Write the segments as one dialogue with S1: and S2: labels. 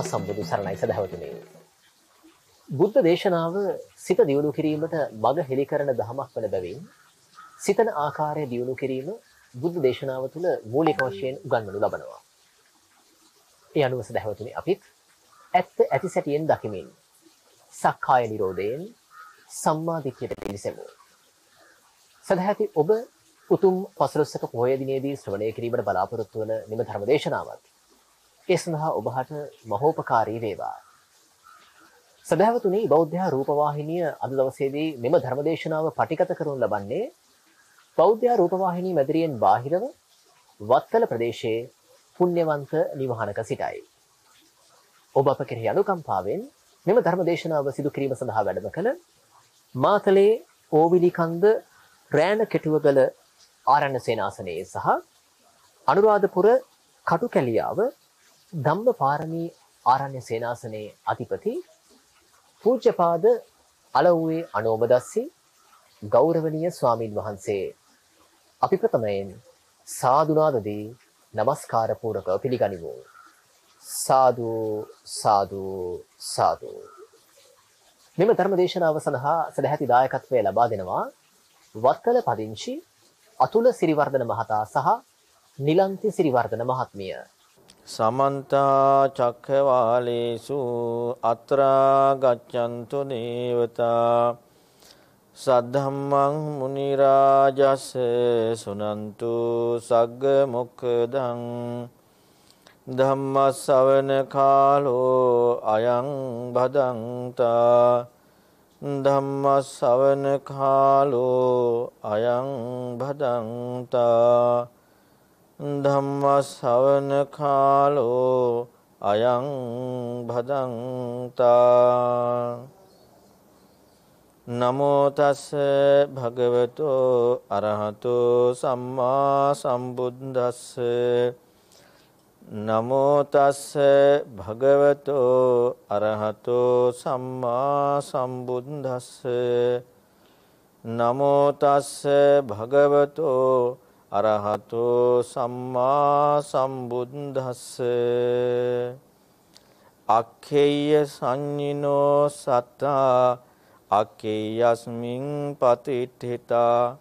S1: සම්මා සම්බුදු සරණයි සදහවතුනි. බුද්ධ දේශනාව සිත දියුණු කිරීමට මඟ හෙළි කරන දහමක් වන බැවින් සිතන ආකාරය දියුණු කිරීම බුද්ධ දේශනාව තුළ මූලික වශයෙන් උගන්වනු ලබනවා. ඒ අනුව සදහවතුනි අපිත් ඇත්ත ඇති සැටියෙන් දකිමින් සක්කාය නිරෝධයෙන් සම්මා දිට්ඨියට පිවිසෙමු. සදහැති ඔබ උතුම් පසළොස්වක පොහොය දිනේදී ශ්‍රවණය කිරීමට බලාපොරොත්තු වන නිම ධර්ම දේශනාවත් ඒ සඳහා ඔබහට මහෝපකාරී වේවා. සදහැවතුනි බෞද්ධ රූපවාහිනිය අද දවසේදී මෙම ධර්මදේශනාව පටිගත කරනු ලබන්නේ බෞද්ධ රූපවාහිනී මැදිරියෙන් බාහිරව වත්තල ප්‍රදේශයේ පුණ්‍යවන්ත නිවහනක සිටයි. ඔබ අප කෙරෙහි අනුකම්පාවෙන් මෙම ධර්මදේශනාව සිදු කිරීම සඳහා වැඩම කළ මාතලේ ඕවිලිකන්ද රෑන කෙටුවගල ආරණ්‍ය සේනාසනයේ සහ අනුරාධපුර කටුකැලියාව ධම්ම පාරමී ආරණ්‍ය සේනාසනයේ අධිපති පූජ්‍යපාද අලව්වේ අනෝමදස්සි ගෞරවනීය ස්වාමින් වහන්සේ. අපි ප්‍රථමයෙන් සාදුනාදදී নমස්කාර පූරකව පිළිගනිමු. සාදු සාදු සාදු. මෙම ධර්ම දේශනාව සඳහා සදැහැති දායකත්වය ලබා දෙනවා වත්තල පදිංචි අතුල සිරිවර්ධන මහතා සහ නිලන්ති සිරිවර්ධන මහත්මිය.
S2: සමන්ත චක්කවාලේසු අත්‍රා ගච්ඡන්තු දේවතා සද්ධම්මං මුනි රාජස් සුනන්තු සග්ග මොක්ඛදං ධම්ම ශවන කාලෝ අයං භදංතා ධම්ම ශවන කාලෝ අයං භදංතා ධම්ම ශවන කාලෝ අයං භදංතා නමෝ තස් භගවතෝ අරහතෝ සම්මා සම්බුද්දස්ස. නමෝ තස් භගවතෝ අරහතෝ සම්මා සම්බුද්දස්ස. නමෝ තස් භගවතෝ අරහතෝ සම්මා සම්බුද්දස්ස. අක්ඛේය සංඤිනෝ සත්තා. අක්ඛේයස්මින් පතිට්ඨිතා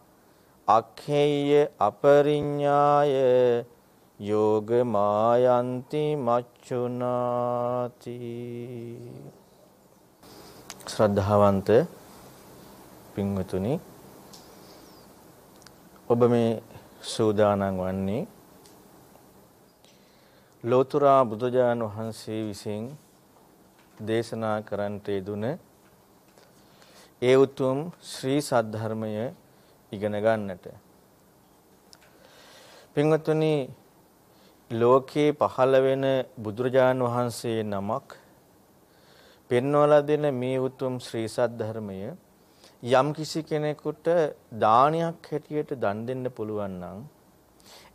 S2: අක්ඛේය අපරිඤ්ඤාය. යෝග මායන්ති මච්චුනාති ශ්‍රද්ධාවන්ත පින්වතුනි ඔබ මේ සූදානම් වන්නේ ලෝතුරා බුදුජාණන් වහන්සේ විසින් දේශනා කරන්නට යෙදුන ඒ උතුම් ශ්‍රී සද්ධර්මය ඉගෙන ගන්නට. පින්වත්නි ලෝකේ පහළ වෙන බුදුරජාණන් වහන්සේ නමක් පෙන්වලා දෙන මේ උතුම් ශ්‍රී සද්ධර්මය යම් කිසි කෙනෙකුට දානයක් හැටියට දන් දෙන්න පුළුවන් නම්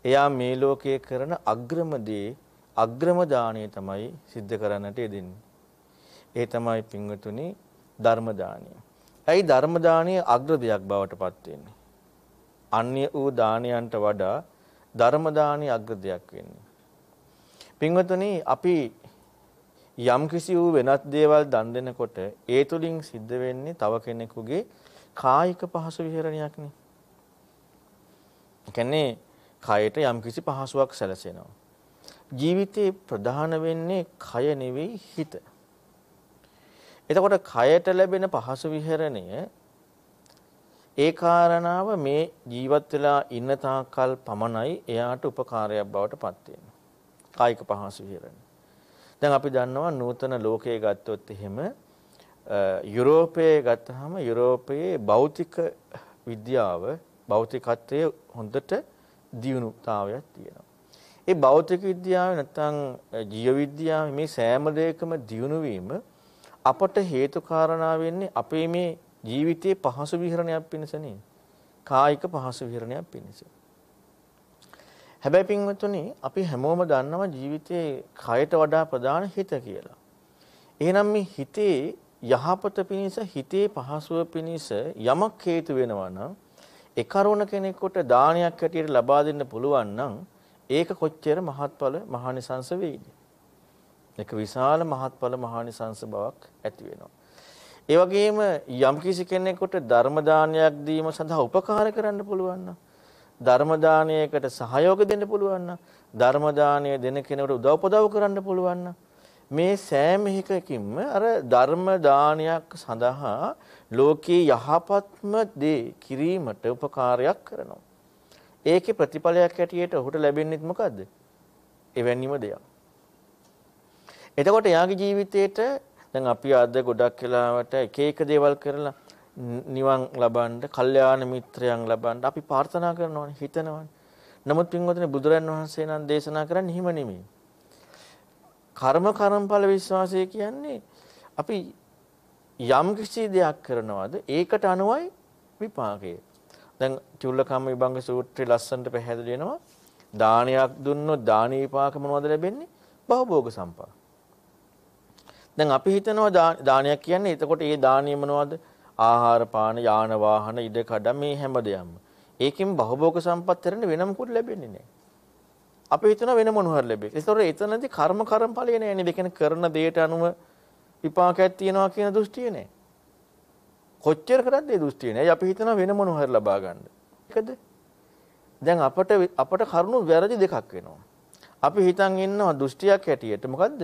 S2: එයා මේ ලෝකයේ කරන අග්‍රම දේ අග්‍රම දාණය තමයි සිද්ධ කරන්නට යෙදෙන්නේ. ඒ තමයි පින්වතුනි ධර්ම දාණය. ඇයි ධර්ම දාණය අග්‍ර දෙයක් බවට පත් වෙන්නේ? අන්‍ය වූ දානයන්ට වඩා ධර්ම දාණය අග්‍ර දෙයක් වෙන්නේ. පින්වතුනි අපි යම් කිසි වූ වෙනත් දේවල් දන් දෙනකොට ඒ තුලින් සිද්ධ වෙන්නේ තව කෙනෙකුගේ කායික පහසු විහරණයක් නේ. කියන්නේ කයට යම් කිසි පහසුවක් සැලසෙනවා. ජීවිතේ ප්‍රධාන වෙන්නේ කය නෙවෙයි හිත. එතකොට කයට ලැබෙන පහසු විහරණය ඒ කාරණාව මේ ජීවත් වෙලා ඉන්න තාක්කල් පමණයි එයාට උපකාරයක් බවට පත් වෙන්නේ. කායික පහසු විහරණය. දැන් අපි දන්නවා නූතන ලෝකයේ ගත්තොත් එහෙම යුරෝපයේ ගත්තාම යුරෝපයේ භෞතික විද්‍යාව භෞතිකත්වයේ හොඳට දියුණුතාවයක් තියෙනවා. ඒ භෞතික විද්‍යාව නැත්නම් ජීව විද්‍යාව මේ සෑම දෙයකම දියුණු වීම අපට හේතු කාරණා වෙන්නේ අපේ මේ ජීවිතයේ පහසු විහරණයක් පිණිස නෙවෙයි. කායික පහසු විහරණයක් පිණිස. හැබැයි පින්වතුනි අපි හැමෝම දන්නවා ජීවිතයේ කයට වඩා ප්‍රධාන හිත කියලා. එහෙනම් මේ හිතේ යහපත පිණිස හිතේ පහසුව පිණිස යමක් හේතු වෙනවා නම් ඒ කරුණ කෙනෙකුට දානයක් හැටියට ලබා දෙන්න පුළුවන් නම් ඒක කොච්චර මහත්ඵල මහානිසංස වෙයිද? ඒක විශාල මහත්ඵල මහානිසංස බවක් ඇති වෙනවා. ඒ වගේම යම්කිසි කෙනෙකුට ධර්ම දානයක් දීම සඳහා උපකාර කරන්න පුළුවන් නම් ධර්ම දානයකට සහයෝග දෙන්න පුළුවන් නම් ධර්ම දානය දෙන කෙනෙකුට උදව් උපදව් කරන්න පුළුවන් නම් මේ සෑම එකකින්ම අර ධර්ම දානයක් සඳහා ලෝකේ යහපත්ම දේ කිරීමට උපකාරයක් කරනවා. ඒකේ ප්‍රතිඵලයක් හැටියට ඔහුට ලැබෙන්නේ මොකද්ද? එවැනිම දෙයක්. එතකොට එයාගේ ජීවිතේට දැන් අපි අද ගොඩක් වෙලාවට එක එක දේවල් කරලා නිවන් ලබන්න, කල්යාණ මිත්‍රයන් ලබන්න අපි ප්‍රාර්ථනා කරනවානේ, හිතනවානේ. නමුත් පින්වතුනි බුදුරන් වහන්සේ නම් දේශනා කරන්නේ හිම නෙමෙයි. කර්ම කර්මඵල විශ්වාසය කියන්නේ අපි යම් කිසි දෙයක් කරනවාද ඒකට අනුවයි විපාකය. දැන් චුල්ලකම්ම විභංග සූත්‍රයේ ලස්සනට පැහැදිලි වෙනවා. දානයක් දුන්නොත් දාන විපාක මොනවද ලැබෙන්නේ? බහභෝග සම්පත්. දැන් අපි හිතනවා දානයක් කියන්නේ එතකොට ඒ දානිය මොනවද? ආහාර පාන යාන වාහන ඉඩ කඩ මේ හැම දෙයක්ම. ඒකෙන් බහභෝග සම්පත් කරන්න වෙන මොකුත් ලැබෙන්නේ නැහැ. අපි හිතනවා වෙන මොන හරි ලැබෙයි. ඒතකොට එතනදී කර්ම කර්ම ඵලය නෑනේ. ඒ කියන්නේ කරන දෙයට අනුව විපාකයක් තියෙනවා කියන දෘෂ්ටිය නෑ. කොච්චර කරත් ඒ දෘෂ්ටිය නෑ. අපි හිතනවා වෙන මොන හරි ලබා ගන්න. ඒකද? දැන් අපට අපට කරුණු වැරදි දෙකක් වෙනවා. අපි හිතන් ඉන්නවා දෘෂ්ටියක් හැටියට මොකද්ද?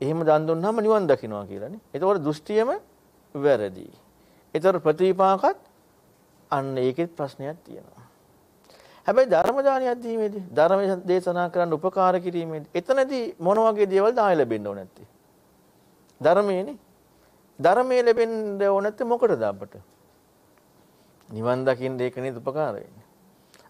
S2: එහෙම දන් දුන්නාම නිවන් දකින්නවා කියලානේ. ඒතකොට දෘෂ්ටියම වැරදි. ඒතකොට ප්‍රතිපාකත් අන්න ඒකෙත් ප්‍රශ්නයක් තියෙනවා. හැබැයි ධර්ම දානියක් දීමේදී ධර්ම දේශනා කරන්න උපකාර කිරීමේදී එතනදී මොන වගේ දේවල් දාය ලැබෙන්න ඕන නැත්තේ? ධර්මයේනේ. ධර්මයේ ලැබෙන්න ඕන නැත්තේ මොකටද අපට? නිවන් දකින්න ඒක නේද උපකාර වෙන්නේ.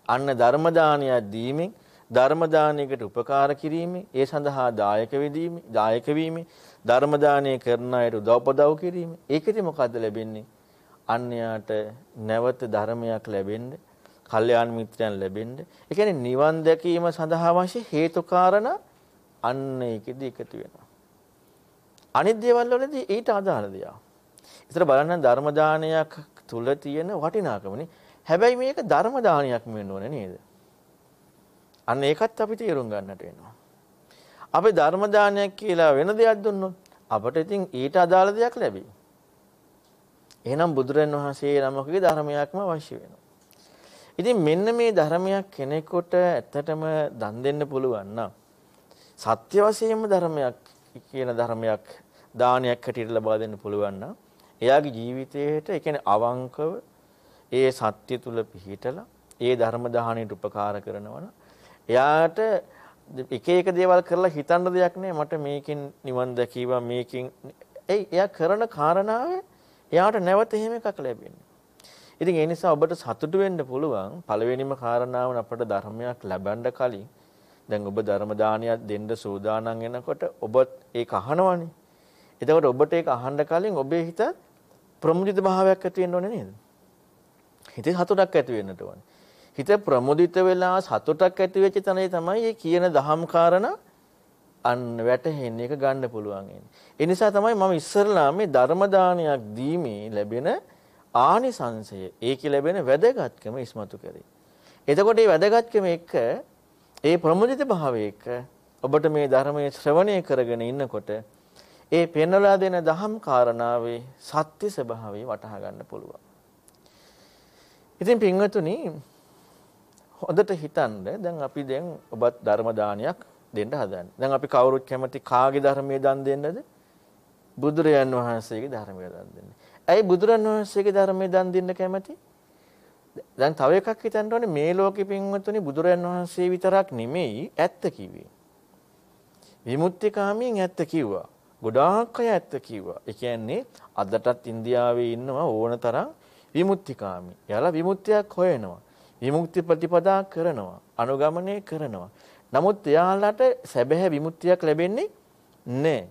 S2: අන්න ධර්ම දානියක් දීමෙන් ධර්ම දානයකට උපකාර කිරීමේ ඒ සඳහා දායක වෙදීමේ දායක වීමේ ධර්ම දානය කරන අයට උදව්පදව් කිරීමේ ඒකෙදි මොකද්ද ලැබෙන්නේ අන්‍යයාට නැවත ධර්මයක් ලැබෙන්න කල්යාණ මිත්‍රයන් ලැබෙන්න ඒ කියන්නේ නිවන් දැකීම සඳහා අවශ්‍ය හේතු කාරණා අන්න ඒකෙදි එකතු වෙනවා අනිත් දේවල් වලදී ඊට අදාළ දේවල්. ඒතර බලන්න ධර්ම දානයක් තුල තියෙන වටිනාකමනේ. හැබැයි මේක ධර්ම දානයක් වෙන්න ඕනේ නේද? අන්න ඒකත් අපි තේරුම් ගන්නට වෙනවා. අපි ධර්ම දානයක් කියලා වෙන දෙයක් දුන්නොත් අපට ඉතින් ඊට අදාළ දෙයක් ලැබෙයි. එහෙනම් බුදුරන් වහන්සේ නමකගේ ධර්මයක්ම අවශ්‍ය වෙනවා. ඉතින් මෙන්න මේ ධර්මයක් කෙනෙකුට ඇත්තටම දන් දෙන්න පුළුවන් නම් සත්‍ය වශයෙන්ම ධර්මයක් කියන ධර්මයක් දානයක් හැටියට ලබා දෙන්න පුළුවන් නම් එයාගේ ජීවිතයේට ඒ කියන්නේ අවංකව ඒ සත්‍ය තුල පිහිටලා ඒ ධර්ම දාහණයට උපකාර කරනවා නම් එයාට එක එක දේවල් කරලා හිතන්න දෙයක් නෑ මට මේකෙන් නිවන් දැකීවා මේකෙන් ඒ එයා කරන කාරණාව එයාට නැවත එහෙම එකක් ලැබෙන්නේ. ඉතින් ඒ නිසා ඔබට සතුටු වෙන්න පුළුවන් පළවෙනිම කාරණාව අපට ධර්මයක් ලැබන්න කලින් දැන් ඔබ ධර්ම දානයක් දෙන්න සූදානම් වෙනකොට ඔබ ඒක අහනවනේ. එතකොට ඔබට ඒක අහන්න කලින් ඔබේ හිත ප්‍රමුදිත භාවයක් ඇති වෙන්න ඕනේ නේද? හිතේ සතුටක් ඇති වෙන්නට ඕනේ. හිත ප්‍රමුදිත වෙලා සතුටක් ඇති වෙච්ච තැනදී තමයි මේ කියන දහම් කාරණා අන්න වැටහෙන්නේ ඒක ගන්න පුළුවන් එන්නේ. ඒ නිසා තමයි මම ඉස්සරලා මේ ධර්ම දානයක් දීමේ ලැබෙන ආනිසංශය ඒකේ ලැබෙන වැදගත්කම ඉස්මතු කරේ. එතකොට මේ වැදගත්කම එක්ක ඒ ප්‍රමුදිත භාවයක ඔබට මේ ධර්මයේ ශ්‍රවණය කරගෙන ඉන්නකොට ඒ පෙන්වලා දෙන දහම් කාරණාවේ සත්‍ය ස්වභාවය වටහා ගන්න පුළුවන්. ඉතින් පින්වතුනි හොඳට හිතන්න දැන් අපි දැන් ඔබත් ධර්ම දානයක් දෙන්න හදන්නේ. දැන් අපි කවුරුත් කැමති කාගේ ධර්මයේ දන් දෙන්නද? බුදුරයන් වහන්සේගේ ධර්මයේ දන් දෙන්න. ඇයි බුදුරන් වහන්සේගේ ධර්මයේ දන් දෙන්න කැමති? දැන් තව එකක් හිතන්න ඕනේ මේ ලෝකෙ පින්වත්තුනි බුදුරයන් වහන්සේ විතරක් නෙමෙයි ඇත්ත කිව්වේ. විමුක්තිකාමීන් ඇත්ත කිව්වා. ගොඩාක් අය ඇත්ත කිව්වා. ඒ කියන්නේ අදටත් ඉන්දියාවේ ඉන්නවා ඕන තරම් විමුක්තිකාමී. එයාලා විමුක්තියක් හොයනවා. විමුක්ති ප්‍රතිපදා කරනවා. අනුගමනය කරනවා. නමුත් එයාලට සැබෑ විමුක්තියක් ලැබෙන්නේ නැහැ.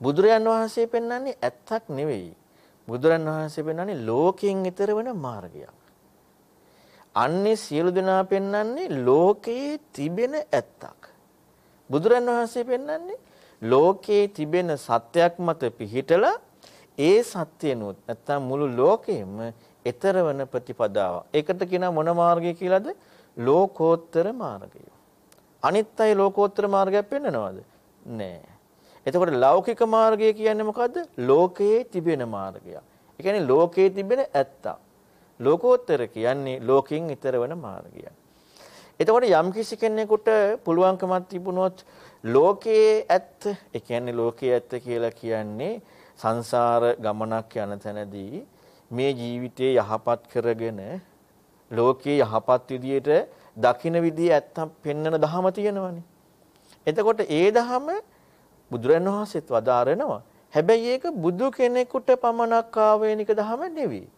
S2: බුදුරයන් වහන්සේ පෙන්වන්නේ ඇත්තක් නෙවෙයි. බුදුරන් වහන්සේ පෙන්වන්නේ ලෝකයෙන් ඈතර වෙන මාර්ගයක්. අන්නේ සියලු දෙනා පෙන්වන්නේ ලෝකයේ තිබෙන ඇත්තක්. බුදුරන් වහන්සේ පෙන්වන්නේ ලෝකයේ තිබෙන සත්‍යයක් මත පිහිටලා ඒ සත්‍යනොත් නැත්තම් මුළු ලෝකෙම ඈතර වෙන ප්‍රතිපදාව. ඒකට කියන මොන මාර්ගය කියලාද? ලෝකෝත්තර මාර්ගය. අනිත් අය ලෝකෝත්තර මාර්ගයක් පෙන්වනවද? නෑ. එතකොට ලෞකික මාර්ගය කියන්නේ මොකද්ද? ලෝකයේ තිබෙන මාර්ගය. ඒ කියන්නේ ලෝකයේ තිබෙන ඇත්ත. ලෝකෝත්තර කියන්නේ ලෝකෙන් ඈතර වෙන මාර්ගය. එතකොට යම් කිසි කෙනෙකුට පුළුවන්කමක් තිබුණොත් ලෝකයේ ඇත්ත, ඒ කියන්නේ ලෝකයේ ඇත්ත කියලා කියන්නේ සංසාර ගමනක් යන තැනදී මේ ජීවිතේ යහපත් කරගෙන ලෝකයේ යහපත් විදියට දකින්න විදිය ඇත්තම් පෙන්වන දහම තියෙනවනේ. එතකොට ඒ දහම බුදුරන් වහන්සේත් වදාරනවා. හැබැයි ඒක බුදු කෙනෙකුට පමණක් ආවේනික දහම නෙවෙයි.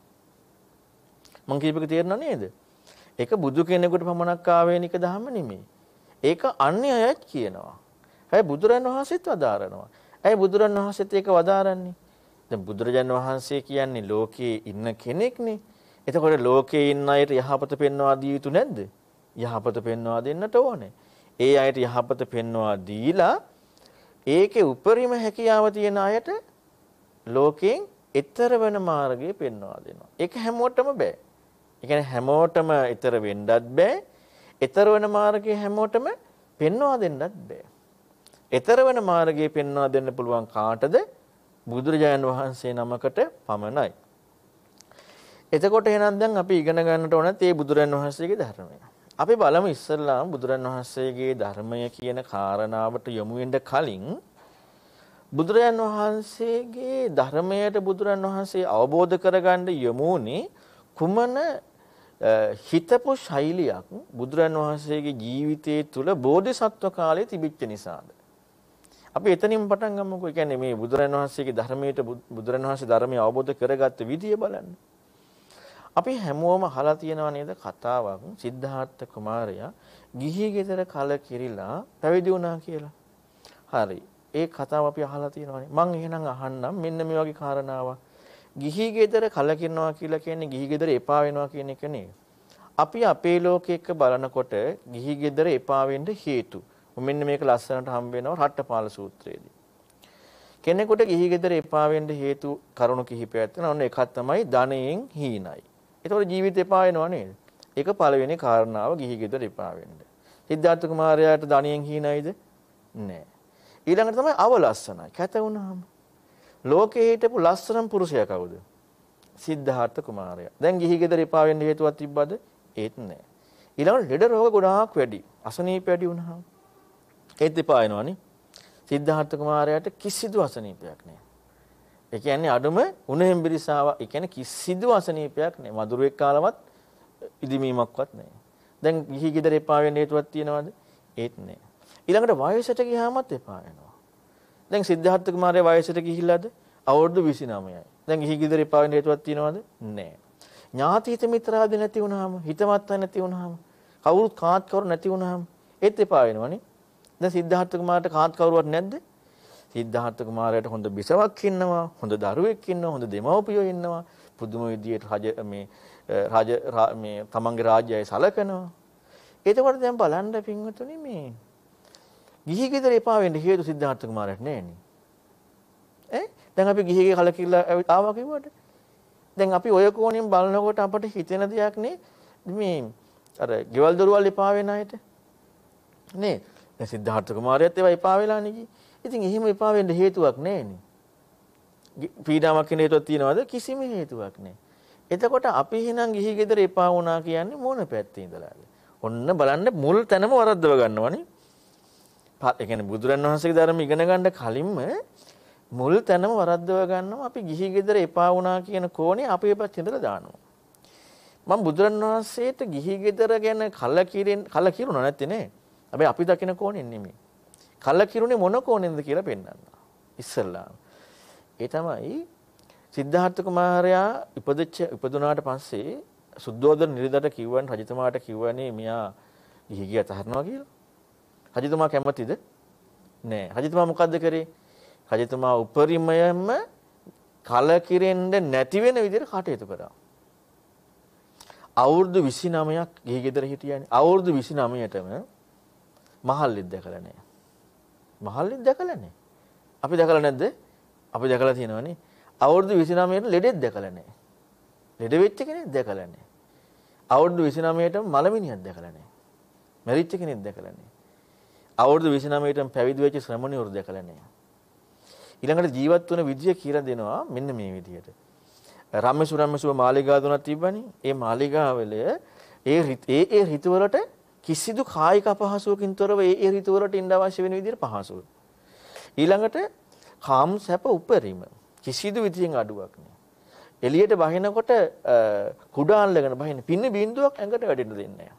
S2: මං කියපේක තේරෙනව නේද? ඒක බුදු කෙනෙකුට පමණක් ආවේනික දහම නෙමෙයි. ඒක අන්‍ය අයත් කියනවා. හැබැයි බුදුරන් වහන්සේත් වදාරනවා. ඇයි බුදුරන් වහන්සේත් ඒක වදාරන්නේ? දැන් බුදුරජාන් වහන්සේ කියන්නේ ලෝකයේ ඉන්න කෙනෙක්නේ. එතකොට ලෝකයේ ඉන්න අයට යහපත පෙන්වා දිය යුතු නැද්ද? යහපත පෙන්වා දෙන්නට ඕනේ. ඒ අයට යහපත පෙන්වා දීලා ඒකේ උපරිම හැකියාව තියෙන අයට ලෝකයෙන් ඈතර වෙන මාර්ගය පෙන්වා දෙනවා. ඒක හැමෝටම බෑ. ඒ කියන්නේ හැමෝටම ඈතර වෙන්නත් බෑ. ඈතර වෙන මාර්ගය හැමෝටම පෙන්වා දෙන්නත් බෑ. ඈතර වෙන මාර්ගය පෙන්වා දෙන්න පුළුවන් කාටද? බුදුරජාණන් වහන්සේ නමකට පමණයි. එතකොට එහෙනම් දැන් අපි ඉගෙන ගන්නට ඕන තේ බුදුරන් වහන්සේගේ ධර්මය. අපි බලමු ඉස්සල්ලාම බුදුරන් වහන්සේගේ ධර්මය කියන කාරණාවට යොමු වෙන්න කලින් බුදුරන් වහන්සේගේ ධර්මයට බුදුරන් වහන්සේ අවබෝධ කරගන්න යමුනේ කුමන හිතපු ශෛලියක් බුදුරන් වහන්සේගේ ජීවිතයේ තුල බෝධිසත්ව කාලයේ තිබිච්ච නිසාද අපි එතනින් පටන් ගමුකෝ. ඒ කියන්නේ මේ බුදුරන් වහන්සේගේ ධර්මයට බුදුරන් වහන්සේ ධර්මය අවබෝධ කරගත්ත විදිය බලන්න. අපි හැමෝම අහලා තියෙනව නේද කතාවක් සිද්ධාර්ථ කුමාරයා ගිහි ගෙදර කල කිරිලා පැවිදි වුණා කියලා. හරි. ඒ කතාව අපි අහලා තියෙනවානේ. මං එහෙනම් අහන්නම් මෙන්න මේ වගේ කාරණාවක්. ගිහි ගෙදර කල කිරනවා කියලා කියන්නේ ගිහි ගෙදර එපා වෙනවා කියන එක නේ. අපි අපේ ලෝකෙ එක්ක බලනකොට ගිහි ගෙදර එපා වෙන්න හේතු. මෙන්න මේක ලස්සනට හම්බ වෙනවා රට්ටපාල සූත්‍රයේදී. කෙනෙකුට ගිහි ගෙදර එපා වෙන්න හේතු කරුණු කිහිපයක් තියෙනවා. ඔන්න එකක් තමයි ධනයෙන් හීනයි. ඒතකොට ජීවිතේ එපා වෙනව නේද? ඒක පළවෙනි කාරණාව ගිහි ගෙදර එපා වෙන්න. සිද්ධාර්ථ කුමාරයාට ධනියෙන් හීනයිද? නෑ. ඊළඟට තමයි අවලස්සනයි. කැත වුණාම. ලෝකේ හිටපු ලස්සනම පුරුෂයා කවුද? සිද්ධාර්ථ කුමාරයා. දැන් ගිහි ගෙදර එපා වෙන්න හේතුවක් තිබ්බද? ඒත් නෑ. ඊළඟට ලෙඩ රෝග ගොඩාක් වැඩි. අසනීප වැඩි වුණාම. ඒත් එපා වෙනවනේ. සිද්ධාර්ථ කුමාරයාට කිසිදු අසනීපයක් නෑ. ඒ කියන්නේ අඩුම උණෙන් බිරිසාව. ඒ කියන්නේ කිසිදු අසනීපයක් නෑ. මధుරෙක් කාලවත් ඉදිමීමක්වත් නෑ. දැන් ගිහි ගෙදර එපා වෙන්න හේතුවක් තියනවද? ඒත් නෑ. ඊළඟට වයසට ගියාමත් එපා වෙනවා. දැන් සිද්ධාර්ථ කුමාරයා වයසට ගිහිල්ලාද? අවුරුදු 29යි. දැන් ගිහි ගෙදර එපා වෙන්න හේතුවක් තියනවද? නෑ. ඥාති හිත මිත්‍රාදී නැති වුනහම, හිතවත් නැති වුනහම, කවුරුත් කාත් කවුරු නැති වුනහම ඒත් එපා වෙනවනේ. දැන් සිද්ධාර්ථ කුමාරට කාත් කවුරුවත් නැද්ද? සිද්ධාර්ථ කුමාරයාට හොඳ බිසවක් ඉන්නවා, හොඳ දරුවෙක් ඉන්නවා, හොඳ දෙමව්පියෝ ඉන්නවා. පුදුම විදියට රජ මේ රාජ මේ තමන්ගේ රාජ්‍යය සලකනවා. එතකොට දැන් බලන්න පින්වතුනි මේ ගිහි ගෙදර එපා වෙන්න හේතු සිද්ධාර්ථ කුමාරයාට නෑනේ. ඈ දැන් අපි ගිහිගේ කලකිරලා ආවා කිව්වට දැන් අපි ඔය කෝණයෙන් බලනකොට අපට හිතෙන දෙයක් නේ මේ අර ගෙවල් දොරවල් එපා වෙන අයට නේ දැන් සිද්ධාර්ථ කුමාරයාත් ඒවා එපා වෙලා නේ ඉතින් එහෙම එපා වෙන්න හේතුවක් නැහැනේ. පීඩාවක් වෙන හේතුවක් තියනවද? කිසිම හේතුවක් නැහැ. එතකොට අපි එහෙනම් ගිහි ගෙදර එපා වුණා කියන්නේ මොන පැත්තේ ඉඳලාද? ඔන්න බලන්න මුල් තැනම වරද්දව ගන්නවනේ. ඒ කියන්නේ බුදුරන් වහන්සේගේ ධර්ම ඉගෙන ගන්න කලින්ම මුල් තැනම වරද්දව ගන්නවා අපි ගිහි ගෙදර එපා වුණා කියන කෝණේ අපේ පැත්තේ ඉඳලා දානවා. මම බුදුරන් වහන්සේට ගිහි ගෙදර ගැන කලකිරෙන් කලකිරුණා නැත්තේ නේ. හැබැයි අපි දකින කෝණෙන් නෙමෙයි. කලකිරුනේ මොන කෝණෙන්ද කියලා පෙන්වන්න. ඉස්සල්ලාම. ඒ තමයි සිද්ධාර්ථ කුමාරයා ඉපදෙච්ච ඉපදුනාට පස්සේ සුද්ධෝදන නිරිදට කිව්වන් රජතුමාට කිව්වනේ මෙයා ගිහි ගිය තහරනවා කියලා. රජතුමා කැමතිද? නෑ. රජතුමා මොකද්ද කරේ? රජතුමා උපරිමයෙන්ම කලකිරෙන්න නැති වෙන විදිහට කටයුතු කරා. අවුරුදු 29ක් ගිහි ගෙදර හිටියානේ. අවුරුදු 29ටම මහල්ලෙත් දැකලා නැහැ. මහල්ලෙත් දැකලා නැහැ. අපි දැකලා නැද්ද? අපි දැකලා තියෙනවනේ. අවුරුදු 29ට ලෙඩෙක් දැකලා නැහැ. ලෙඩ වෙච්ච කෙනෙක් දැකලා නැහැ. අවුරුදු 29ටම මලමිනියක් දැකලා නැහැ. මැරිච්ච කෙනෙක් දැකලා නැහැ. අවුරුදු 29ටම පැවිදි වෙච්ච ශ්‍රමණිවරු දැකලා නැහැ. ඊළඟට ජීවත් වුණ විදිය කියලා දෙනවා මෙන්න මේ විදියට. රම්මසු රම්මසුව මාලිගා දුනක් තිබ්බනේ. ඒ මාලිගාවල ඒ ඒ ඒ ඍතුවලට කිසිදු කායික අපහසුවකින් තොරව ඒ ඒ ඍතුවලට ඉන්න අවශ්‍ය වෙන විදිහට පහසුව. ඊළඟට කාම් සැප උපරිම. කිසිදු විදියෙන් අඩුවක් නෑ. එළියට බහිනකොට කුඩා අල්ලගෙන බහින පින්න බින්දුවක් ඇඟට වැටෙන්න දෙන්නේ නෑ.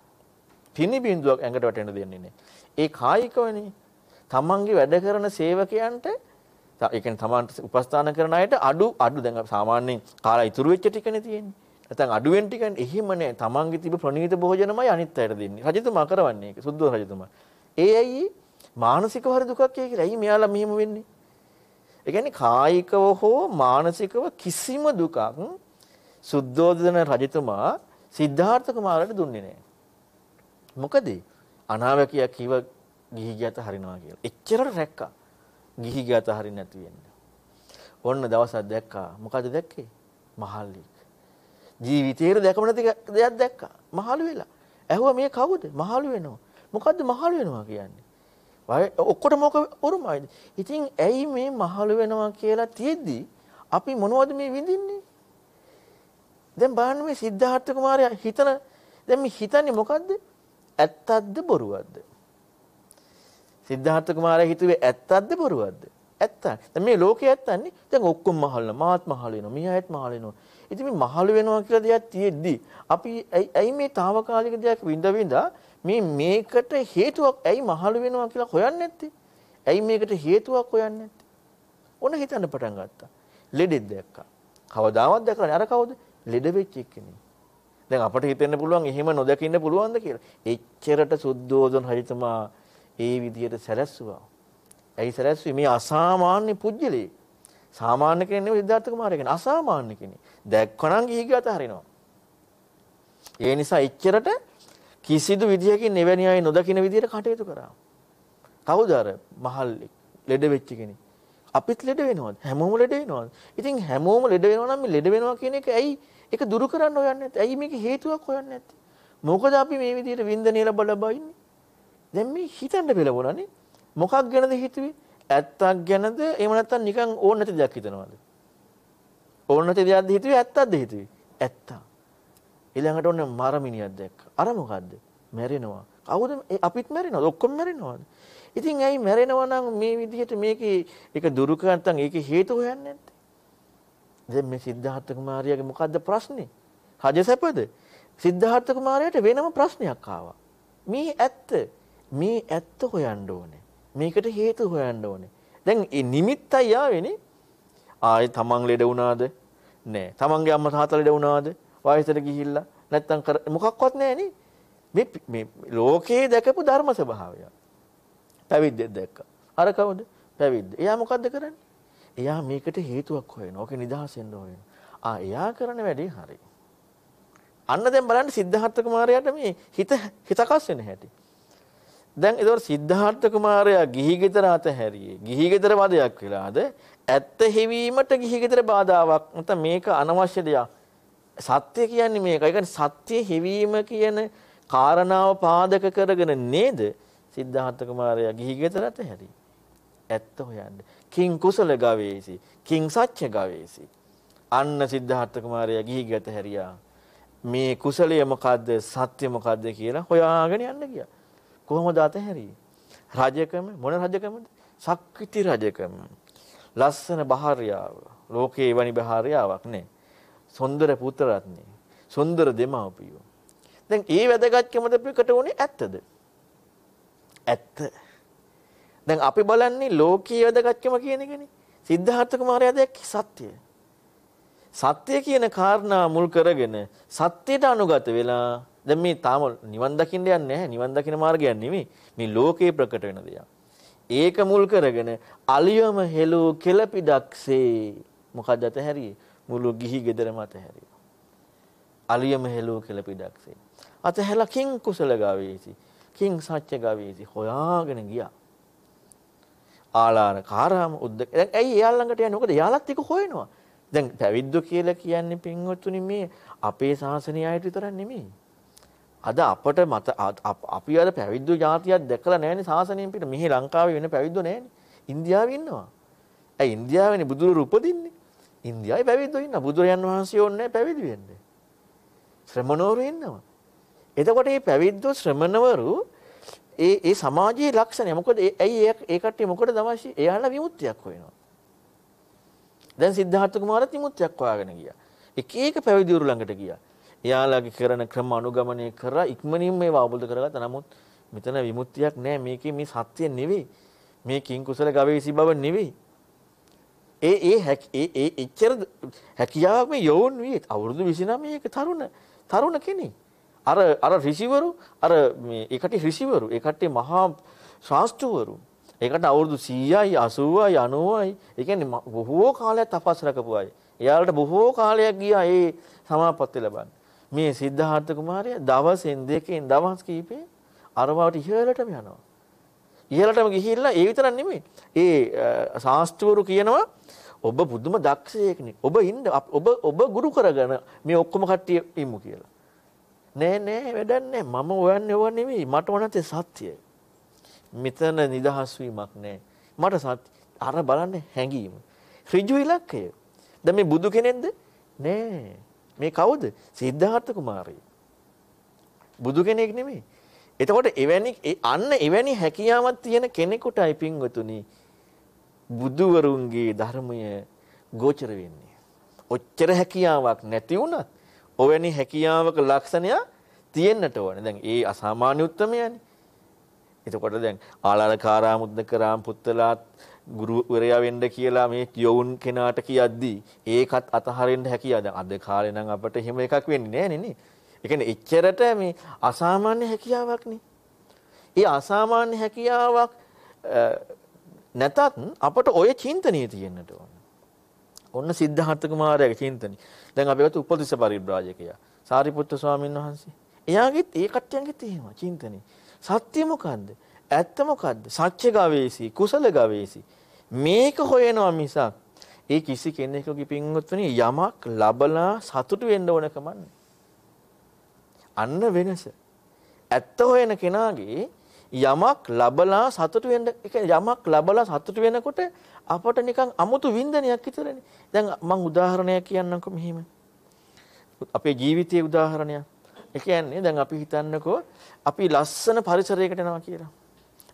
S2: පින්න බින්දුවක් ඇඟට වැටෙන්න දෙන්නේ නෑ. ඒ කායිකවනේ. තමන්ගේ වැඩ කරන සේවකයන්ට ඒ කියන්නේ තමන්ට උපස්ථාන කරන අයට අඩු අඩු දැන් සාමාන්‍යයෙන් කාලා ඉතුරු වෙච්ච ටිකනේ තියෙන්නේ. නැත්නම් අඩුවෙන් ටිකනේ එහෙම නෑ. තමන්ගේ තිබ ප්‍රණීත භෝජනමයි අනිත් අයට දෙන්නේ. රජතුමා කරවන්නේ ඒක. සුද්ධ රජතුමා. ඒ ඇයි මානසික හරි දුකක් කියලා. ඇයි මෙයාලා මෙහෙම වෙන්නේ? ඒ කියන්නේ කායිකව හෝ මානසිකව කිසිම දුකක් සුද්ධෝදන රජතුමා සිද්ධාර්ථ කුමාරට දුන්නේ නැහැ. මොකද අනාවැකිය කිව ගිහි ගියත හරිනවා කියලා. එච්චරට රැක්කා. ගිහි ගියත හරින්න නැති වෙන්න. ඔන්න දවසක් දැක්කා. මොකද දැක්කේ? මහල්ලි. ජීවිතේට දැකම නැති දෙයක් දැක්කා. මහලු වෙලා. ඇහුවා මේ කවුද? මහලු වෙනවා. මොකද්ද මහලු වෙනවා කියන්නේ? ඔක්කොට මොක උරුමයිද? ඉතින් ඇයි මේ මහලු වෙනවා කියලා තියෙද්දි අපි මොනවද මේ විඳින්නේ? දැන් බලන්න මේ සිද්ධාර්ථ කුමාරයා හිතන දැන් මේ හිතන්නේ මොකද්ද? ඇත්තක්ද බොරුවක්ද? සිද්ධාර්ථ කුමාරයා හිතුවේ ඇත්තක්ද බොරුවක්ද? ඇත්ත. දැන් මේ ලෝකේ ඇත්තන්නේ දැන් ඔක්කොම මහල්න මාත් මහල් වෙනවා. මේ අයත් මහල් වෙනවා. ඉතින් මේ මහලු වෙනවා කියලා දෙයක් තියෙද්දි අපි ඇයි මේ తాවකාලික දෙයක් විඳ විඳා මේ මේකට හේතුවක් ඇයි මහලු වෙනවා කියලා හොයන්නේ නැත්තේ? ඇයි මේකට හේතුවක් හොයන්නේ නැත්තේ? ඔන්න හිතන්න පටන් ගත්තා. ලෙඩෙක් දැක්කා. කවදාවත් දැකලා නෑ. අර කවුද? ලෙඩ වෙච්ච එක්කෙනෙක්. දැන් අපිට හිතෙන්න පුළුවන් එහෙම නොදකින්න පුළුවන්ද කියලා. එච්චරට සුද්ධෝදන රජතුමා ඒ විදිහට සැලැස්සුවා. ඇයි සැලැස්සුවේ? මේ අසාමාන්‍ය පුජ්‍යලේ. සාමාන්‍ය කෙනෙක් නෙවෙයි සිද්ධාර්ථ කුමාරයා කියන්නේ අසාමාන්‍ය කෙනෙක්. දැක්කනම් ගිහි ගියත හරිනවා. ඒ නිසා එච්චරට කිසිදු විදියකින් එවැනි අය නොදකින විදියට කටයුතු කරා. කවුද අර මහල් ලෙඩ වෙච්ච කෙනෙක්? අපිත් ලෙඩ වෙනවද? හැමෝම ලෙඩ වෙනවද? ඉතින් හැමෝම ලෙඩ වෙනවා නම් මේ ලෙඩ වෙනවා කියන එක ඇයි ඒක දුරු කරන්න හොයන්නේ නැත්තේ? ඇයි මේක හේතුවක් හොයන්නේ නැත්තේ? මොකද අපි මේ විදියට වින්දනය ලබ ලබා ඉන්නේ? දැන් මේ හිතන්න පෙළවුණානේ. මොකක් ගැනද හිතුවේ? ඇත්තක් ගැනද? එහෙම නැත්නම් නිකන් ඕන නැති දෙයක් හිතනවද? ඕන නැති දෙයක්ද හිතුවේ? ඇත්තක්ද හිතුවේ? ඇත්තා. ඊළඟට ඔන්න මරමිනියක් දැක්කා. අර මොකද්ද? මැරෙනවා. කවුද අපිත් මැරෙනවද? ඔක්කොම මැරෙනවද? ඉතින් ඇයි මැරෙනවා නම් මේ විදිහට මේකේ ඒක දුරු කර නැත්නම් ඒකේ හේතු හොයන්නේ නැත්තේ? දැන් මේ සිද්ධාර්ථ කුමාරයාගේ මොකද්ද ප්‍රශ්නේ? රජසැපද? සිද්ධාර්ථ කුමාරයාට වෙනම ප්‍රශ්නයක් ආවා. මේ ඇත්ත මේ ඇත්ත හොයන්න ඕනේ. මේකට හේතු හොයන්න ඕනේ. දැන් මේ නිමිත්තයි ආවේනේ. ආයේ තමන් ලෙඩ වුණාද? නෑ. තමන්ගේ අම්මා තාත්තා ලෙඩ වුණාද? වයසට ගිහිල්ලා නැත්තම් මොකක්වත් නැහැ මේ මේ ලෝකේ දැකපු ධර්ම ස්වභාවය. පැවිද්දෙක් දැක්කා. අර කවුද? පැවිද්ද. එයා මොකද්ද කරන්නේ? එයා මේකට හේතුවක් හොයනවා. ඕකේ නිදහසෙන්න හොයනවා. ආ එයා කරන වැඩේ හරි. අන්න දැන් බලන්න සිද්ධාර්ථ කුමාරයාට මේ හිත හිතකස් වෙන හැටි. දැන් ඒතකොට සිද්ධාර්ථ කුමාරයා ගිහි ගෙදර අතහැරියේ. ගිහි ගෙදර වදයක් වෙලාද? ඇත්ත හෙවීමට ගිහි ගෙදර බාධාවක්. නැත්නම් මේක අනවශ්‍ය දෙයක්. සත්‍ය කියන්නේ මේක. ඒ කියන්නේ සත්‍ය හෙවීම කියන කාරණාව පාදක කරගෙන නේද සිද්ධාර්ථ කුමාරයා ගිහි ගෙදර අතහැරි. ඇත්ත හොයන්න. කිං කුසල ගවේසි. කිං සත්‍ය ගවේසි. අන්න සිද්ධාර්ථ කුමාරයා ගිහි ගෙත හැරියා. මේ කුසලය මොකද්ද සත්‍ය මොකද්ද කියලා හොයාගෙන යන්න ගියා. කොහොමද අතහැරියේ? රජකම මොන රජකමද? සක්විති රජකම. ලස්සන බහාර්යාව. ලෝකේ එවැනි බහාර්යාවක් නෑ. සොන්දර පුත්‍රරත්නේ. සොන්දර දෙමාපියෝ. දැන් ඒ වැදගත්කමද ප්‍රකට වුණේ ඇත්තද? ඇත්ත. දැන් අපි බලන්නේ ලෝකීය වැදගත්කම කියන එකනේ. සිද්ධාර්ථ කුමාරයා දැක්කේ සත්‍යය. සත්‍ය කියන කාරණා මුල් කරගෙන සත්‍යයට අනුගත වෙලා දැන් මේ තාම නිවන් දකින්න යන්නේ නැහැ. නිවන් දකින්න මාර්ගයක් නෙමෙයි. මේ ලෝකේ ප්‍රකට වෙන දෙයක්. ඒක මුල් කරගෙන අලියම හෙළූ කෙලපිඩක්සේ මොකද අතහැරියේ? මුළු ගිහි ගෙදරම අතහැරියා. අලියම හෙළූ කෙලපිඩක්සේ. අතහැලා කිං කුසල ගාවේසි. කිං සත්‍ය ගාවේසි හොයාගෙන ගියා. ආලාර කාරාම උද්ද දැන් ඇයි එයා ළඟට යන්නේ මොකද එයාලත් එක හොයනවා දැන් පැවිද්දෝ කියලා කියන්නේ පින්වත්තුනි මේ අපේ ශාසනය ආයත විතරක් නෙමෙයි අද අපට මත අපි අර පැවිද්දු ජාතියක් දැකලා නැහැනේ සාසනයෙන් පිට. මෙහි ලංකාවේ වෙන පැවිද්දෝ නැහැනේ. ඉන්දියාවේ ඉන්නවා. ඇයි ඉන්දියාවේනේ බුදුරු උපදින්නේ? ඉන්දියාවේ පැවිද්දෝ ඉන්නවා. බුදුරයන් වහන්සේ ඕනේ පැවිදි වෙන්න. ශ්‍රමණවරු ඉන්නවා. එතකොට මේ පැවිද්දෝ ශ්‍රමණවරු ඒ ඒ සමාජයේ ලක්ෂණය. මොකද ඇයි ඒ කට්ටිය මොකටද අවශ්‍ය? එයාලා විමුක්තියක් හොයනවා. දැන් සිද්ධාර්ථ කුමාරත් විමුක්තියක් හොයාගෙන ගියා. එක එක පැවිදිවරු ළඟට ගියා. එයාලගේ කරන ක්‍රම අනුගමනය කරලා ඉක්මනින් මේවා අවබෝධ කරගත්තා. නමුත් මෙතන විමුක්තියක් නෑ. මේකේ මේ සත්‍ය නෙවෙයි. මේ කිං කුසල ගවේෂි බව නෙවෙයි. ඒ ඒ ඒ ඒ එච්චර හැකියාවක් මේ යෝන් වී අවුරුදු 29 ක තරුණ තරුණ කෙනෙක්. අර අර ඍෂිවරු අර මේ ඒකට ඍෂිවරු ඒකට මහා ශාස්ත්‍රවරු ඒකට අවුරුදු 100යි 80යි 90යි ඒ කියන්නේ බොහෝ කාලයක් තපස් රකපු අය. එයාලට බොහෝ කාලයක් ගියා ඒ සමාපත්තිය ලබන්න. මේ සිද්ධාර්ථ කුමාරයා දවසෙන් දෙකෙන් දවස් කීපේ අරවට ඉහළටම යනවා. ඉහළටම ගිහිල්ලා ඒ විතරක් නෙමෙයි. ඒ ශාස්ත්‍රවරු කියනවා ඔබ පුදුම දක්ෂයෙක්නේ. ඔබ ඉන්න ඔබ ඔබ ගුරු කරගෙන මේ ඔක්කොම කට්ටිය ඉමු කියලා. නෑ නෑ වැඩක් නෑ. මම හොයන්නේ ඕවා නෙමෙයි. මට ඕනත්තේ සත්‍යය. මෙතන නිදහස් වීමක් නෑ. මට සත්‍ය අර බලන්න හැංගීම. ඍජු ඉලක්කය. දැන් මේ බුදු කෙනෙක්ද? නෑ. මේ කවුද? සිද්ධාර්ථ කුමාරයා. බුදු කෙනෙක් නෙමෙයි. එතකොට එවැනි අන්න එවැනි හැකියාවක් තියෙන කෙනෙකුටයි පින්වතුනි බුදුවරුන්ගේ ධර්මය ගෝචර වෙන්නේ. ඔච්චර හැකියාවක් නැති වුණත් ඔවැනි හැකියාවක ලක්ෂණය තියෙන්නට ඕනේ. දැන් ඒ අසාමාන්‍ය උත්මයනේ. එතකොට දැන් ආලාරකාරාමුද්දකරාම් පුත්තලාත් ගුරුවරයා වෙන්න කියලා මේ යොවුන් කෙනාට කියද්දී ඒකත් අතහරින්න හැකියාව. දැන් අද කාලේ නම් අපිට එහෙම එකක් වෙන්නේ නැහැ නේ. ඒ කියන්නේ එච්චරට මේ අසාමාන්‍ය හැකියාවක් නේ. ඒ අසාමාන්‍ය හැකියාවක් නැතත් අපට ඔය චින්තනීය තියෙන්නට ඕන. ඔන්න සිද්ධාර්ථ කුමාරයාගේ චින්තනය. දැන් අපි ගත්ත උපතිස්ස පරිබ්‍රාජකයා. සාරිපුත්‍ර ස්වාමීන් වහන්සේ. එයාගෙත් ඒ කට්ටියන්ගෙත් එහෙම චින්තනය. සත්‍ය මොකද්ද? ඇත්ත මොකද්ද? සත්‍ය ගවේෂි, කුසල ගවේෂි. මේක හොයනවා මිසක් ඒ කිසි කෙනෙකුගේ පින්වත්නි යමක් ලබලා සතුටු වෙන්න ඕන කමන්නේ. අන්න වෙනස. ඇත්ත හොයන කෙනාගේ යමක් ලබලා සතුටු වෙන්න යමක් ලබලා සතුටු වෙනකොට අපට නිකන් අමුතු වින්දනයක් විතරනේ. දැන් මම උදාහරණයක් කියන්නම්කෝ මෙහිම. අපේ ජීවිතයේ උදාහරණයක්. ඒ කියන්නේ දැන් අපි හිතන්නකෝ අපි ලස්සන පරිසරයකට යනවා කියලා.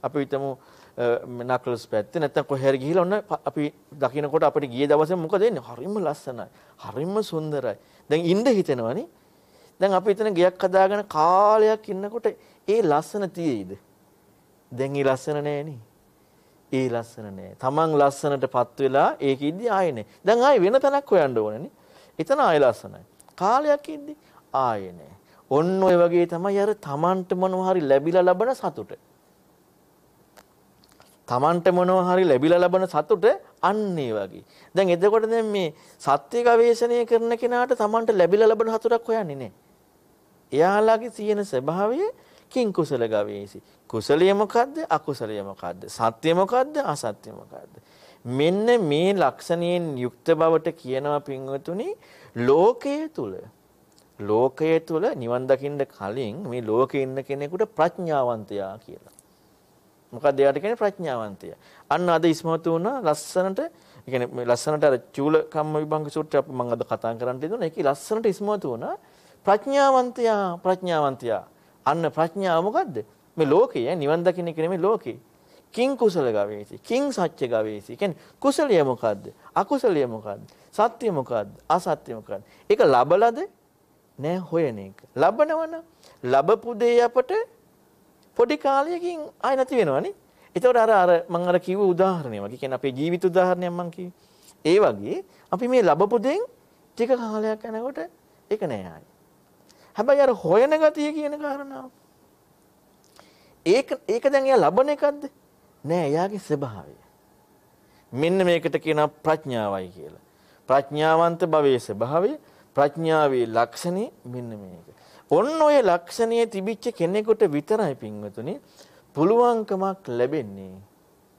S2: අපි හිතමු නක්ලස් පැත්තේ නැත්නම් කොහේ හරි ගිහිල්ලා ඔන්න අපි දකින්නකොට අපිට ගිය දවසේ මොකද වෙන්නේ? හරිම ලස්සනයි. හරිම සුන්දරයි. දැන් ඉන්න හිතෙනවනේ. දැන් අපි හිතන ගයක් හදාගෙන කාලයක් ඉන්නකොට ඒ ලස්සන තියෙයිද? දැන් ඒ ලස්සන නෑනේ. ඒ ලස්සන නෑ. Taman ලස්සනටපත් වෙලා ඒක ඉද්දි ආයේ නෑ. දැන් ආයේ වෙන තැනක් හොයන්න ඕනනේ. එතන ආයේ ලස්සනයි. කාලයක් ඉද්දි ආයේ නෑ. ඔන්න ඔය වගේ තමයි අර Tamanට මොනවා හරි ලැබිලා ලබන සතුට. Tamanට මොනවා හරි ලැබිලා ලබන සතුට අන්න ඒ වගේ. දැන් එතකොට දැන් මේ සත්‍ය ගවේෂණය කරන කෙනාට Tamanට ලැබිලා ලබන සතුටක් හොයන්නේ නැහැ. එයාලගේ තියෙන ස්වභාවය කිං කුසල ගවේෂි. කුසලය මොකද්ද? අකුසලය මොකද්ද? සත්‍ය මොකද්ද? අසත්‍ය මොකද්ද? මෙන්න මේ ලක්ෂණයෙන් යුක්ත බවට කියනවා පින්වතුනි ලෝකයේ තුල ලෝකයේ තුල නිවන් දකින්න කලින් මේ ලෝකේ ඉන්න කෙනෙකුට ප්‍රඥාවන්තයා කියලා. මොකක්ද එයාට කියන්නේ ප්‍රඥාවන්තය. අන්න අද ඉස්මතු වුණා ලස්සනට ඒ කියන්නේ මේ ලස්සනට අර චූල කම්ම විභංග සූත්‍රය අපි මම අද කතා කරන්න දෙනවා. ඒකේ ලස්සනට ඉස්මතු වුණා ප්‍රඥාවන්තයා ප්‍රඥාවන්තයා. අන්න ප්‍රඥාව මොකද්ද? මේ ලෝකය නිවන් දකින්න එක නෙමෙයි ලෝකේ. කිං කුසල ගවේසි කිං සත්‍ය ගවේසි කියන්නේ කුසලය මොකද්ද අකුසලය මොකද්ද සත්‍ය මොකද්ද අසත්‍ය මොකද්ද ඒක ලබලද නෑ හොයන එක ලබනවනම් ලබපු දේ අපට පොඩි කාලයකින් ආය නැති වෙනවනේ. ඒතකොට අර අර මම අර කිව්ව උදාහරණය වගේ කියන්නේ අපේ ජීවිත උදාහරණයක් මම කිව්වේ. ඒ වගේ අපි මේ ලැබපු දෙයින් ටික කාලයක් යනකොට ඒක නෑ ආයි. හැබැයි අර හොයන ගතිය කියන කාරණාව. ඒක ඒක දැන් එයා ලබන එකක්ද? නෑ එයාගේ ස්වභාවය. මෙන්න මේකට කියනවා ප්‍රඥාවයි කියලා. ප්‍රඥාවන්ත භවයේ ස්වභාවය ප්‍රඥාවේ ලක්ෂණේ මෙන්න මේක. ඔන්න ඔය ලක්ෂණයේ තිබිච්ච කෙනෙකුට විතරයි පින්වතුනි පුළුවන්කමක් ලැබෙන්නේ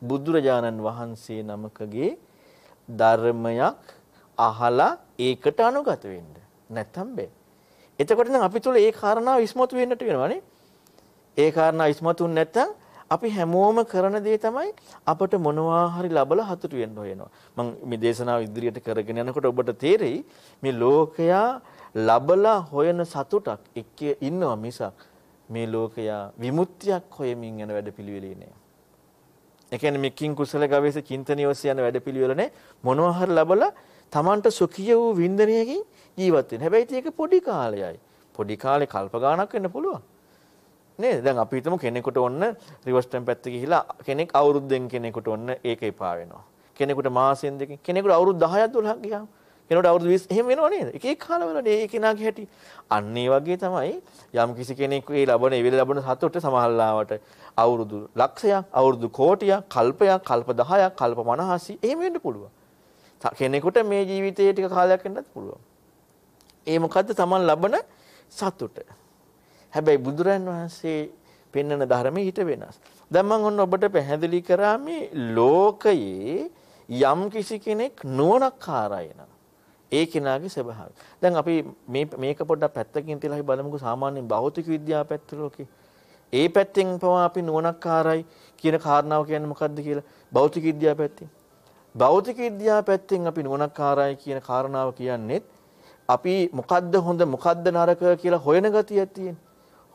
S2: බුදුරජාණන් වහන්සේ නමකගේ ධර්මයක් අහලා ඒකට අනුගත වෙන්න. නැත්තම් බෑ. එතකොට නම් අපි තුල ඒ කාරණාව ඉස්මතු වෙන්නට වෙනවනේ. ඒ කාරණා ඉස්මතුන් නැත්තම් අපි හැමෝම කරන දේ තමයි අපට මොනවා හරි ලබලා හතුරු වෙන්න හොයනවා. මම මේ දේශනාව ඉදිරියට කරගෙන යනකොට ඔබට තේරෙයි මේ ලෝකයා ලබලා හොයන සතුටක් එක්ක ඉන්නවා මිසක් මේ ලෝකයා විමුක්තියක් හොයමින් යන වැඩපිළිවෙලේ නෑ. ඒ කියන්නේ මේ කිං කුසල ගවේෂ චින්තනියෝස යන වැඩපිළිවෙල නේ මොනවා හරි ලබලා Tamanට සුඛිය වූ වින්දනයකින් ජීවත් වෙන්න. හැබැයි ඒක පොඩි කාලයයි. පොඩි කාලේ කල්ප ගාණක් වෙන්න පුළුවන්. නේද? දැන් අපි හිතමු කෙනෙකුට ඔන්න රිවර්ස් ටයිම් පැත්තේ ගිහිලා කෙනෙක් අවුරුද්දෙන් කෙනෙකුට ඔන්න ඒක එපා වෙනවා. කෙනෙකුට මාසෙන් දෙකකින් කෙනෙකුට අවුරුදු 10ක් 12ක් ගියාම කෙනෙකුට අවුරුදු 20 එහෙම වෙනව නේද? එක එක කාලවලදී ඒ කෙනාගේ හැටි. අන්න ඒ වගේ තමයි යම් කිසි කෙනෙකු ඒ ලබන ඒ වෙලේ ලබන සතුට සමහරලාවට අවුරුදු ලක්ෂයක්, අවුරුදු කෝටියක්, කල්පයක්, කල්ප 10ක්, කල්ප 50 එහෙම වෙන්න පුළුවන්. කෙනෙකුට මේ ජීවිතයේ ටික කාලයක් වෙන්නත් පුළුවන්. ඒ මොකද්ද Taman ලබන සතුට. හැබැයි බුදුරන් වහන්සේ පෙන්වන ධර්මයේ හිත වෙනස්. දැන් මම ඔන්න ඔබට පැහැදිලි කරා මේ ලෝකයේ යම් කිසි කෙනෙක් නුවණක්කාරයි නම් ඒ කෙනාගේ ස්වභාවය. දැන් අපි මේ මේක පොඩ්ඩක් පැත්තකින් තියලා අපි බලමුකෝ සාමාන්‍ය භෞතික විද්‍යාව පැත්ත ලෝකේ. ඒ පැත්තෙන් පවා අපි නුවණක්කාරයි කියන කාරණාව කියන්නේ මොකද්ද කියලා භෞතික විද්‍යාව පැත්තෙන්. භෞතික විද්‍යාව පැත්තෙන් අපි නුවණක්කාරයි කියන කාරණාව කියන්නේත් අපි මොකද්ද හොඳ මොකද්ද නරක කියලා හොයන ගතියක් තියෙන.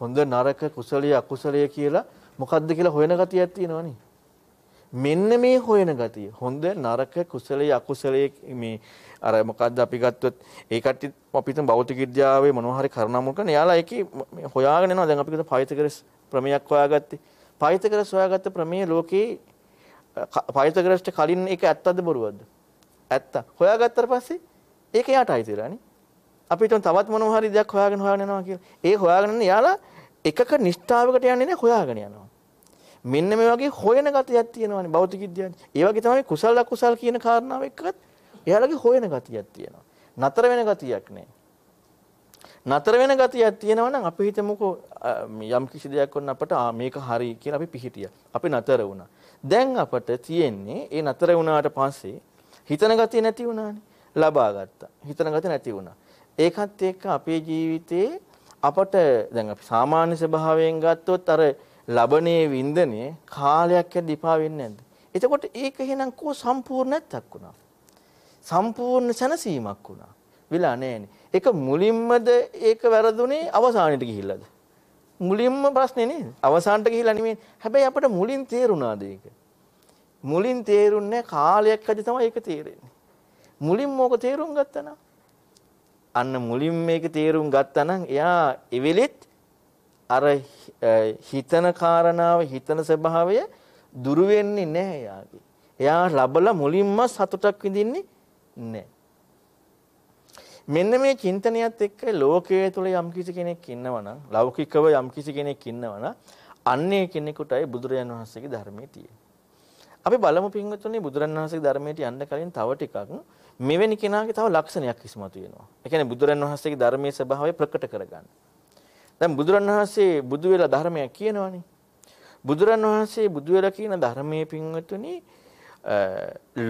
S2: හොඳ නරක කුසලයේ අකුසලයේ කියලා මොකද්ද කියලා හොයන ගතියක් තියෙනවනේ. මෙන්න මේ හොයන ගතිය. හොඳ නරක කුසලයේ අකුසලයේ මේ අර මොකද්ද අපි ගත්තොත් ඒ කට්ටිය අපි හිතමු භෞතික විද්‍යාවේ මොනවා හරි කරනමුක එයාලා ඒකේ හොයාගෙන යනවා. දැන් අපි කිව්ව පයිතගරස් ප්‍රමේයක් හොයාගත්තේ. පයිතගරස් හොයාගත්ත ප්‍රමේය ලෝකේ පයිතගරස්ට කලින් ඒක ඇත්තද බොරුවද? ඇත්ත. හොයාගත්තට පස්සේ ඒක යාට අයිතිලානේ. අපි හිතමු තවත් මොනවා හරි දෙයක් හොයාගෙන හොයාගෙන යනවා කියලා. ඒ හොයාගෙන යන යාලා එකක නිෂ්ඨාවකට යන්නේ නැහැ හොයාගෙන යනවා. මෙන්න මේ වගේ හොයන ගතියක් තියෙනවානේ භෞතික විද්‍යාවේ. ඒ වගේ තමයි කුසල අකුසල් කියන කාරණාව එක්කත් එයාලගේ හොයන ගතියක් තියෙනවා. නතර වෙන ගතියක් නැහැ. නතර වෙන ගතියක් තියෙනවා නම් අපි හිතමුකෝ යම් කිසි දෙයක් වුණ අපට මේක හරි කියලා අපි පිහිටියා. අපි නතර වුණා. දැන් අපට තියෙන්නේ ඒ නතර වුණාට පස්සේ හිතන ගතිය නැති වුණානේ. ලබා ගත්තා. හිතන ගතිය නැති වුණා. ඒකත් එක්ක අපේ ජීවිතේ අපට දැන් අපි සාමාන්‍ය ස්වභාවයෙන් ගත්තොත් අර ලබනේ වින්දනේ කාලයක් යද්දීපා වෙන්නේ නැද්ද? එතකොට ඒක එහෙනම් කෝ සම්පූර්ණ නැත්තක් වුණා. සම්පූර්ණ සැනසීමක් වුණා. විලා නැහැනේ. ඒක මුලින්මද ඒක වැරදුනේ අවසානෙට ගිහිල්ලාද? මුලින්ම ප්‍රශ්නේ නේද? අවසානට ගිහිල්ලා නෙමෙයි. හැබැයි අපිට මුලින් තේරුණාද ඒක? මුලින් තේරුන්නේ කාලයක් අද තමයි ඒක තේරෙන්නේ. මුලින්ම ඕක තේරුම් ගත්තා නම් අන්න මුලින් මේක තේරුම් ගත්තා නම් එයා එවෙලෙත් අර හිතන කාරණාව හිතන ස්වභාවය දුරු වෙන්නේ නැහැ එයාගේ. එයා ලබලා මුලින්ම සතුටක් විඳින්නේ නැහැ. මෙන්න මේ චින්තනයත් එක්ක ලෝකයේ තුල යම්කිසි කෙනෙක් ඉන්නවනම් ලෞකිකව යම්කිසි කෙනෙක් ඉන්නවනම් අන්නේ කෙනෙකුටයි බුදුරජාන් වහන්සේගේ ධර්මයේ තියෙන්නේ. අපි බලමු පින්වත්නි බුදුරජාන් වහන්සේගේ ධර්මයට යන්න කලින් තව ටිකක් මෙවැනි කෙනාගේ තව ලක්ෂණයක් ඉස්මතු වෙනවා. ඒ කියන්නේ බුදුරන් වහන්සේගේ ධර්මයේ ස්වභාවය ප්‍රකට කරගන්න. දැන් බුදුරන් වහන්සේ බුදු වෙලා ධර්මයක් කියනවනේ. බුදුරන් වහන්සේ බුදු වෙලා කියන ධර්මයේ පින්වතුනි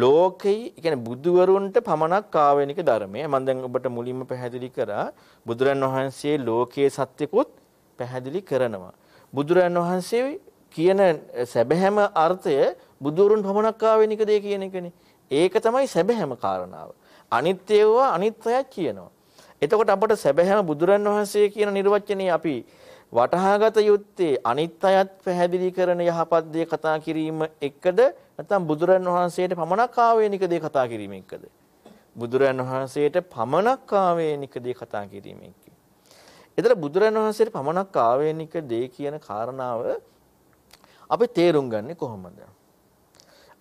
S2: ලෝකේ කියන්නේ බුදුවරුන්ට පමණක් ආවෙනික ධර්මය. මම දැන් ඔබට මුලින්ම පැහැදිලි කරා බුදුරන් වහන්සේ ලෝකයේ සත්‍යකුත් පැහැදිලි කරනවා. බුදුරන් වහන්සේ කියන සැබෑම අර්ථය බුදුවරුන් පමණක් ආවෙනික දේ කියන එකනේ. ඒක තමයි සැබෑම කාරණාව. අනිත්‍ය ඒවා අනිත්‍යයක් කියනවා. එතකොට අපට සැබෑම බුදුරන් වහන්සේ කියන නිර්වචනය අපි වටහාගත යුත්තේ අනිත්‍යයත් පැහැදිලි කරන යහපත් දේ කතා කිරීම එක්කද නැත්නම් බුදුරන් වහන්සේට පමණක් ආවේනික දේ කතා කිරීම එක්කද? බුදුරන් වහන්සේට පමණක් ආවේනික දේ කතා කිරීම එක්ක. එතන බුදුරන් වහන්සේට පමණක් ආවේනික දේ කියන කාරණාව අපි තේරුම් ගන්නේ කොහොමද?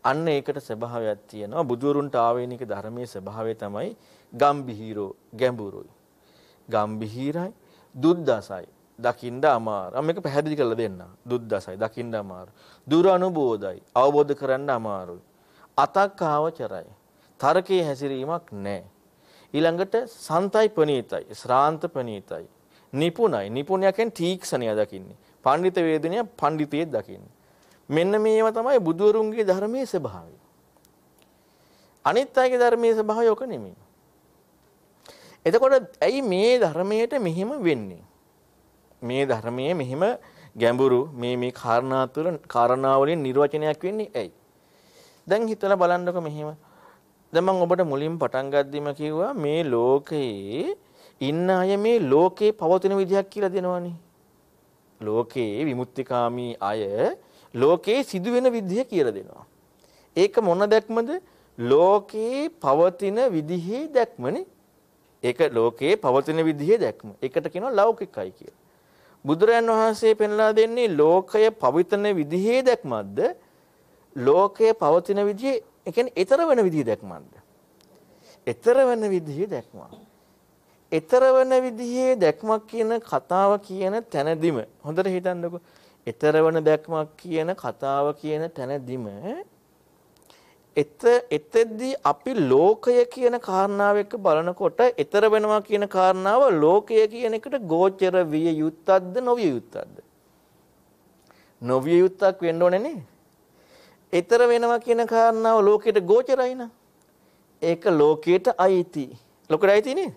S2: අන්න ඒකට ස්වභාවයක් තියෙනවා. බුදුරුන්ට ආවේනික ධර්මයේ ස්වභාවය තමයි ගම්බිහිරෝ ගැඹුරුයි. ගම්බිහිරයි දුද්දසයි. දකින්න අමාරු. මේක පැහැදිලි කරලා දෙන්න. දුද්දසයි දකින්න අමාරු. දුර අනුබෝධයි. අවබෝධ කරන්න අමාරුයි. අතක් ආවචරයි. තරකේ හැසිරීමක් නැහැ. ඊළඟට සන්තයි ප්‍රනීතයි. ශ්‍රාන්ත ප්‍රනීතයි. නිපුණයි. නිපුණයා කියන්නේ තීක්ෂණය දකින්නේ. පඬිත වේදනය පඬිතේ දකින්නේ. මෙන්න මේවා තමයි බුදුවරුන්ගේ ධර්මයේ ස්වභාවය. අනිත් අයගේ ධර්මයේ ස්වභාවය ඔක නෙමෙයි. එතකොට ඇයි මේ ධර්මයට මෙහෙම වෙන්නේ? මේ ධර්මයේ මෙහෙම ගැඹුරු මේ මේ කාරණා තුළ කාරණා වලින් නිර්වචනයක් වෙන්නේ ඇයි? දැන් හිතලා බලන්නකො මෙහෙම. දැන් මම ඔබට මුලින් පටන් ගද්දිම කිව්වා මේ ලෝකයේ ඉන්න අය මේ ලෝකේ පවතින විදිහක් කියලා දෙනවනේ. ලෝකේ විමුක්තිකාමී අය ලෝකේ සිදුවෙන විදිහ කියලා දෙනවා. ඒක මොන දැක්මද? ලෝකේ පවතින විදිහේ දැක්මනේ. ඒක ලෝකේ පවතින විදිහේ දැක්ම. ඒකට කියනවා ලෞකිකයි කියලා. බුදුරයන් වහන්සේ පෙන්ලා දෙන්නේ ලෝකය පවිතන විදිහේ දැක්මක්ද? ලෝකය පවතින විදිහේ ඒ කියන්නේ ඊතර වෙන විදිහේ දැක්මක්ද? ඊතර වෙන විදිහේ දැක්මක්. ඊතර වෙන විදිහේ දැක්මක් කියන කතාව කියන තැනදිම හොඳට හිතන්නකෝ. ඊතර වෙන දැක්මක් කියන කතාව කියන තැනදිම එත එතෙද්දී අපි ලෝකය කියන කාරණාව එක්ක බලනකොට ඊතර වෙනවා කියන කාරණාව ලෝකය කියන එකට ගෝචර විය යුත්තක්ද නොවිය යුත්තක්ද? නොවිය යුත්තක් වෙන්න ඕනේ නේ. ඊතර වෙනවා කියන කාරණාව ලෝකයට ගෝචරයි නා ඒක ලෝකයට අයිති. ලෝකයට අයිති නේ.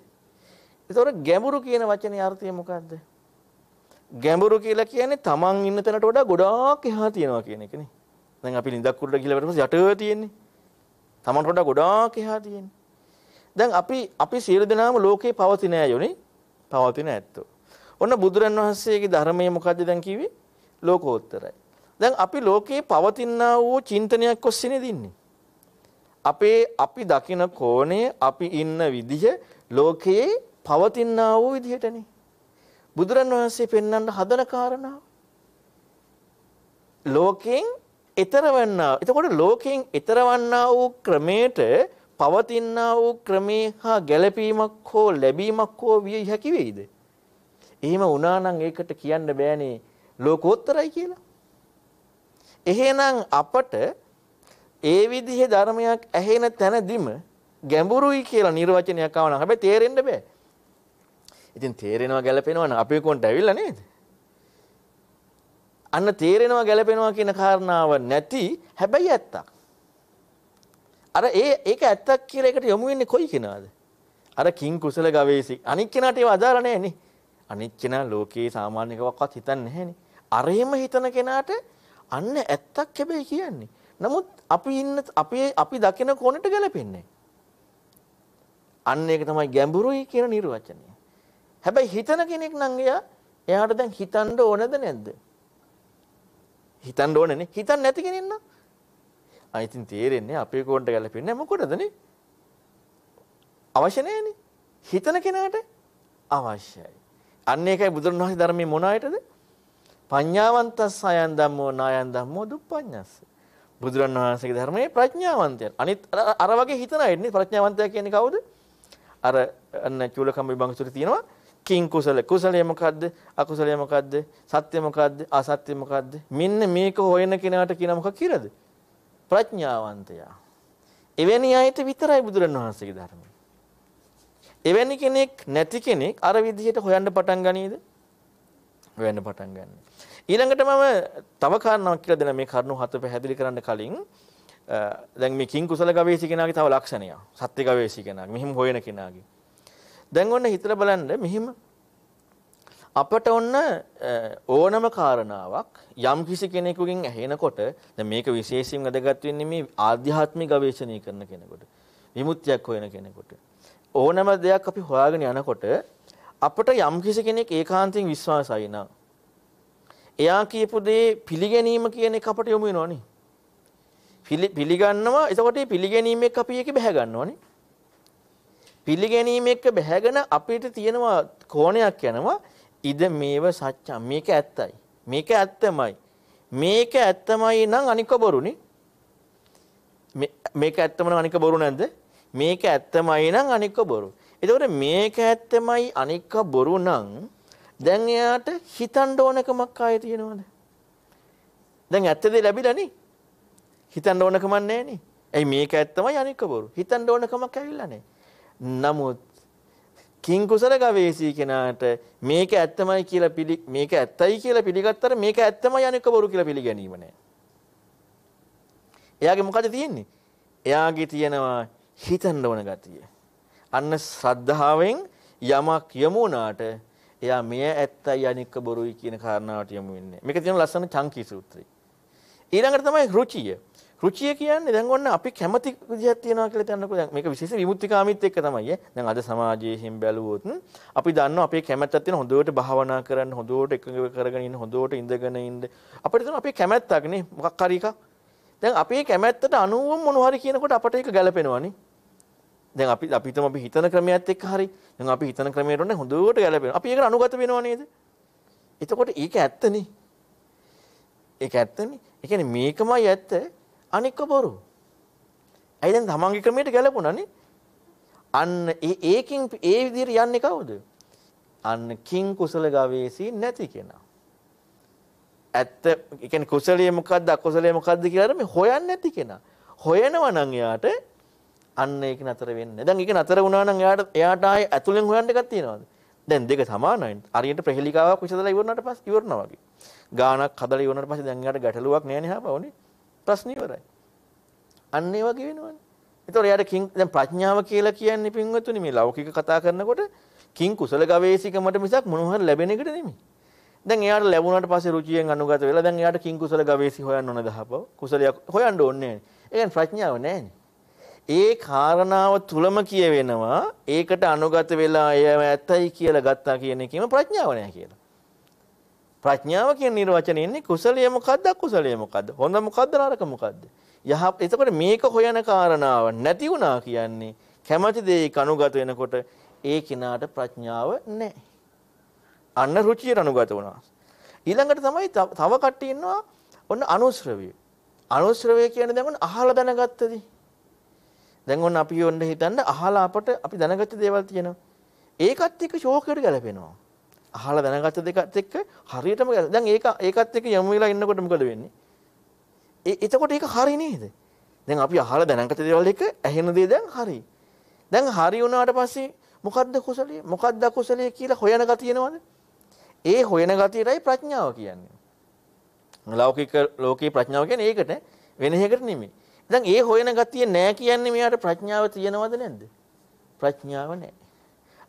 S2: ඒතකොට ගැඹුරු කියන වචනේ අර්ථය මොකද්ද? ගැඹුරු කියලා කියන්නේ තමන් ඉන්න තැනට වඩා ගොඩාක් එහා තියනවා කියන එකනේ දැන් අපි නිදක් කුඩට ගිහලා ඊට පස්සේ යට තියෙන්නේ. තමන්ට වඩා ගොඩාක් එහා තියෙන්නේ. දැන් අපි අපි සියලු දෙනාම ලෝකේ පවතින අයෝනේ පවතින ඇත්තෝ. ඔන්න බුදුරන් වහන්සේගේ ධර්මය මොකද්ද දැන් කිව්වේ? ලෝකෝත්තරයි. දැන් අපි ලෝකේ පවතිනා වූ චින්තනයක් ඔස්සේ දින්නේ. අපේ අපි දකින කෝණය අපි ඉන්න විදිහ ලෝකයේ පවතිනා වූ විදිහටනේ. බුදුරන් වහන්සේ පෙන්වන්න හදන කාරණාව. ලෝකෙන් ඊතරවන්නා. එතකොට ලෝකයෙන් ඊතරවන්නා වූ ක්‍රමයට පවතිනා වූ ක්‍රමේ හා ගැළපීමක් හෝ ලැබීමක් හෝ විය හැකි වෙයිද? එහෙම වුණා නම් ඒකට කියන්න බෑනේ ලෝකෝත්තරයි කියලා. එහෙනම් අපට ඒ විදිහේ ධර්මයක් ඇහෙන තැනදිම ගැඹුරුයි කියලා නිර්වචනයක් ආවනම් හැබැයි තේරෙන්න බෑ. ඉතින් තේරෙනවා ගැලපෙනවා නම් අපේ කොන්ට ඇවිල්ලා නේද? අන්න තේරෙනවා ගැලපෙනවා කියන කාරණාව නැති හැබැයි ඇත්තක්. අර ඒ ඒක ඇත්තක් කියලා එකට යොමු වෙන්නේ කොයි කෙනාද? අර කිං කුසල ගවේෂි. අනික් කෙනාට ඒව අදාළ නැහැනේ. අනික් කෙනා ලෝකේ සාමාන්‍යකවක්වත් හිතන්නේ නැහැනේ. අර එහෙම හිතන කෙනාට අන්න ඇත්තක් හැබැයි කියන්නේ. නමුත් අපි ඉන්න අපි අපි දකින කොනට ගැලපෙන්නේ අන්න ඒක තමයි ගැඹුරුයි කියන නිර්වචනය. හැබැයි හිතන කෙනෙක් නම් එයා එයාට දැන් හිතන්න ඕනද නැද්ද? හිතන්න ඕනේනේ. හිතන්නේ නැති කෙනෙක් නම් ආ ඉතින් තේරෙන්නේ අපේ කෝණ්ඩ ගැලපෙන්නේ මොකටදනේ? අවශ්‍ය නැහැනේ. හිතන කෙනාට අවශ්‍යයි. අන්න ඒකයි බුදුරණවහන්සේ ධර්මයේ මොන ආයතද? පඤ්ඤාවන්තස් අයන් ධම්මෝ නායන් ධම්මෝ දුප්පඤ්ඤස්ස. බුදුරණවහන්සේගේ ධර්මයේ ප්‍රඥාවන්තයන්. අනිත් අර වගේ හිතන අය නේ ප්‍රඥාවන්තයා කියන්නේ කවුද? අර අන්න චූලකම් විභංගසුරේ තියෙනවා කිං කුසල. කුසලය මොකද්ද? අකුසලය මොකද්ද? සත්‍ය මොකද්ද? අසත්‍ය මොකද්ද? මෙන්න මේක හොයන කෙනාට කියන මොකක් කියලාද? ප්‍රඥාවන්තයා. එවැනි අයට විතරයි බුදුරණවහන්සේගේ ධර්මය එවැනි කෙනෙක් නැති කෙනෙක් අර විදිහට හොයන්න පටන් ගනීද? හොයන්න පටන් ගන්න ඊළඟට මම තව කාරණාවක් කියලා දෙන මේ කරුණු හත පැහැදිලි කරන්න කලින් දැන් මේ කිං කුසල ගවේෂී කෙනාගේ තව ලක්ෂණයක්. සත්‍ය ගවේෂී කෙනාගේ. මෙහිම හොයන කෙනාගේ. දැන් ඔන්න හිතලා බලන්න මෙහිම. අපට ඔන්න ඕනම කාරණාවක් යම් කිසි කෙනෙකුගෙන් ඇහෙනකොට දැන් මේක විශේෂයෙන් වැදගත් වෙන්නේ මේ ආධ්‍යාත්මික ගවේෂණය කරන කෙනෙකුට විමුක්තියක් හොයන කෙනෙකුට. ඕනම දෙයක් අපි හොයාගෙන යනකොට අපට යම් කිසි කෙනෙක් ඒකාන්තයෙන් විශ්වාසයි නම් එයා කියපු දේ පිළිගැනීම කියන එක අපට යොමු වෙනවනේ. පිළිගන්නවා එතකොට පිළිගැනීම එක්ක අපි ඒක බැහැ ගන්නවනේ. පිළිගැනීම එක්ක බැහැගෙන අපිට තියෙනවා කෝණයක් යනවා. ඉද මේව සත්‍යම්. මේක ඇත්තයි. මේක ඇත්තමයි. මේක ඇත්තමයි නම් අනික බොරුනේ. මේක ඇත්තම නම් අනික බොරු නැද්ද? මේක ඇත්තමයි නම් අනික බොරු. එතකොට මේක ඇත්තමයි අනික බොරු නම් දැන් එයාට හිතන්න ඕනකමක් ආයේ තියෙනවද? දැන් ඇත්තද ලැබිලා නේ හිතන්න ඕනකමක් නැහැ නේ. ඇයි මේක ඇත්තමයි අනික බොරු? හිතන්න ඕනකමක් ඇවිල්ලා නැහැ. නමුත් කිං කුසල ගවේෂී කෙනාට මේක ඇත්තමයි කියලා පිළි මේක ඇත්තයි කියලා පිළිගත්තට මේක ඇත්තමයි අනික බොරු කියලා පිළිගැනීම නෑ. එයාගේ මොකද තියෙන්නේ? එයාගේ තියෙනවා හිතන්න ඕන ගතිය. අන්න ශ්‍රද්ධාවෙන් යමක් යමු වුණාට එයා මෙය ඇත්තයි අනික බොරුයි කියන කාරණාවට යමු වෙන්නේ. මේක තියෙන ලස්සන චංකී සූත්‍රය. ඊළඟට තමයි රුචිය. රුචිය කියන්නේ දැන් ඔන්න අපි කැමති විදිහක් තියනවා කියලා තන්නකෝ දැන් මේක විශේෂ විමුක්තිකාමීත් එක්ක තමයි. ඈ දැන් අද සමාජයේ හිම් බැලුවොත් අපි දන්නවා අපේ කැමැත්තක් තියෙන හොඳට භාවනා කරන්න හොඳට එකඟ කරගෙන ඉන්න හොඳට ඉඳගෙන ඉන්න. අපිට තියෙන අපේ කැමැත්තක් නේ. මොකක් හරි එකක්. දැන් අපේ කැමැත්තට අනුවම මොනවා හරි කියනකොට අපට ඒක ගැලපෙනවනේ දැන් අපි අපි හිතමු අපි හිතන ක්‍රමයක් එක්ක හරි. දැන් අපි හිතන ක්‍රමයට ඔන්නේ හොඳට ගැලපෙනවා අපි ඒකට අනුගත වෙනව නේද? එතකොට ඒක ඇත්තනේ ඒක ඇත්තනේ ඒ කියන්නේ මේකමයි ඇත්ත. අනික බොරු. ඇයි දැන් තමන්ගේ ක්‍රමයට ගැලපුණානේ? අන්න ඒ ඒකින් ඒ විදිහට යන්නේ කවුද? අන්න කිං කුසල ගවේසී නැති කෙනා. ඇත්ත ඒ කියන්නේ කුසලයේ මොකද්ද අකුසලයේ මොකද්ද කියලා මේ හොයන්නේ නැති කෙනා. හොයනවා නම් එයාට අන්න ඒක නතර වෙන්නේ. දැන් ඒක නතර වුණා නම් එයාට එයාට ආයේ ඇතුලෙන් හොයන්න එකක් තියෙනවද? දැන් දෙක සමානයි. හරියට ප්‍රහෙලිකාවක් විසදලා ඉවරනට පස්සේ ඉවරනවා වගේ. ගානක් හදලා ඉවරනට පස්සේ දැන් එයාට ගැටලුවක් නෑ නේ හපවනේ. ප්‍රශ්න ඉවරයි. අන්න ඒ වගේ වෙනවනේ. ඒතකොට එයාට කිං දැන් ප්‍රඥාව කියලා කියන්නේ පින්වතුනි මේ ලෞකික කතා කරනකොට කිං කුසල ගවේෂිකමට මිසක් මොනවා හරි ලැබෙන එකට නෙමෙයි. දැන් එයාට ලැබුණාට පස්සේ රුචියෙන් අනුගත වෙලා දැන් එයාට කිං කුසල ගවේෂි හොයන්න ඕන දහපව. කුසලයක් හොයන්න ඕනේ නැහැ. ඒ කියන්නේ ප්‍රඥාව නැහැනේ. ඒ කාරණාව තුලම කියවෙනවා ඒකට අනුගත වෙලා එයම ඇත්තයි කියලා ගත්තා කියන එකේම ප්‍රඥාව නැහැ කියලා. ප්‍රඥාව කියන නිර්වචනේ ඉන්නේ කුසලයේ මොකද්ද අකුසලයේ මොකද්ද? හොඳ මොකද්ද නරක මොකද්ද? යහ එතකොට මේක හොයන කාරණාව නැති වුණා කියන්නේ කැමැති දේ කනුගත වෙනකොට ඒ කිනාට ප්‍රඥාව නැහැ. අන්න රුචියට අනුගත වුණා. ඊළඟට තමයි තව කට්ටිය ඉන්නවා ඔන්න අනුශ්‍රවය. අනුශ්‍රවය කියන්නේ දැන් ඔන්න අහලා දැනගත්තදී. දැන් ඔන්න අපි ඔන්න හිතන්න අහලා අපට අපි දැනගත්ත දේවල් තියෙනවා. ඒකත් එක්ක ෂෝකයට ගැලපෙනවා. අහලා දැනගත්ත දෙකත් එක්ක හරියටම දැන් ඒක ඒකත් එක්ක යමු වෙලා ඉන්නකොට මොකද වෙන්නේ? ඒ එතකොට ඒක හරි නේද? දැන් අපි අහලා දැනගත්ත දේවල් එක ඇහෙන දේ දැන් හරි. දැන් හරි වුණාට පස්සේ මොකද්ද කුසලයේ මොකද්ද අකුසලයේ කියලා හොයන ගතියනවද? ඒ හොයන ගතියටයි ප්‍රඥාව කියන්නේ. ලෞකික ලෝකේ ප්‍රඥාව කියන්නේ ඒකට වෙන එකකට නෙමෙයි. දැන් ඒ හොයන ගතිය නෑ කියන්නේ මෙයාට ප්‍රඥාව තියෙනවද නැද්ද? ප්‍රඥාව නෑ.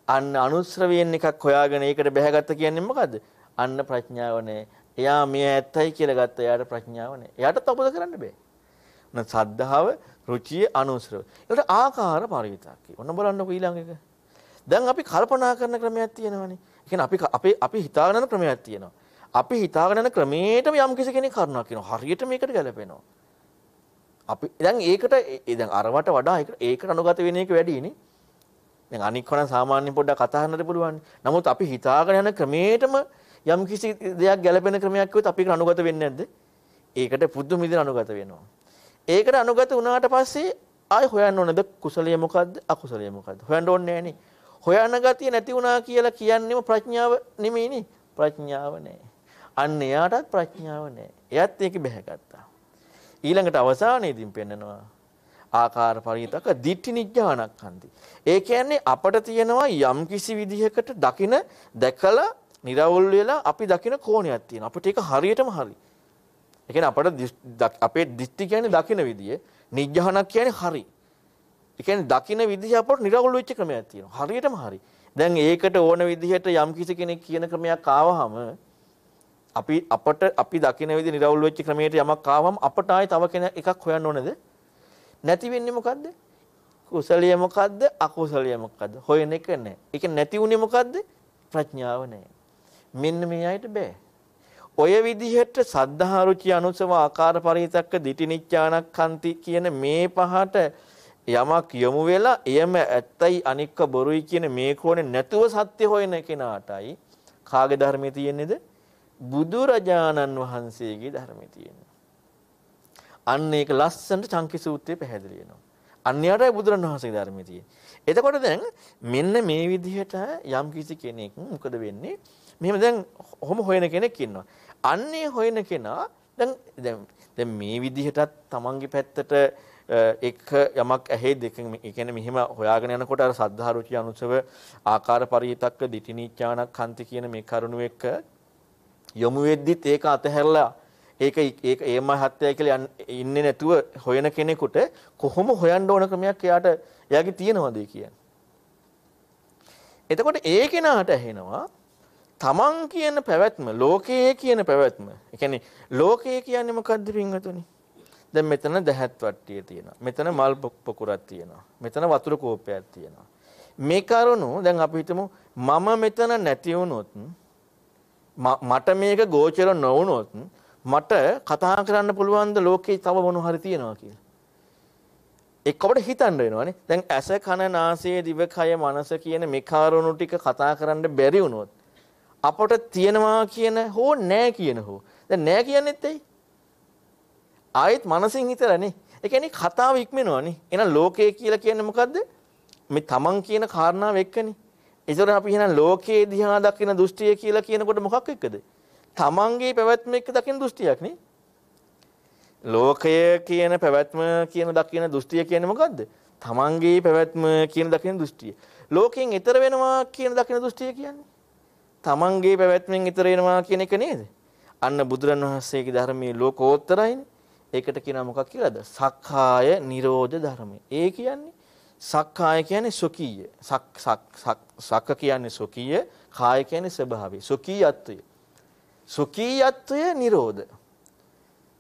S2: අන්න අනුශ්‍රවයෙන් එකක් හොයාගෙන ඒකට බැහැගත්ත කියන්නේ මොකද්ද? අන්න ප්‍රඥාව නෑ. එයා මේ ඇත්තයි කියලා ගත්ත එයාට ප්‍රඥාව නෑ. එයාට තපද කරන්න බෑ. මොන සද්ධාව, රුචිය, අනුශ්‍රව. ඒකට ආකාර පරිවිතක්කේ. ඔන්න බලන්නකො ඊළඟ එක. දැන් අපි කල්පනා කරන ක්‍රමයක් තියෙනවානේ. ඒ කියන්නේ අපි අපේ අපි හිතාගෙන යන ක්‍රමයක් තියෙනවා. අපි හිතාගෙන යන ක්‍රමයටම යම් කිසි කෙනෙක් කරනවා කියනවා. හරියට මේකට ගැලපෙනවා. අපි දැන් ඒකට දැන් අරවට වඩා ඒකට අනුගත වෙන එක වැඩිනේ. දැන් අනික් කොන සාමාන්‍ය පොඩ්ඩක් කතා කරන්නට පුළුවන්. නමුත් අපි හිතාගෙන යන ක්‍රමයටම යම් කිසි දෙයක් ගැළපෙන ක්‍රමයක් කිව්වොත් අපි අනුගත වෙන්නේ නැද්ද? ඒකට පුදුම විදිහට අනුගත වෙනවා. ඒකට අනුගත වුණාට පස්සේ ආයෙ හොයන්න ඕනද කුසලයේ මොකද්ද අකුසලයේ මොකද්ද? හොයන්න ඕනේ නෑනේ. හොයන ගතිය නැති වුණා කියලා කියන්නේම ප්‍රඥාව නෙමෙයිනේ. ප්‍රඥාව නෑ. අන්න එයාටත් ප්‍රඥාව නෑ. එයත් ඒක බැහැගත්තා. ඊළඟට අවසානයේදීම පෙන්නනවා ආකාර පරිවිතක දිට්ඨි නිඥානක්ඛන්ති. ඒ කියන්නේ අපට තියෙනවා යම් කිසි විදිහකට දකින දැකලා निराවුල් වෙලා අපි දකින කෝණයක් තියෙනවා. අපිට ඒක හරියටම හරි. ඒ කියන්නේ අපට අපේ දිට්ඨි කියන්නේ දකින විදිය, නිඥානක් කියන්නේ හරි. ඒ කියන්නේ දකින විදිහ අපට निराවුල් වෙච්ච ක්‍රමයක් තියෙනවා. හරියටම හරි. දැන් ඒකට ඕන විදිහට යම් කිසි කෙනෙක් කියන ක්‍රමයක් ආවහම අපි අපට අපි දකින විදිහ निराවුල් වෙච්ච ක්‍රමයට යමක් ආවම අපට ආයේ තව කෙනෙක් එකක් හොයන්න ඕනේද? නැති වෙන්නේ මොකද්ද? කුසලිය මොකද්ද? අකුසලිය මොකද්ද? හොයන එක නැහැ. ඒක නැති උනේ මොකද්ද? ප්‍රඥාව නැහැ. මෙන්න මේ අයට බෑ. ඔය විදිහට සද්ධා රුචි අනුසව ආකාර පරිතක්ක දිටිනිච්ඡානක්ඛන්ති කියන මේ පහට යමක් යොමු වෙලා එයම ඇත්තයි අනික්ක බොරුයි කියන මේ කෝණේ නැතුව සත්‍ය හොයන කෙනාටයි කාගේ ධර්මයේ තියෙන්නේද? බුදුරජාණන් වහන්සේගේ ධර්මයේ තියෙන්නේ. අන්න ඒක ලස්සනට චංකි සූත්‍රයේ පැහැදිලි වෙනවා. අන්‍යයටයි බුදුරණවහන්සේගේ ධර්මයේ තියෙන්නේ. එතකොට දැන් මෙන්න මේ විදිහට යම් කිසි කෙනෙක් මොකද වෙන්නේ? මෙහෙම දැන් ඔහොම හොයන කෙනෙක් ඉන්නවා. අන්නේ හොයන කෙනා දැන් දැන් දැන් මේ විදිහටත් තමන්ගේ පැත්තට එක යමක් ඇහි දෙකෙන් ඒ කියන්නේ මෙහෙම හොයාගෙන යනකොට අර සද්ධා රුචි අනුසව ආකාර පරිිතක්ක දිටිනීචානක් හන්ති කියන මේ කරුණු එක්ක යොමු වෙද්දිත් ඒක අතහැරලා ඒක ඒක ඒම හත්යයි කියලා ඉන්නේ නැතුව හොයන කෙනෙකුට කොහොම හොයන්න ඕන ක්‍රමයක් එයාට එයාගේ තියෙනවද කියන්නේ. එතකොට ඒ කෙනාට ඇහෙනවා තමන් කියන පැවැත්ම ලෝකයේ කියන පැවැත්ම. ඒ කියන්නේ ලෝකය කියන්නේ මොකද්ද පින්වතුනි? දැන් මෙතන දැහැත් වට්ටිය තියෙනවා. මෙතන මල් පොකුරක් තියෙනවා. මෙතන වතුර කෝපයක් තියෙනවා. මේ කරුණු දැන් අපි හිතමු මම මෙතන නැති වුණොත් මට මේක ගෝචර නොවුනොත් මට කතා කරන්න පුළුවන් ද ලෝකේ තව මොන හරි තියනවා කියලා. එක් අපිට හිතන්න වෙනවානේ. දැන් ඇස කන නාසය දිව කය මනස කියන මේ කාරණු ටික කතා කරන්න බැරි වුණොත් අපට තියනවා කියන හෝ නෑ කියන හෝ. දැන් නෑ කියන්නෙත් ඇයි? ආයෙත් මනසින් හිතලානේ. ඒ කියන්නේ කතාව ඉක්මනවනේ. එහෙනම් ලෝකය කියලා කියන්නේ මොකද්ද? මේ තමන් කියන කාරණාව එක්කනේ. ඒතර අපි එහෙනම් ලෝකයේ දිහා දකින දෘෂ්ටිය කියලා කියනකොට මොකක් එක්කද? තමන්ගේ පැවැත්ම එක්ක දකින දෘෂ්ටියක් නේ. ලෝකය කියන පැවැත්ම කියන දකින දෘෂ්ටිය කියන්නේ මොකද්ද? තමන්ගේ පැවැත්ම කියන දකින දෘෂ්ටිය. ලෝකයෙන් ඈතර වෙනවා කියන දකින දෘෂ්ටිය කියන්නේ. තමන්ගේ පැවැත්මෙන් ඈතර වෙනවා කියන එක නේද? අන්න බුදුරන් වහන්සේගේ ධර්මයේ ලෝකෝත්තරයිනේ. ඒකට කියනවා මොකක් කියලාද? සක්කාය නිරෝධ ධර්මය. ඒ කියන්නේ සක්කාය කියන්නේ සොකීය. සක් සක් සක්ක කියන්නේ සොකීය, කාය කියන්නේ ස්වභාවය. සොකීයත්වය. සොකීයත්වය නිරෝධ.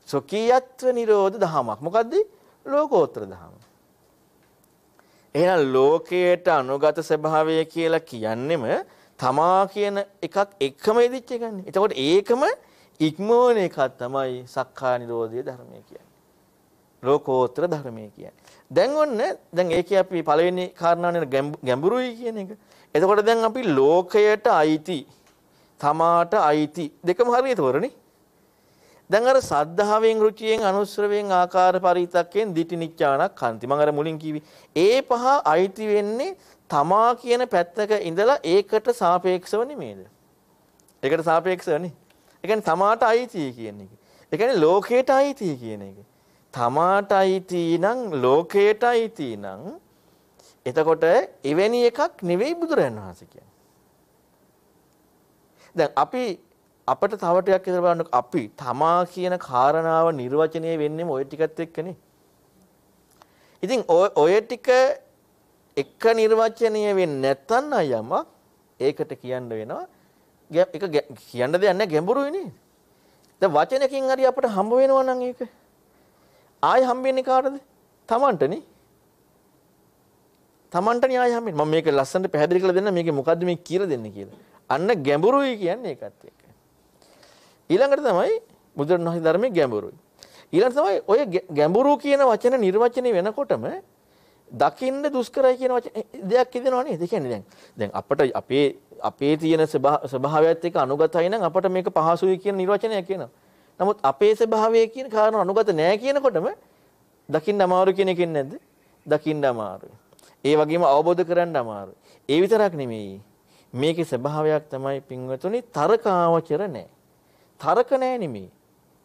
S2: සොකීයත්ව නිරෝධ දහමක්. මොකද්ද? ලෝකෝත්තර දහම. එහෙනම් ලෝකයට අනුගත ස්වභාවය කියලා කියන්නෙම තමා කියන එකක් එකම ඉදිච්ච එකනේ. එතකොට ඒකම ඉක්මෝන එකක් තමයි සක්කා නිරෝධය ධර්මය කියන්නේ. ලෝකෝත්තර ධර්මය කියන්නේ. දැන් ඔන්න දැන් ඒකේ අපි පළවෙනි කාරණාවනේ ගැඹුරුයි කියන එක. එතකොට දැන් අපි ලෝකයට අයිති තමාට අයිති දෙකම හරියට තෝරන්නේ. දැන් අර සද්ධාවෙන් රුචියෙන් අනුස්සරයෙන් ආකාර පරිතක්යෙන් දිටි නිච්චානක් කන්ති. මම අර මුලින් කිව්වේ ඒ පහ අයිති වෙන්නේ තමා කියන පැත්තක ඉඳලා ඒකට සාපේක්ෂව නෙමේද? ඒකට සාපේක්ෂව නේ. ඒ කියන්නේ තමාට අයිති කියන එක. ඒ කියන්නේ ලෝකයට අයිති කියන එක. තමාට අයිති නම් ලෝකයට අයිති නම් එතකොට එවැනි එකක් නෙවෙයි බුදුරජාණන් වහන්සේ කියන්නේ. දැන් අපි අපිට තව ටිකක් ඉස්සර බලන්න අපි තමා කියන කාරණාව නිර්වචනය වෙන්නේ ওই ටිකත් එක්කනේ. ඉතින් ඔය ටික එක නිර්වචනය වෙන්නේ නැත්නම් අයම ඒකට කියන්න වෙනවා ඒක කියන්න දෙයක් නැහැ ගැඹුරුයි නේ. දැන් වචනකින් හරි අපිට හම්බ වෙනවා නම් ඒක ආයෙ හම්බෙන්නේ කාටද? Tamanටනේ. Tamanටනේ ආයෙ හම්බෙන්නේ. මම මේක ලස්සනට පැහැදිලි කරලා දෙන්න මේකේ මොකද්ද මේ කියලා දෙන්නේ කියලා. අන්න ගැඹුරුයි කියන්නේ ඒකත් එක්ක. ඊළඟට තමයි බුදුරණවහන්සේ ධර්මයේ ගැඹුරුයි. ඊළඟට තමයි ඔය ගැඹුරු කියන වචන නිර්වචනය වෙනකොටම දකින්න දුෂ්කරයි කියන වචන දෙයක් ඉදෙනව නේද? ඒ කියන්නේ දැන් දැන් අපිට අපේ අපේ තියෙන ස්වභාවයත් එක්ක අනුගතයි නම් අපිට මේක පහසුයි කියන නිර්වචනය කියනවා. නමුත් අපේ ස්වභාවය කියන කාරණා අනුගත නැහැ කියනකොටම දකින්න අමාරු කියන එකෙන් නැද්ද? දකින්න අමාරුයි. ඒ වගේම අවබෝධ කරගන්න අමාරුයි. ඒ විතරක් නෙමෙයි. මේකේ ස්වභාවයක් තමයි පින්වතුනි තරකාවචර නැහැ. තරක නැහැ නෙමෙයි.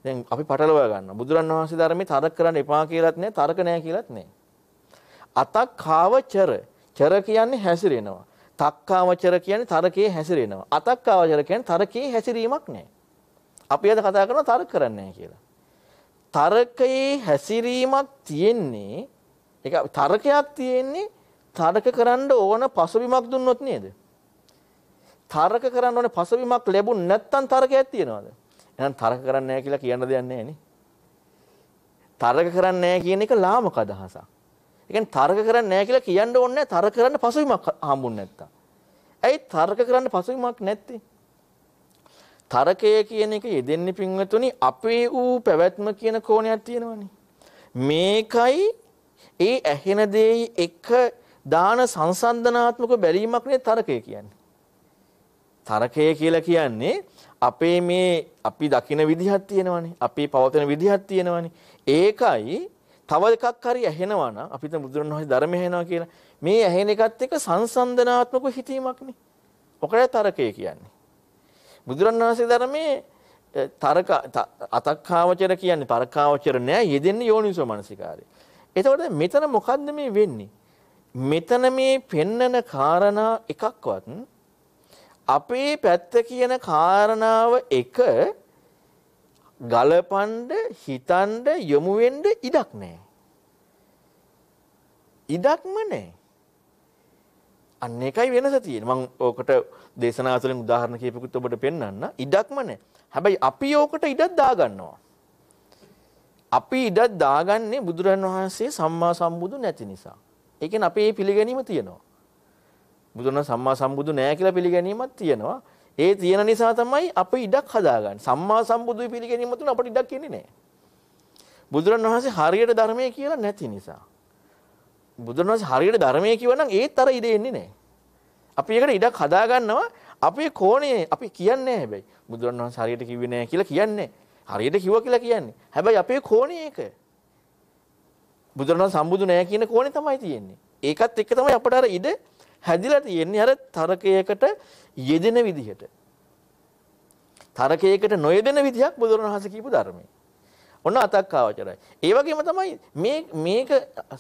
S2: දැන් අපි පටලවා ගන්නවා. බුදුරන් වහන්සේ ධර්මයේ තරක කරන්න එපා කියලාත් නැහැ, තරක නැහැ කියලාත් නැහැ. අතක්කාවචර. චර කියන්නේ හැසිරෙනවා. තක්කාවචර කියන්නේ තරකේ හැසිරෙනවා. අතක්කාවචර කියන්නේ තරකේ හැසිරීමක් නැහැ. අපි අද කතා කරනවා තර්ක කරන්නේ කියලා. තර්කයේ හැසිරීමක් තියෙන්නේ ඒක තර්කයක් තියෙන්නේ තර්ක කරන්න ඕන පසුබිමක් දුන්නොත් නේද? තර්ක කරන්න ඕන පසුබිමක් ලැබුණ නැත්නම් තර්කයක් තියනවද? එහෙනම් තර්ක කරන්නේ නැහැ කියලා කියන්න දෙයක් නැහැ නේ. තර්ක කරන්නේ නැහැ කියන එක ලාමක අදහසක්. ඒ කියන්නේ තර්ක කරන්නේ නැහැ කියලා කියන්න ඕනේ නැහැ තර්ක කරන්න පසුබිමක් හම්බුනේ නැත්තම්. ඇයි තර්ක කරන්න පසුබිමක් නැත්තේ? තරකය කියන එක යෙදෙන්නේ පින්වතුනි අපේ ඌ පැවැත්ම කියන කෝණයක් තියෙනවනේ. මේකයි ඒ ඇහෙන දෙයි එක දාන සංසන්දනාත්මක බැලීමක් නේ තරකය කියන්නේ. තරකය කියලා කියන්නේ අපේ මේ අපි දකින විදිහක් තියෙනවනේ. අපි පවතින විදිහක් තියෙනවනේ. ඒකයි තව එකක් හරි ඇහෙනවා නම් අපිට බුදුරණවහන්සේ ධර්මය ඇහෙනවා කියලා මේ ඇහෙන එකත් එක්ක සංසන්දනාත්මක හිතීමක්නේ. ඔකයි තරකය කියන්නේ. බුදුරණවහන්සේ ධර්මයේ තරක අතක්කාවචර කියන්නේ තරකාවචර නෑ යෙදෙන්නේ යෝනිසෝ මනසිකාරය. එතකොට මෙතන මොකද්ද මේ වෙන්නේ? මෙතන මේ පෙන්නන කාරණා එකක්වත් අපේ පැත්ත කියන කාරණාව එක ගලපඬ හිතඬ යොමු වෙන්න ඉඩක් නැහැ. ඉඩක්ම නැහැ. අන්න එකයි වෙනස තියෙන්නේ. මම ඕකට දේශනා තුළින් උදාහරණ කියපෙකුත් ඔබට පෙන්වන්න. ඉඩක්ම නැහැ. හැබැයි අපි ඕකට ඉඩක් දාගන්නවා. අපි ඉඩක් දාගන්නේ බුදුරන් වහන්සේ සම්මා සම්බුදු නැති නිසා. ඒ කියන්නේ අපේ පිළිගැනීම තියෙනවා. බුදුරන් සම්මා සම්බුදු නැහැ කියලා පිළිගැනීමක් තියෙනවා. ඒ තියෙන නිසා තමයි අපි ඉඩක් හදාගන්නේ. සම්මා සම්බුදුයි පිළිගැනීම තුන අපිට ඉඩක් කියන්නේ නැහැ. බුදුරන් වහන්සේ හරියට ධර්මයේ කියලා නැති නිසා. බුදුන් වහන්සේ හරියට ධර්මයේ කිව්වනම් ඒත් අර ඉඩ එන්නේ නැහැ. අපි ඒකට ඉඩක් හදා ගන්නවා අපේ කෝණේ අපි කියන්නේ හැබැයි බුදුන් වහන්සේ හරියට කිව්වේ නැහැ කියලා කියන්නේ. හරියට කිව්වා කියලා කියන්නේ. හැබැයි අපේ කෝණේ ඒක. බුදුන් වහන්සේ සම්බුදු නැහැ කියන කෝණේ තමයි තියෙන්නේ. ඒකත් එක්ක තමයි අපට අර ඉඩ හැදිලා තියෙන්නේ අර තරකයකට යෙදෙන විදිහට. තරකයකට නොයෙදෙන විදිහක් බුදුන් වහන්සේ කියපු ධර්මයේ. ඔන්න අතක් ආවචරයි. ඒ වගේම තමයි මේ මේක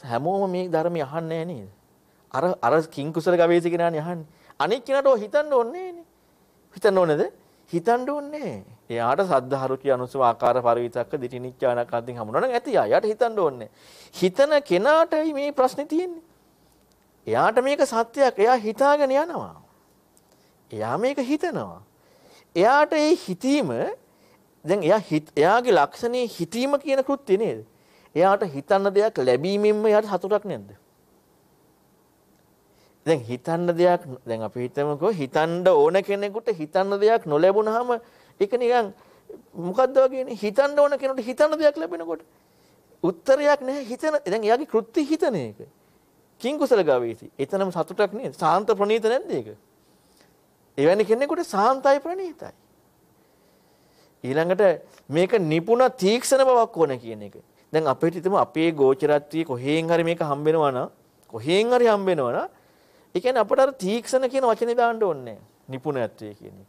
S2: හැමෝම මේ ධර්මය අහන්නේ නේද? අර අර කිං කුසල ගවේෂකයානේ අහන්නේ. අනික් කෙනාට ඔය හිතන්න ඕනේ නේනේ. හිතන්න ඕනේද? හිතන්න ඕනේ. එයාට සද්ධා රුචි අනුසව ආකාර පරිවිතක්ක දිටිනිච්චානක් අදින් හමුනනම් ඇති යාට හිතන්න ඕනේ. හිතන කෙනාටයි මේ ප්‍රශ්නේ තියෙන්නේ. එයාට මේක සත්‍යයක්. එයා හිතාගෙන යනවා. එයා මේක හිතනවා. එයාට ඒ හිතීම දැන් එයා එයාගේ ලක්ෂණේ හිතීම කියන කෘත්‍ය නේද? එයාට හිතන්න දෙයක් ලැබීමෙන්ම එයාට සතුටක් නැද්ද? දැන් හිතන්න දෙයක් දැන් අපි හිතමුකෝ හිතන්න ඕන කෙනෙකුට හිතන්න දෙයක් නොලැබුණාම ඒක නිකන් මොකද්ද වගේනේ හිතන්න ඕන කෙනෙකුට හිතන්න දෙයක් ලැබෙනකොට උත්තරයක් නැහැ හිතන දැන් එයාගේ කෘත්‍ය හිතන එක. කිං කුසල ගාවේසි. එතනම සතුටක් නේද? සාන්ත ප්‍රණීත නැද්ද ඒක? එවැනි කෙනෙකුට සාන්තයි ප්‍රණීතයි. ඊළඟට මේක නිපුණ තීක්ෂණ බවක් ඕන කියන එක. දැන් අපිට හිතමු අපේ ගෝචරත්වයේ කොහෙන් හරි මේක හම්බෙනවා නම් කොහෙන් හරි හම්බෙනවා නම් ඒ කියන්නේ අපට අර තීක්ෂණ කියන වචනේ දාන්න ඕනේ නිපුණත්වයේ කියන එක.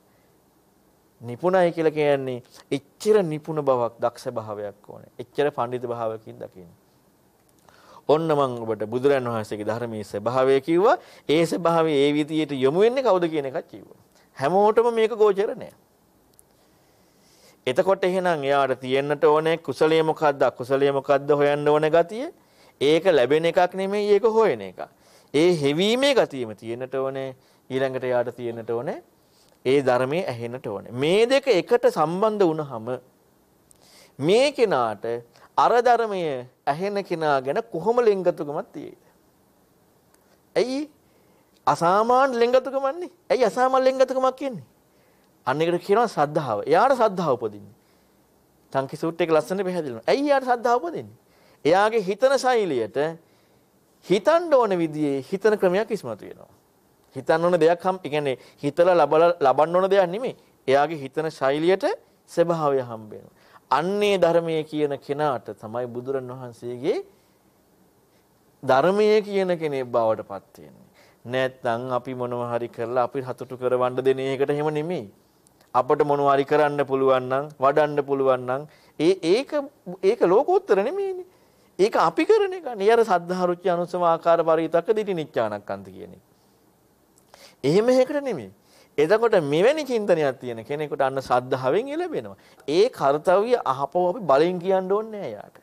S2: නිපුණයි කියලා කියන්නේ එච්චර නිපුණ බවක් දක්ෂ භාවයක් ඕනේ. එච්චර පඬිතු භාවයකින් දකින්න. ඔන්න මම ඔබට බුදුරන් වහන්සේගේ ධර්මයේ ස්වභාවය කිව්වා. ඒ ස්වභාවය ඒ විදියට යොමු වෙන්නේ කවුද කියන එකත් කිව්වා. හැමෝටම මේක ගෝචර නෑ. එතකොට එහෙනම් එයාට තියෙන්නට ඕනේ කුසලයේ මොකද්ද අකුසලයේ මොකද්ද හොයන්න ඕනේ ගතිය. ඒක ලැබෙන එකක් නෙමෙයි ඒක හොයන එක. ඒ හෙවීමේ ගතියම තියෙන්නට ඕනේ ඊළඟට එයාට තියෙන්නට ඕනේ ඒ ධර්මයේ ඇහෙන්නට ඕනේ. මේ දෙක එකට සම්බන්ධ වුණාම මේ කෙනාට අර ධර්මයේ ඇහෙන කෙනා ගැන කොහොම ලෙන්ගතුකමක් තියෙයිද? ඇයි අසාමාන්‍ය ලෙන්ගතුකමන්නේ? ඇයි අසාමාන්‍ය ලෙන්ගතුකමක් කියන්නේ? අන්න එකට කියනවා සද්ධාව. එයාට සද්ධාව උපදින්නේ. සංකි සූට් එක ලස්සනට පැහැදිලිනවා. ඇයි එයාට සද්ධාව උපදින්නේ? එයාගේ හිතන ශෛලියට හිතන්න ඕන විදිහේ හිතන ක්‍රමයක් ඉස්මතු වෙනවා. හිතන්න ඕන දෙයක් හම් කියන්නේ හිතලා ලබලා ලබන්න ඕන දෙයක් නෙමෙයි. එයාගේ හිතන ශෛලියට ස්වභාවය හම්බ වෙනවා. අන්නේ ධර්මයේ කියන කෙනාට තමයි බුදුරන් වහන්සේගේ ධර්මයේ කියන කෙනෙක් බවට පත් වෙන්නේ. නැත්නම් අපි මොනවා හරි කරලා අපි හතුටු කරවන්න දෙන එකට එහෙම නෙමෙයි. අපට මොනවාරි කරන්න පුළුවන් නම් වඩන්න පුළුවන් නම් ඒ ඒක ඒක ලෝකෝත්තර නෙමෙයිනේ. ඒක අපි කරන එක. නියර සද්ධා රුචි අනුසම ආකාර පරිවිතක්ක දිටි නිච්චානක්කන්ත කියන්නේ. එහෙම එකකට නෙමෙයි. එතකොට මෙවැනි චින්තනයක් තියෙන කෙනෙකුට අන්න සද්ධාවෙන් එළබෙනවා. ඒ කාර්යය අහපව අපි බලෙන් කියන්න ඕනේ නෑ යාට.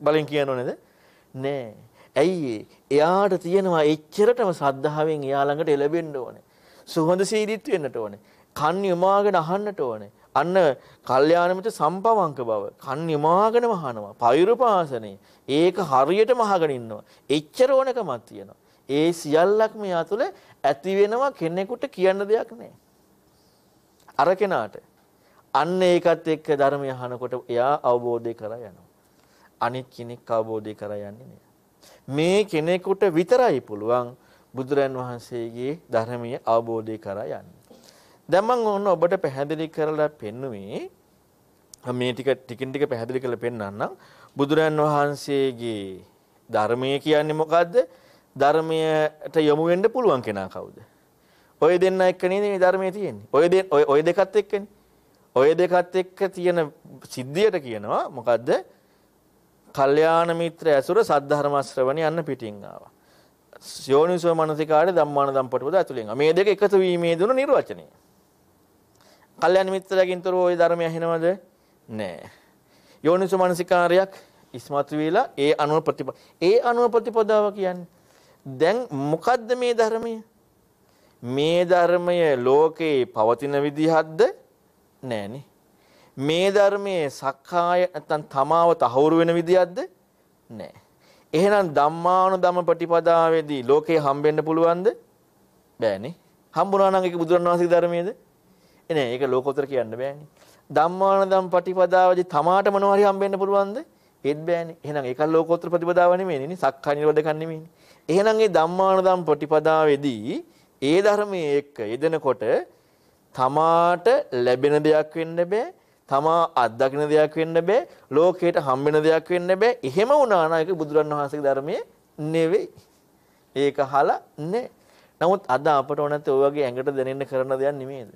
S2: බලෙන් කියන්න ඕනේද? නෑ. ඇයි එයාට තියෙනවා එච්චරටම සද්ධාවෙන් එයා ළඟට එළබෙන්න ඕනේ. සුහඳ සීදීත් වෙන්නට ඕනේ. කන් යමාගෙන අහන්නට ඕනේ. අන්න කල්යාණ මිත්‍ර සම්පවංක බව කන් යමාගෙනම අහනවා. පෛරුපාසනේ. ඒක හරියටම අහගෙන ඉන්නවා. එච්චර ඕනකමක් තියෙනවා. ඒ සියල්ලක්ම යා තුළ ඇති වෙනවා කෙනෙකුට කියන්න දෙයක් නැහැ. අර කෙනාට අන්න ඒකත් එක්ක ධර්මය අහනකොට එයා අවබෝධය කරා යනවා. අනිත් කෙනෙක් අවබෝධය කරා යන්නේ නෑ. මේ කෙනෙකුට විතරයි පුළුවන් බුදුරන් වහන්සේගේ ධර්මයේ අවබෝධය කරා යන්නේ. දැන් මම ඔන්න ඔබට පැහැදිලි කරලා පෙන්නුවේ මේ ටික ටිකින් ටික පැහැදිලි කරලා පෙන්නන්නම් බුදුරන් වහන්සේගේ ධර්මය කියන්නේ මොකද්ද ධර්මයට යොමු වෙන්න පුළුවන් කෙනා කවුද? ඔය දෙන්න එක්ක නේද මේ ධර්මයේ තියෙන්නේ. ඔය ඔය ඔය දෙකත් එක්කනේ. ඔය දෙකත් එක්ක තියෙන සිද්ධියට කියනවා මොකද්ද? කල්යාණ මිත්‍ර ඇසුර සද්ධර්ම ශ්‍රවණි යන්න පිටින් ආවා. යෝනිසෝ මනසිකාරය ධම්මාන දම්පටපද ඇතුලෙන් ආවා. මේ දෙක එකතු වීමේ දුන නිර්වචනය. කල්යාණ මිත්‍රලගෙන්තර ඔය ධර්මය ඇහෙනවද? නෑ. යෝනිසෝ මනසිකාරයක් ඉස්මතු වෙලා ඒ අනුව ප්‍රතිප ඒ අනුව ප්‍රතිපදාව කියන්නේ දැන් මොකද්ද මේ ධර්මය? මේ ධර්මය ලෝකේ පවතින විදිහක්ද නෑනේ. මේ ධර්මයේ සක්කාය නැත්නම් තමාව තහවුරු වෙන විදියක්ද නෑ. එහෙනම් ධම්මානුධම්ම ප්‍රතිපදාවේදී ලෝකේ හම්බෙන්න පුළුවන්ද? බෑනේ. හම්බුණා නම් ඒක බුදුරණන් වහන්සේගේ ධර්මයේද? එනේ ඒක ලෝකෝත්තර කියන්න බෑනේ. ධම්මානුධම්ම ප්‍රතිපදාවේදී තමාට මොනවා හරි හම්බෙන්න පුළුවන්ද? ඒත් බෑනේ. එහෙනම් ඒක ලෝකෝත්තර ප්‍රතිපදාව නෙමෙයිනේ. සක්කාය නිරෝධකම් නෙමෙයිනේ. එහෙනම් ඒ ධම්මානුධම්ම ප්‍රතිපදාවේදී ඒ ධර්මයේ එක්ක යෙදෙනකොට තමාට ලැබෙන දෙයක් වෙන්න බෑ තමා අත්දකින්න දෙයක් වෙන්න බෑ ලෝකයට හම්බෙන දෙයක් වෙන්න බෑ. එහෙම වුණා නම් ඒක බුදුරන් වහන්සේගේ ධර්මයේ නෙවෙයි. ඒක අහලා නෑ. නමුත් අද අපට ඕනත් ඔය වගේ ඇඟට දැනෙන්න කරන දෙයක් නෙමෙයිද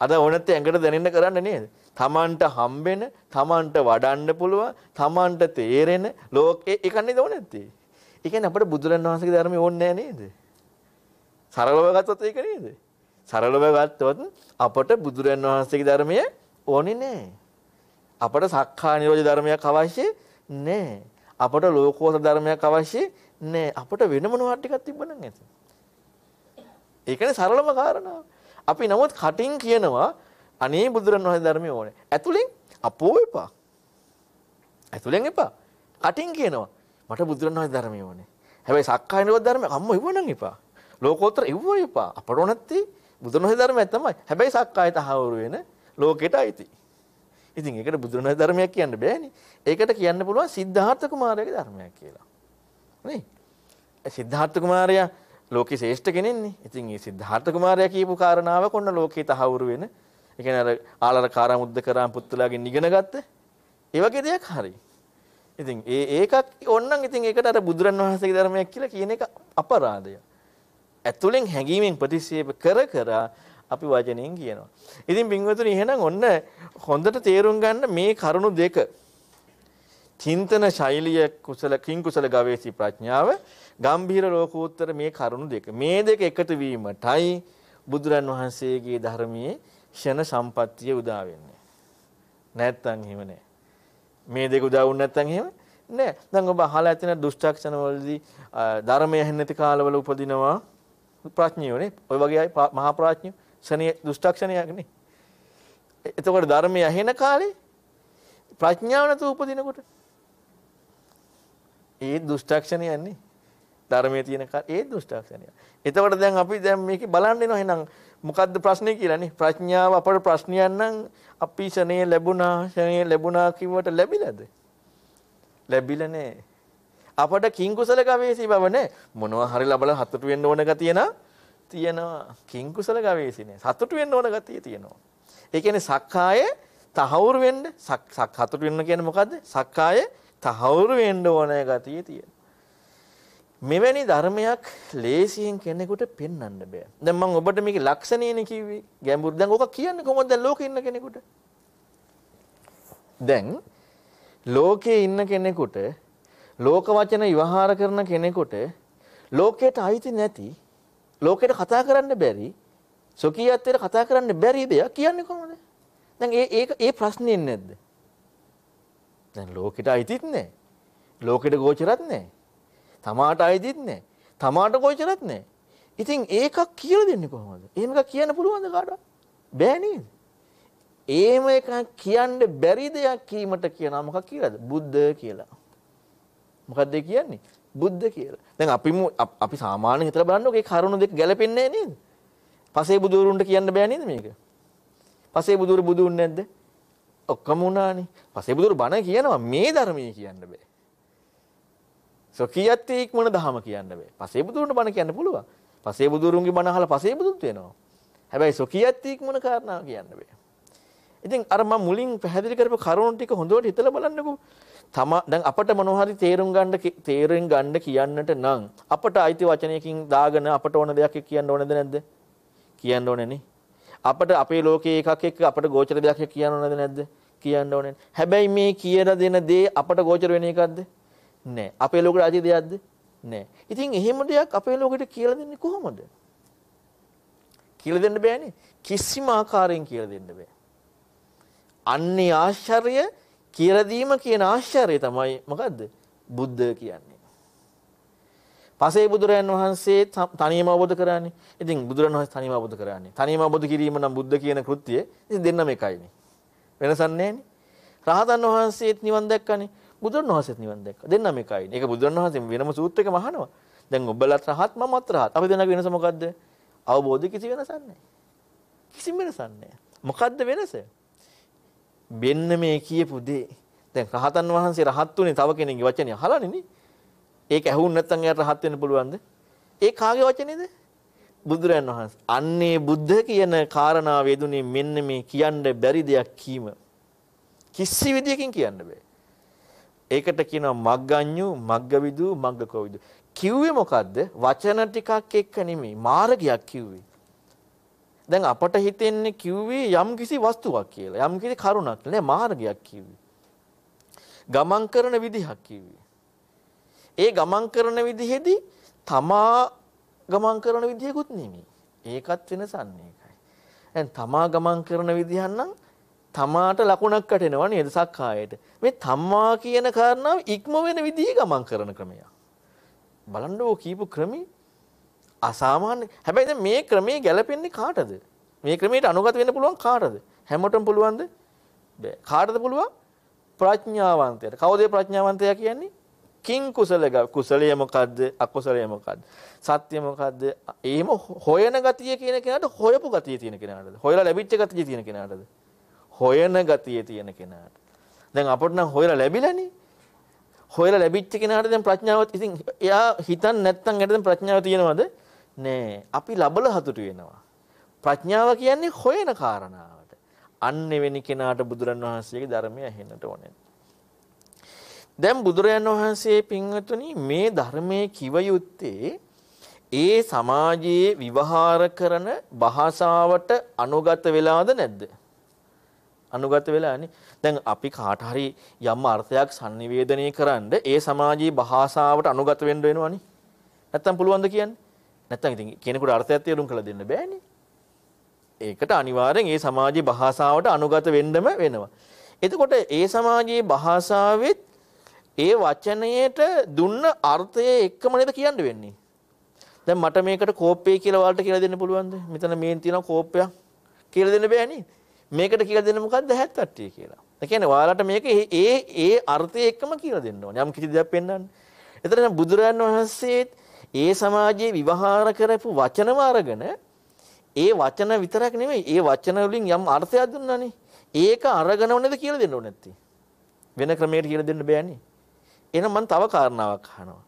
S2: අද ඕනත් ඇඟට දැනෙන්න කරන්න නේද? තමන්ට හම්බෙන තමන්ට වඩන්න පුළුවන් තමන්ට තේරෙන ලෝකේ ඒක නේද ඕනත්තේ? ඒ කියන්නේ අපිට බුදුරන් වහන්සේගේ ධර්මය ඕනේ නෑ නේද සරලව ගත්තොත් ඒක නේද සරලව ගත්තොත් අපට බුදුරන් වහන්සේගේ ධර්මය ඕනේ නැහැ. අපට සක්කා නිරෝධ ධර්මයක් අවශ්‍ය නැහැ. අපට ලෝකෝත්තර ධර්මයක් අවශ්‍ය නැහැ. අපට වෙන මොනවා ටිකක් තිබ්බනම් ඇති. ඒකනේ සරලම කාරණාව. අපි නමුත් කටින් කියනවා අනේ බුදුරන් වහන්සේ ධර්මය ඕනේ. ඇතුලෙන් අපෝ එපා. ඇතුලෙන් එපා. කටින් කියනවා මට බුදුරන් වහන්සේ ධර්මය ඕනේ. හැබැයි සක්කාය නිරෝධ ධර්මයක් අම්ම ඉවනම් එපා. ලෝකෝත්තර ඉවුව එපා. අපට ඕනත්තේ බුදුන් වහන්සේ ධර්මයක් තමයි. හැබැයි සක්කාය තහවුරු වෙන ලෝකෙට අයිති. ඉතින් ඒකට බුදුරණවහන්සේ ධර්මයක් කියන්න බෑනේ. ඒකට කියන්න පුළුවන් සිද්ධාර්ථ කුමාරයාගේ ධර්මයක් කියලා. නේ? සිද්ධාර්ථ කුමාරයා ලෝකේ ශ්‍රේෂ්ඨ කෙනෙක්නේ. ඉතින් මේ සිද්ධාර්ථ කුමාරයා කියපු කාරණාව කොන්න ලෝකේ තහවුරු වෙන. ඒ කියන්නේ අර ආලර කාරාමුද්ද කරාම් පුත්තුලාගෙන් ඉගෙන ගත්ත. ඒ වගේ දෙයක් හරි. ඉතින් ඒ ඒකක් ඕන්නම් ඉතින් ඒකට අර බුදුරන් වහන්සේගේ ධර්මයක් කියලා කියන එක අපරාධය. ඇතුලෙන් හැඟීමෙන් ප්‍රතික්ෂේප කර කර අපි වචනයෙන් කියනවා. ඉතින් පින්වතුනි එහෙනම් ඔන්න හොඳට තේරුම් ගන්න මේ කරුණු දෙක. චින්තන ශෛලිය කුසල කිං කුසල ගවේෂී ප්‍රඥාව ගම්භීර ලෝකෝත්තර මේ කරුණු දෙක. මේ දෙක එකතු වීමටයි බුදුරන් වහන්සේගේ ධර්මයේ ෂණ සම්පත්තිය උදා වෙන්නේ. නැත්තම් එහෙම නෑ. මේ දෙක උදා වුණ නැත්තම් එහෙම නෑ. දැන් ඔබ අහලා ඇතින දුෂ්ටක්ෂණ වලදී ධර්මය ඇහෙන්නේ නැති කාලවල උපදිනවා ප්‍රඥයෝනේ. ඔය වගේ අය මහා ප්‍රඥයෝ ක්ෂණයේ දුෂ්ටක්ෂණයක් නේ. එතකොට ධර්මය ඇහෙන කාලේ ප්‍රඥාව නැතුව උපදිනකොට ඒ දුෂ්ටක්ෂණයක් නේ. ධර්මයේ තියෙන ඒ දුෂ්ටක්ෂණය. එතකොට දැන් අපි දැන් මේකේ බලන්න එනවා එහෙනම් මොකද්ද ප්‍රශ්නේ කියලා නේ. ප්‍රඥාව අපේ ප්‍රශ්නයක් නම් අපි ශනේ ලැබුණා ශනේ ලැබුණා කිව්වට ලැබිලාද? ලැබිලා නෑ. අපට කිං කුසල ගවේෂී බව නෑ. මොනවා හරි ලබලා හතුටු වෙන්න ඕන ගතිය නා තියෙනවා කිං කුසල ගවේෂණය. සතුටු වෙන්න ඕන ගතිය තියෙනවා. ඒ කියන්නේ සක්කාය තහවුරු වෙන්න සතුටු වෙන්න කියන්නේ මොකද්ද? සක්කාය තහවුරු වෙන්න ඕන ගතිය තියෙනවා. මෙවැනි ධර්මයක් ලේසියෙන් කෙනෙකුට පෙන්වන්න බෑ. දැන් මම ඔබට මේකේ ලක්ෂණේනේ කිව්වේ. ගැඹුරු දැන් ඕක කියන්නේ කොහොමද දැන් ලෝකේ ඉන්න කෙනෙකුට? දැන් ලෝකේ ඉන්න කෙනෙකුට ලෝක වචන විවහාර කරන කෙනෙකුට ලෝකයට අයිති නැති ලෝකෙට කතා කරන්න බැරි සොකියත්වයට කතා කරන්න බැරි දෙයක් කියන්නේ කොහොමද? දැන් ඒ ඒක ඒ ප්‍රශ්නේ නැද්ද? දැන් ලෝකෙට අයිතිත් නැහැ. ලෝකෙට ගෝචරත් නැහැ. තමාට අයිතිත් නැහැ. තමාට ගෝචරත් නැහැ. ඉතින් ඒකක් කියලා දෙන්නේ කොහොමද? එහෙම එකක් කියන්න පුළුවන්ද කාටවත්? බෑ නේද? එහෙම එකක් කියන්න බැරි දෙයක් කීමට කියනවා මොකක් කියලාද? බුද්ධ කියලා. මොකක්ද කියන්නේ? බුද්ධ කියලා. දැන් අපි අපි සාමාන්‍යයෙන් හිතලා බලන්නකො ඒ කරුණු දෙක ගැලපෙන්නේ නේද? පසේ බුදුරුන්ට කියන්න බෑ නේද මේක? පසේ බුදුරු බුදුන් නැද්ද? ඔක්කොම උනානේ. පසේ බුදුරු බණ කියනවා මේ ධර්මයේ කියන්න බෑ. සොකියත් ඉක්මන දහම කියන්න බෑ. පසේ බුදුරුන්ට බණ කියන්න පුළුවන්. පසේ බුදුරුන්ගේ බණ අහලා පසේ බුදුත් වෙනවා. හැබැයි සොකියත් ඉක්මන කාරණා කියන්න බෑ. ඉතින් අර මම මුලින් පැහැදිලි කරපු කරුණු ටික හොඳට හිතලා බලන්නකෝ. තම දැන් අපට මොනවා හරි තේරුම් ගන්න තේරුම් ගන්න කියන්නට නම් අපට අයිති වචනයකින් දාගෙන අපට ඕන දෙයක් කියන්න ඕනද නැද්ද? කියන්න ඕනේ නේ. අපට අපේ ලෝකයේ එකක් එක්ක අපට ගෝචර දෙයක් කියන්න ඕනද නැද්ද? කියන්න ඕනේ. හැබැයි මේ කියලා දෙන දේ අපට ගෝචර වෙන එකක්ද? නෑ. අපේ ලෝකෙට අයිති දෙයක්ද? නෑ. ඉතින් එහෙම දෙයක් අපේ ලෝකෙට කියලා දෙන්නේ කොහොමද? කියලා දෙන්න බෑනේ. කිසිම ආකාරයෙන් කියලා දෙන්න බෑ. අන්නේ ආශ්චර්ය කියලා දීම කියන ආශ්චර්යය තමයි මොකද්ද? බුද්ධ කියන්නේ. පසේ බුදුරයන් වහන්සේ තනියම අවබෝධ කරන්නේ. ඉතින් බුදුරන් වහන්සේ තනියම අවබෝධ කරන්නේ. තනියම අවබෝධ කිරීම නම් බුද්ධ කියන කෘත්‍යය. ඉතින් දෙන්නම එකයිනේ. වෙනසක් නැහැනේ. රහතන් වහන්සේත් නිවන් දැක්කනේ. බුදුරන් වහන්සේත් නිවන් දැක්කා. දෙන්නම එකයිනේ. ඒක බුදුරන් වහන්සේ වෙනම සූත්‍රයක මහනවා. දැන් ඔබලත් රහත් මමත් රහත්. අපි දෙන්නගේ වෙනස මොකද්ද? අවබෝධය කිසි වෙනසක් නැහැ. කිසිම වෙනසක් නැහැ. මොකද්ද වෙනස? වෙන්න මේ කියපු දේ. දැන් රහතන් වහන්සේ රහත් උනේ තව කෙනෙක්ගේ වචනේ අහලානේ නේ. ඒක ඇහුන් නැත්නම් එයාට රහත් වෙන්න පුළුවන්ද? ඒ කාගේ වචනේද? බුදුරයන් වහන්සේ. අන්නේ බුද්ධ කියන කාරණාව යෙදුනේ මෙන්න මේ කියන්න බැරි දෙයක් කීම. කිසි විදියකින් කියන්න බෑ. ඒකට කියනවා මග්ගඤ්ඤු, මග්ගවිදු, මග්ගකෝවිදු. කිව්වේ මොකද්ද? වචන ටිකක් එක්ක නෙමෙයි මාර්ගයක් කිව්වේ. දැන් අපට හිතෙන්නේ කිව්වේ යම් කිසි වස්තුවක් කියලා. යම් කිසි කරුණක් නෑ මාර්ගයක් කිව්වේ. ගමන් කරන විදිහක් කිව්වේ. ඒ ගමන් කරන විදිහේදී තමා ගමන් කරන විදිහකුත් නෙමෙයි. ඒකත් වෙනසක් නේකයි. දැන් තමා ගමන් කරන විදිහක් නම් තමාට ලකුණක් කටෙනවා නේද සක්කායට. මේ තමා කියන කාරණාව ඉක්ම වෙන විදිහේ ගමන් කරන ක්‍රමයක්. බලන්නකෝ කීපු ක්‍රමී අසාමාන්‍ය. හැබැයි දැන් මේ ක්‍රමයේ ගැලපෙන්නේ කාටද? මේ ක්‍රමයට අනුගත වෙන්න පුළුවන් කාටද? හැමෝටම පුළුවන්ද? බෑ. කාටද පුළුවන්? ප්‍රඥාවන්තයට. කවුද ප්‍රඥාවන්තයා කියන්නේ? කිං කුසලක කුසලය මොකද්ද? අකුසලය මොකද්ද? සත්‍ය මොකද්ද? එහෙම හොයන ගතිය කියන කෙනාට හොයපු ගතිය තියෙන කෙනාටද? හොයලා ලැබිච්ච ගතිය තියෙන කෙනාටද? හොයන ගතිය තියෙන කෙනාට. දැන් අපට නම් හොයලා ලැබිලානේ. හොයලා ලැබිච්ච කෙනාට දැන් ප්‍රඥාව ඉතින් එයා හිතන් නැත්තම් එයාට දැන් ප්‍රඥාව තියෙනවද? නෑ. අපි ලබල හතුටු වෙනවා. ප්‍රඥාව කියන්නේ හොයන කාරණාවට. අන්න වෙනි කෙනාට බුදුරන් වහන්සේගේ ධර්මය ඇහෙන්නට ඕනේ. දැන් බුදුරයන් වහන්සේ පින්වතුනි මේ ධර්මයේ කිව යුත්තේ ඒ සමාජයේ විවහාර කරන භාෂාවට අනුගත වෙලාද නැද්ද? අනුගත වෙලානේ. දැන් අපි කාට හරි යම් අර්ථයක් sannivedanaya කරන්න ඒ සමාජයේ භාෂාවට අනුගත වෙන්න වෙනවනේ. නැත්තම් පුළුවන්ද කියන්නේ? නැත්තම් ඉතින් කෙනෙකුට අර්ථයක් තේරුම් කරලා දෙන්න බෑනේ. ඒකට අනිවාර්යෙන් ඒ සමාජයේ භාෂාවට අනුගත වෙන්නම වෙනවා. එතකොට ඒ සමාජයේ භාෂාවෙත් ඒ වචනයට දුන්න අර්ථය එක්කම නේද කියන්න වෙන්නේ. දැන් මට මේකට කෝප්පේ කියලා වලට කියලා දෙන්න පුළුවන්ද? මෙතන මේන් තියෙන කෝප්පයක් කියලා දෙන්න බෑ නේද? මේකට කියලා දෙන්න මොකද්ද 70 කියලා. ඒ කියන්නේ ඔයාලට මේක ඒ ඒ අර්ථය එක්කම කියලා දෙන්න ඕනේ. යම් කිසි දෙයක් පෙන්වන්න. එතන බුදුරජාන් වහන්සේත් ඒ සමාජයේ විවහාර කරපු වචනම අරගෙන ඒ වචන විතරක් නෙමෙයි ඒ වචන වලින් යම් අර්ථයක් දුන්නානේ. ඒක අරගෙනව නේද කියලා දෙන්න ඕනේ නැත්තේ. වෙන ක්‍රමයකට කියලා දෙන්න බෑනේ. එහෙනම් මම තව කාරණාවක් අහනවා.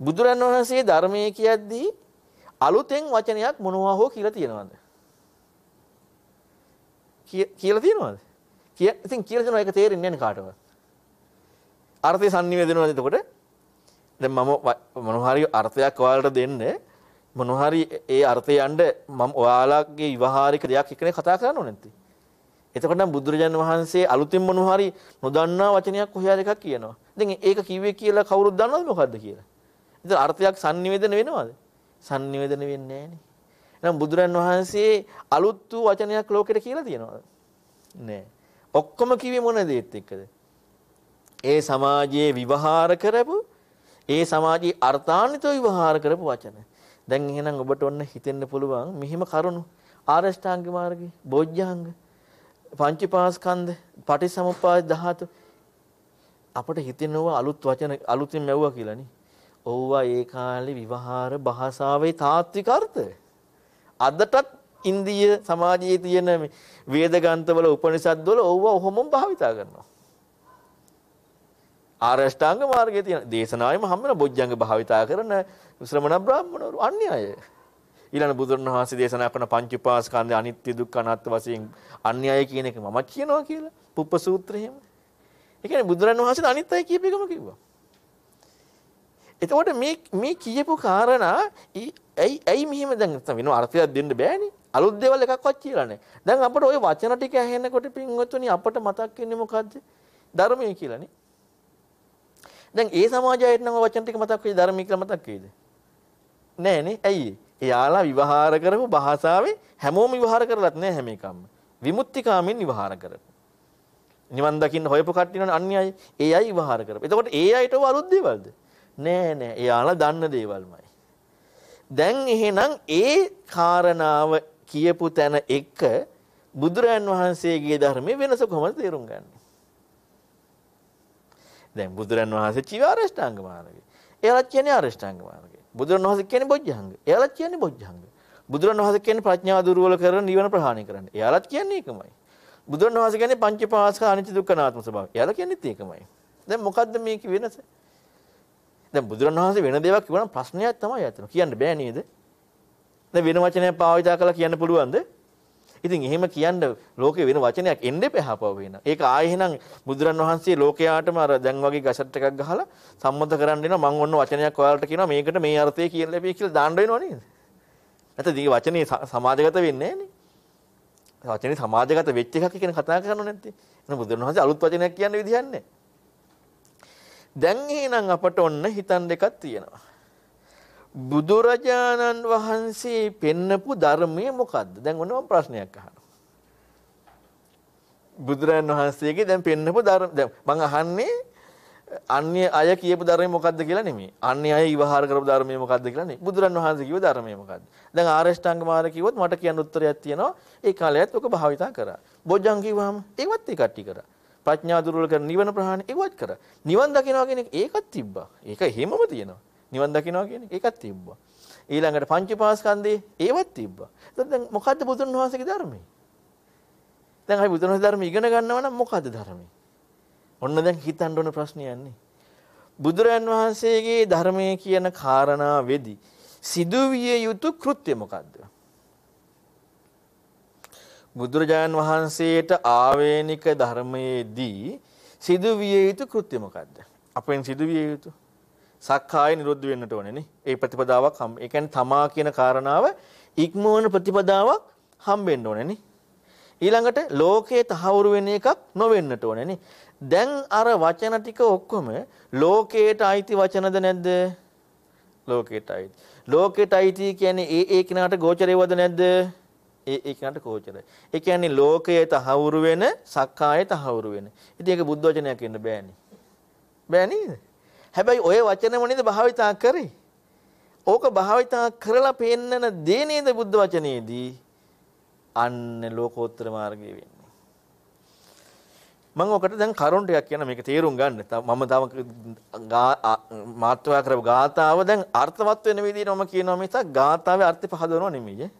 S2: බුදුරන් වහන්සේ ධර්මයේ කියද්දී අලුතෙන් වචනයක් මොනවා හෝ කියලා තියෙනවද? කියලා තියෙනවද? කිය ඉතින් කියලා දෙනවා ඒක තේරෙන්නේ නැහැ කාටවත්. අර්ථය sannivedanawද එතකොට? දැන් මම මොනවා හරි අර්ථයක් ඔයාලට දෙන්න මොනවා හරි ඒ අර්ථය යන්න මම ඔයාලගේ විවහාරික දෙයක් එක්කනේ කතා කරන්න ඕනේ නැත්තේ. එතකොට නම් බුදුරජාණන් වහන්සේ අලුතින් මොනවා හරි නොදන්නා වචනයක් කොහේ හරි එකක් කියනවා. ඉතින් ඒක කිව්වේ කියලා කවුරුත් දන්නවද මොකද්ද කියලා? ඉතින් අර්ථයක් sannivedana වෙනවද? sannivedana වෙන්නේ නැහනේ. එහෙනම් බුදුරන් වහන්සේ අලුත් වූ වචනයක් ලෝකෙට කියලා තියෙනවද? නෑ. ඔක්කොම කිව්වේ මොන දේත් එක්කද? ඒ සමාජයේ විවහාර කරපු ඒ සමාජයේ අර්ථාන්විතව විවහාර කරපු වචන. දැන් එහෙනම් ඔබට ඔන්න හිතෙන්න පුළුවන් මෙහිම කරුණු ආරෂ්ඨාංග මාර්ගය, බොජ්ජංග, පංචපාස්කන්ධ, පටිසමුප්පාද ධාතු අපට හිතෙනවා අලුත් වචන අලුතින් මෙව්වා කියලානේ. ඔව්වා ඒ කාලේ විවහාර භාෂාවේ තාත්වික අර්ථය. අදටත් ඉන්දිය සමාජයේ තියෙන වේදගන්තවල උපනිෂද්දවල ඔව්ව ඔහොමම භාවිතා කරනවා. ආරෂ්ඨාංග මාර්ගයේ තියෙන දේශනාවෙම හැම වෙන බොජ්ජංග භාවිතා කරන ශ්‍රමණ බ්‍රාහ්මණවරු අන්‍යය. ඊළඟ බුදුරණ වහන්සේ දේශනා කරන පංච උපාස්කන්ධය අනිත්‍ය දුක්ඛ අනාත්ම වශයෙන් අන්‍යය කියන එක මමත් කියනවා කියලා. පුප්ප සූත්‍රයේම. ඒ කියන්නේ බුදුරණ වහන්සේ අනිත්‍යය කියප එකම කිව්වා. එතකොට මේ මේ කියපු කාරණා ඇයි ඇයි මෙහෙම දැන් වෙන අර්ථයක් දෙන්න බෑනේ. අලුත් දේවල් එකක්වත් කියලා නැහැ. දැන් අපිට ওই වචන ටික ඇහෙනකොට පින්වතුනි අපට මතක් වෙන්නේ මොකද්ද? ධර්මය කියලානේ. දැන් ඒ සමාජයට නම් වචන ටික මතක් වෙයි ධර්මය කියලා මතක් වෙයිද? නෑනේ. ඇයි? එයාලා විවහාර කරපු භාෂාවේ හැමෝම විවහාර කරලත් නෑ හැම එකක්ම. විමුක්තිකාමින් විවහාර කරපු. නිවන් දකින්න හොයපු කට්ටියන අන්‍යයි ඒ අය විවහාර කරපු. එතකොට ඒ අයට අලුත් දේවල්ද? නෑ නෑ. එයාලා දන්න දේවල්මයි. දැන් එහෙනම් ඒ කාරණාව කියපු තැන එක බුදුරයන් වහන්සේගේ ධර්මයේ වෙනස කොහොමද තේරුම් ගන්නේ? දැන් බුදුරන් වහන්සේ චිව අරෂ්ඨාංග මාර්ගය. එයාලත් කියන්නේ අරෂ්ඨාංග මාර්ගය. බුදුරන් වහන්සේ කියන්නේ බොජ්ජංග. එයාලත් කියන්නේ බොජ්ජංග. බුදුරන් වහන්සේ කියන්නේ ප්‍රඥාව දුර්වල කරන නිවන ප්‍රහාණය කරන්න. එයාලත් කියන්නේ ඒකමයි. බුදුරන් වහන්සේ කියන්නේ පංචපාස්ක අනිත්‍ය දුක්ඛ නාත්ම ස්වභාවය. එයාලා කියන්නේත් ඒකමයි. දැන් මොකද්ද මේකේ වෙනස? දැන් බුදුරන් වහන්සේ වෙන දේවල් කිව්වනම් ප්‍රශ්නයක් තමයි ඇත්තට. කියන්න බෑ නේද? දැන් වෙන වචනයක් පාවිච්චි කරලා කියන්න පුළුවන්ද? ඉතින් එහෙම කියන්න ලෝකේ වෙන වචනයක් එන්න එපා වෙන. ඒක ආයෙ එහෙනම් බුදුරන් වහන්සේ ලෝකයාටම අර දැන් වගේ ගැසට් එකක් ගහලා සම්මත කරන්න දෙනවා මම ඔන්න වචනයක් ඔයාලට කියනවා මේකට මේ අර්ථය කියලා ලැබෙයි කියලා දාන්න වෙනව නේද? නැත්නම් මේ වචනේ සමාජගත වෙන්නේ නැහනේ. වචනේ සමාජගත වෙච්ච එකක් කියන කතා කරනව නැත්තේ. එහෙනම් බුදුරන් වහන්සේ අලුත් වචනයක් කියන්න විදිහක් නැහැ. දැන් එහෙනම් අපට ඔන්න හිතන් දෙකක් තියෙනවා. බුදුරජාණන් වහන්සේ පෙන්නපු ධර්මය මොකද්ද? දැන් ඔන්න මම ප්‍රශ්නයක් අහනවා. බුදුරජාණන් වහන්සේගේ දැන් පෙන්නපු ධර්ම දැන් මම අහන්නේ අන්‍ය අය කියපු ධර්මය මොකද්ද කියලා නෙමෙයි. අන්‍ය අය විවහාර කරපු ධර්මය මොකද්ද කියලා නෙමෙයි. බුදුරන් වහන්සේ කිව්ව ධර්මය මොකද්ද? දැන් ආරෂ්ඨාංග මාර්ග කිව්වොත් මට කියන්න උත්තරයක් තියෙනවා. ඒ කාලයත් ඔක භාවිතා කරා. බොජ්ජං කිව්වහම ඒවත් ඒ කට්ටි කරා. ප්‍රඥා දුර්වල කරන නිවන ප්‍රහාණය ඒවත් කරා. නිවන් දකින්නවා කියන එක ඒකත් තිබ්බා. ඒක හැමම තියෙනවා. නිවන් දකින්නවා කියන එක ඒකත් තිබ්බා. ඊළඟට පංචපාස්කන්ධේ ඒවත් තිබ්බා. එතකොට දැන් මොකද්ද බුදුන් වහන්සේගේ ධර්මය? දැන් අපි බුදුන් වහන්සේ ධර්ම ඉගෙන ගන්නවා නම් මොකද්ද ධර්මය? ඔන්න දැන් හිතන්න ඕන ප්‍රශ්නේ යන්නේ. බුදුරයන් වහන්සේගේ ධර්මයේ කියන කාරණාවේදී සිදුවිය යුතු කෘත්‍ය මොකද්ද? බුදුරජාණන් වහන්සේට ආවේනික ධර්මයේදී සිදුවිය යුතු කෘත්‍ය මොකද්ද? අපෙන් සිදුවිය යුතු සක්කාය නිරුද්ධ වෙන්නට ඕනේ නේ. ඒ ප්‍රතිපදාවක් හම්. ඒ කියන්නේ තමා කියන කාරණාව ඉක්මවන ප්‍රතිපදාවක් හම්බෙන්න ඕනේ නේ. ඊළඟට ලෝකයේ තහවුරු වෙන එකක් නොවෙන්නට ඕනේ නේ. දැන් අර වචන ටික ඔක්කොම ලෝකයට අයිති වචනද නැද්ද? ලෝකයට අයිති. ලෝකයට අයිති කියන්නේ ඒ ඒ කෙනාට ගෝචරේවද නැද්ද? ඒ ඒ කෙනාට ගෝචරයි. ඒ කියන්නේ ලෝකයේ තහවුරු වෙන, සක්කාය තහවුරු වෙන. ඉතින් ඒක බුද්ධ වචනයක් වෙන්න බෑනේ. බෑ නේද? හැබැයි ඔය වචනම නේද භාවිතා කරේ. ඕක භාවිතා කරලා පෙන්නන දේ නේද බුද්ධ වචනේදී අන්න ලෝකෝත්තර මාර්ගය වෙන්නේ. මම ඔකට දැන් කරුණ ටිකක් කියන මේක තේරුම් ගන්න. මම තව මාත්‍යා කරපු ගාතාව දැන් අර්ථවත් වෙන විදිහට මම කියනවා මිසක් ගාතාවේ අර්ථය පහදවනව නෙමෙයි.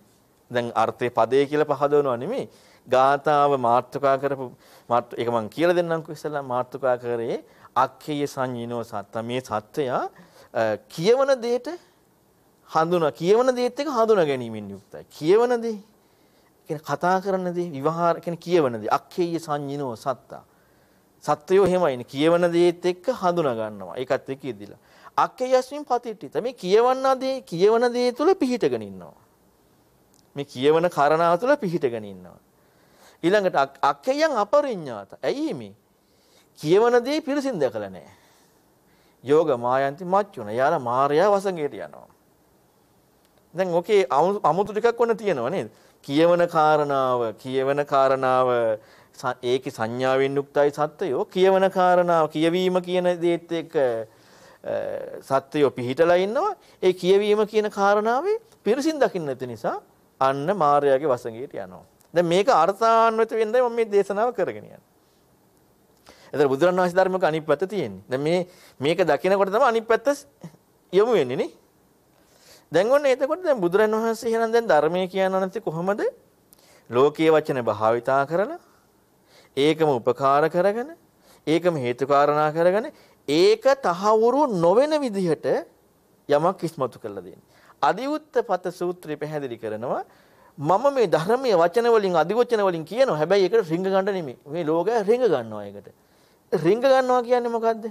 S2: දැන් අර්ථේ පදේ කියලා පහදවනව නෙමෙයි. ගාතාව මාත්‍යා කරපු මාත් ඒක මම කියලා දෙන්නම්කෝ ඉස්සෙල්ලා මාත්‍යා කරේ අක්ඛේය සංඤිනෝ සත්ත මේ සත්‍යය කියවන දෙයට හඳුනා කියවන දෙයත් එක හඳුනා ගැනීමෙන් යුක්තයි. කියවන දේ කියන්නේ කතා කරන දේ විවහාර කියන්නේ කියවන දේ අක්ඛේය සංඤිනෝ සත්තා. සත්‍යය එහෙමයිනේ කියවන දේත් එක්ක හඳුනා ගන්නවා. ඒකත් එක්ක ඉදිලා. අක්ඛේයස්මින් පතිට්ඨිත. මේ කියවන දේ කියවන දේ තුල පිහිටගෙන ඉන්නවා. මේ කියවන කරණාව තුල පිහිටගෙන ඉන්නවා. ඊළඟට අක්ඛේයන් අපරිඤ්ඤාත. ඇයි මේ? කියවන දේ පිරිසින් දැකලා නැහැ. යෝග මායන්ති මච්චුන. යාලා මායя වසඟයට යනවා. දැන් ඔකේ අමුතු ටිකක් වොන්න තියෙනවා නේද? කියවන කාරණාව කියවන කාරණාව ඒකේ සංඥාවෙන් යුක්තයි සත්‍යයෝ කියවන කාරණාව කියවීම කියන දේත් එක්ක සත්‍යයෝ පිහිටලා ඉන්නවා ඒ කියවීම කියන කාරණාවේ පිරිසින් දකින්න නැති නිසා අන්න මාර්යාගේ වසඟයට යනවා දැන් මේක අර්ථාන්විත වෙන්නයි මම මේ දේශනාව කරගෙන යන්නේ එතන බුදුරණවහන්සේ ධර්මක අනිත් පැත්ත තියෙන්නේ දැන් මේ මේක දකිනකොට තමයි අනිත් පැත්ත යොමු වෙන්නේ නේ දැන් ඔන්න එතකොට දැන් බුදුරන් වහන්සේ එහෙනම් දැන් ධර්මයේ කියනවා නැති කොහොමද? ලෝකීය වචන භාවිතා කරලා ඒකම උපකාර කරගෙන ඒකම හේතු කාරණා කරගෙන ඒක තහවුරු නොවන විදිහට යමක් ඉස්මතු කරලා දෙන්නේ. අදිඋත්තපත සූත්‍රය පැහැදිලි කරනවා මම මේ ධර්මයේ වචන වලින් අදිවචන වලින් කියනවා. හැබැයි ඒකට රිංග ගන්න නෙමෙයි. මේ ලෝකය රිංග ගන්නවා ඒකට. රිංග ගන්නවා කියන්නේ මොකද්ද?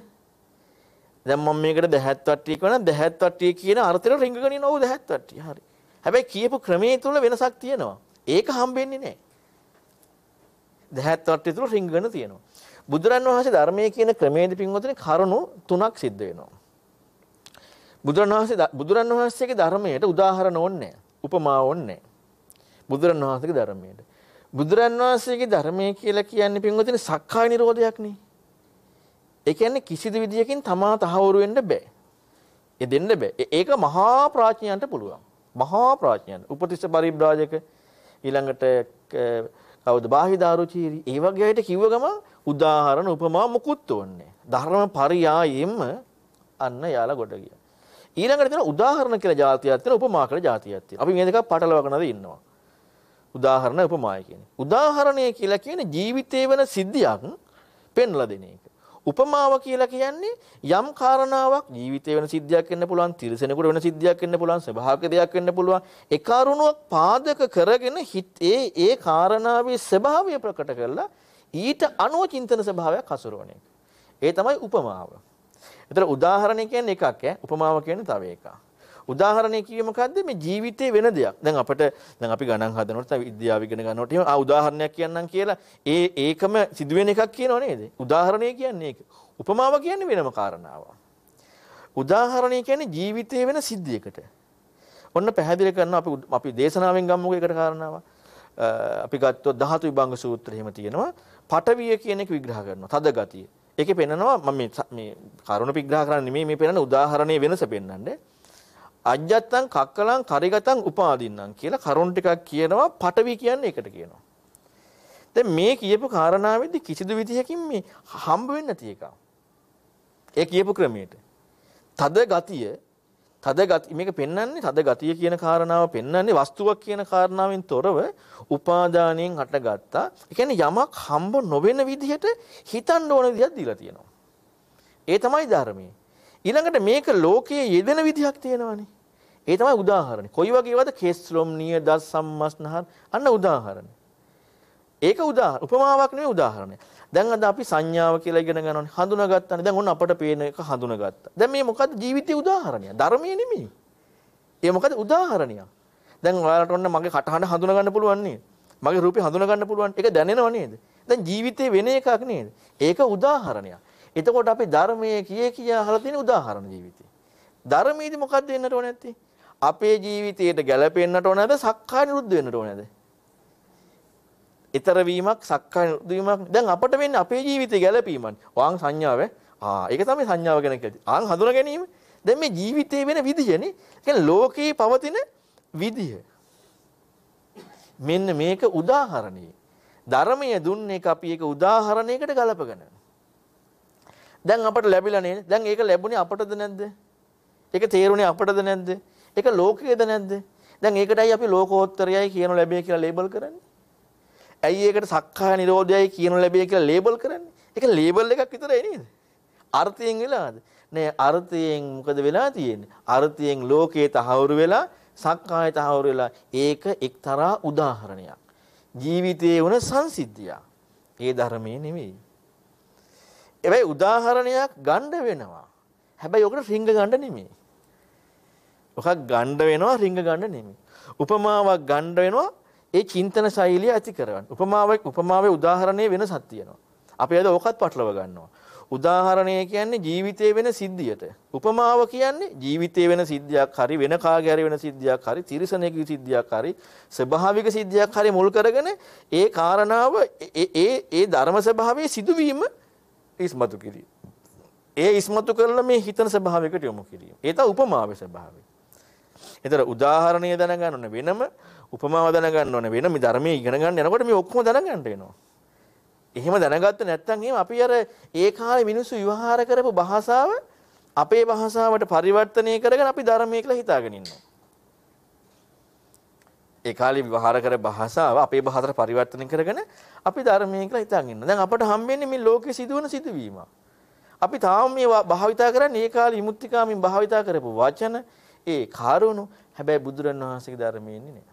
S2: දැන් මම මේකට දැහැත් වට්ටිය කියනවා දැහැත් වට්ටිය කියන අර්ථයට රිංගගෙන ඉන්න ඕ දැහැත් වට්ටිය. හරි. හැබැයි කියපු ක්‍රමයේ තුල වෙනසක් තියෙනවා. ඒක හම්බෙන්නේ නැහැ. දැහැත් වට්ටිය තුල රිංගගෙන තියෙනවා. බුදුරන් වහන්සේ ධර්මයේ කියන ක්‍රමයේදී පින්වතුනි කරුණු තුනක් සිද්ධ වෙනවා. බුදුරන් වහන්සේ බුදුරන් වහන්සේගේ ධර්මයට උදාහරණ ඕනේ උපමා ඕනේ බුදුරන් වහන්සේගේ ධර්මයට. බුදුරන් වහන්සේගේ ධර්මය කියලා කියන්නේ පින්වතුනි සක්කාය නිරෝධයක් නේ. ඒ කියන්නේ කිසිදු විදියකින් තමා තහවුරු වෙන්න බෑ. ඒ දෙන්න බෑ. ඒක මහා ප්‍රඥයන්ට පුළුවන්. මහා ප්‍රඥයන්. උපතිස්ස පරිබ්‍රාජක ඊළඟට කවුද බාහිදාරුචීරි ඒ වගේ අයට කිව්ව ගමන් උදාහරණ උපමා මුකුත් ඕනේ. ධර්ම පරියායෙම අන්න යාලා ගොඩ ගියා. ඊළඟට තියෙන උදාහරණ කියලා જાතියක් තියෙන උපමා කියලා જાතියක් තියෙනවා. අපි මේ දෙකක් පටලවගෙනද ඉන්නවා. උදාහරණ උපමාය කියන්නේ. උදාහරණය කියලා කියන්නේ ජීවිතේ වෙන සිද්ධියක් පෙන්ලා දෙන එක. උපමාව කියලා කියන්නේ යම් කාරණාවක් ජීවිතේ වෙන සිද්ධියක් වෙන්න පුළුවන්, තිරසනෙකුට වෙන සිද්ධියක් වෙන්න පුළුවන්, ස්වභාවික දෙයක් වෙන්න පුළුවන්. ඒ කාරුණුවක් පාදක කරගෙන ඒ ඒ කාරණාවේ ස්වභාවය ප්‍රකට කරලා ඊට අනුව චින්තන ස්වභාවයක් හසුරවන එක. ඒ තමයි උපමාව. ඒතර උදාහරණය කියන්නේ එකක් ඈ උපමාව කියන්නේ තව එකක්. උදාහරණයක් කිව්වේ මොකද්ද මේ ජීවිතේ වෙන දෙයක්. දැන් අපිට දැන් අපි ගණන් හදනකොට තව විද්‍යාව ඉගෙන ගන්නකොට එහෙම ආ උදාහරණයක් කියන්නම් කියලා ඒ ඒකම සිදුවෙන එකක් කියනව නේද? උදාහරණය කියන්නේ ඒක. උපමාව කියන්නේ වෙනම කාරණාවක්. උදාහරණය කියන්නේ ජීවිතේ වෙන සිද්ධියකට. ඔන්න පැහැදිලි කරනවා අපි අපි දේශනාවෙන් ගම්මුකෝ ඒකට කාරණාවක්. අපි ගත්තොත් ධාතු විභංග සූත්‍රය එහෙම තියෙනවා. පටවිය කියන එක විග්‍රහ කරනවා. තද ගතිය. ඒකේ පෙන්නනවා මම මේ මේ කරුණ විග්‍රහ කරන්නේ නෙමෙයි මේ පෙන්නන උදාහරණයේ වෙනස පෙන්වන්නේ. අජ්ජත්තං කක්කලං කරිගතං උපාදින්නම් කියලා කරුණ ටිකක් කියනවා පටවි කියන්නේ ඒකට කියනවා. දැන් මේ කියපු කාරණාවෙදි කිසිදු විදිහකින් මේ හම්බ වෙන්නේ නැති එක. ඒ කියපු ක්‍රමයට. තද ගතිය තද ගති මේක පෙන්වන්නේ තද ගතිය කියන කාරණාව පෙන්වන්නේ වස්තුවක් කියන කාරණාවෙන් තොරව උපාදානයෙන් හටගත්තා. ඒ කියන්නේ යමක් හම්බ නොවන විදිහට හිතන්න ඕන විදිහක් දීලා තියෙනවා. ඒ තමයි ධර්මයේ. ඊළඟට මේක ලෝකයේ යෙදෙන විදිහක් තියෙනවානේ. ඒ තමයි උදාහරණය. කොයි වගේවද කෙස්ලොම් නිය දස් සම්මස්නහර අන්න උදාහරණය. ඒක උදාහරණ උපමාවක් නෙවෙයි උදාහරණය. දැන් අද අපි සංඥාව කියලා ඉගෙන ගන්නවානේ. හඳුනාගත්තානේ. දැන් ඔන්න අපට පේන එක හඳුනාගත්තා. දැන් මේ මොකද්ද ජීවිතයේ උදාහරණයක්. ධර්මයේ නෙමෙයි. ඒ මොකද උදාහරණයක්. දැන් ඔයාලට ඔන්න මගේ කටහඬ හඳුනා ගන්න පුළුවන් නේද? මගේ රූපේ හඳුනා ගන්න පුළුවන්. ඒක දැනෙනව නේද? දැන් ජීවිතේ වෙන එකක් නේද? ඒක උදාහරණයක්. එතකොට අපි ධර්මයේ කියේ කියා අහලා තියෙන උදාහරණ ජීවිතේ. ධර්මයේදී මොකක්ද වෙන්නට ඕනේ නැත්තේ? අපේ ජීවිතයට ගැළපෙන්නට ඕන නැද? සක්කාය නිරුද්ධ වෙන්නට ඕන නැද? ඊතර වීමක් සක්කාය නිරුද්ධ වීමක් දැන් අපට වෙන්නේ අපේ ජීවිතේ ගැළපීමයි. වාං සංඥාව ආ ඒක තමයි සංඥාව ගැන කියන්නේ. ආන් හඳුනා ගැනීම. දැන් මේ ජීවිතේ වෙන විදිහනේ. කියන්නේ ලෝකේ පවතින විදිහ. මෙන්න මේක උදාහරණේ. ධර්මයේ දුන්නේ එක අපි ඒක උදාහරණයකට ගලපගෙන. දැන් අපට ලැබිලා නේද? දැන් ඒක ලැබුණේ අපටද නැද්ද? ඒක තේරුණේ අපටද නැද්ද? ඒක ලෝකයේද නැද්ද? දැන් ඒකටයි අපි ලෝකෝත්තරයයි කියන ලැබේ කියලා ලේබල් කරන්නේ. ඇයි ඒකට සක්කාය නිරෝධයයි කියන ලැබේ කියලා ලේබල් කරන්නේ? ඒක ලේබල් එකක් විතරයි නේද? අර්ථයෙන් වෙලාද? නෑ අර්ථයෙන් මොකද වෙලා තියෙන්නේ? අර්ථයෙන් ලෝකේ තහවුරු වෙලා සක්කාය තහවුරු වෙලා ඒක එක්තරා උදාහරණයක්. ජීවිතයේ වුණ සංසිද්ධියක්. ඒ ධර්මයේ නෙවෙයි. හැබැයි උදාහරණයක් ගන්න වෙනවා. හැබැයි ඔකට රිංග ගන්න නෙමෙයි. ඔකක් ගන්න වෙනවා රිංග ගන්න නෙමෙයි. උපමාවක් ගන්න වෙනවා ඒ චින්තන ශෛලිය ඇති කරවන්න. උපමාවේ උපමාවේ උදාහරණයේ වෙනසක් තියෙනවා. අපි අද ඕකත් පටලව ගන්නවා. උදාහරණය කියන්නේ ජීවිතයේ වෙන සිද්ධියට. උපමාව කියන්නේ ජීවිතයේ වෙන සිද්ධියක් හරි වෙන කාගේ හරි වෙන සිද්ධියක් හරි තිරිසනෙකුගේ සිද්ධියක් හරි ස්වභාවික සිද්ධියක් හරි මුල් කරගෙන ඒ කාරණාව ඒ ඒ ධර්ම ස්වභාවයේ සිදුවීම ඉස්මතු කිරීම. ඒ ඉස්මතු කරලා මේ හිතන ස්වභාවයකට යොමු කිරීම. ඒ තමයි උපමාවේ ස්වභාවය. ඒතර උදාහරණය දැනගන්න ඕන වෙනම උපමාව දැනගන්න ඕන වෙනම ධර්මයේ ඉගෙන ගන්න යනකොට මේ ඔක්කොම දැනගන්න වෙනවා. එහෙම දැනගත්තේ නැත්නම් එහෙම අපි අර ඒ කාලේ මිනිස්සු විවහාර කරපු භාෂාව අපේ භාෂාවට පරිවර්තනය කරගෙන අපි ධර්මයේ කියලා හිතාගෙන ඉන්නවා. ඒ කාලේ විවහාර කර භාෂාව අපේ භාෂාවට පරිවර්තනය කරගෙන අපි ධර්මයේ කියලා හිතාගෙන ඉන්නවා. දැන් අපට හම්බෙන්නේ මේ ලෝකේ සිදුවන සිදුවීම. අපි තාම මේ භාවිතා කරන්නේ ඒ කාලේ විමුක්තිකාමින් භාවිතා කරපු වචන ඒ කාරුණු හැබැයි බුදුරන් වහන්සේගේ ධර්මයේ ඉන්නේ නෑ.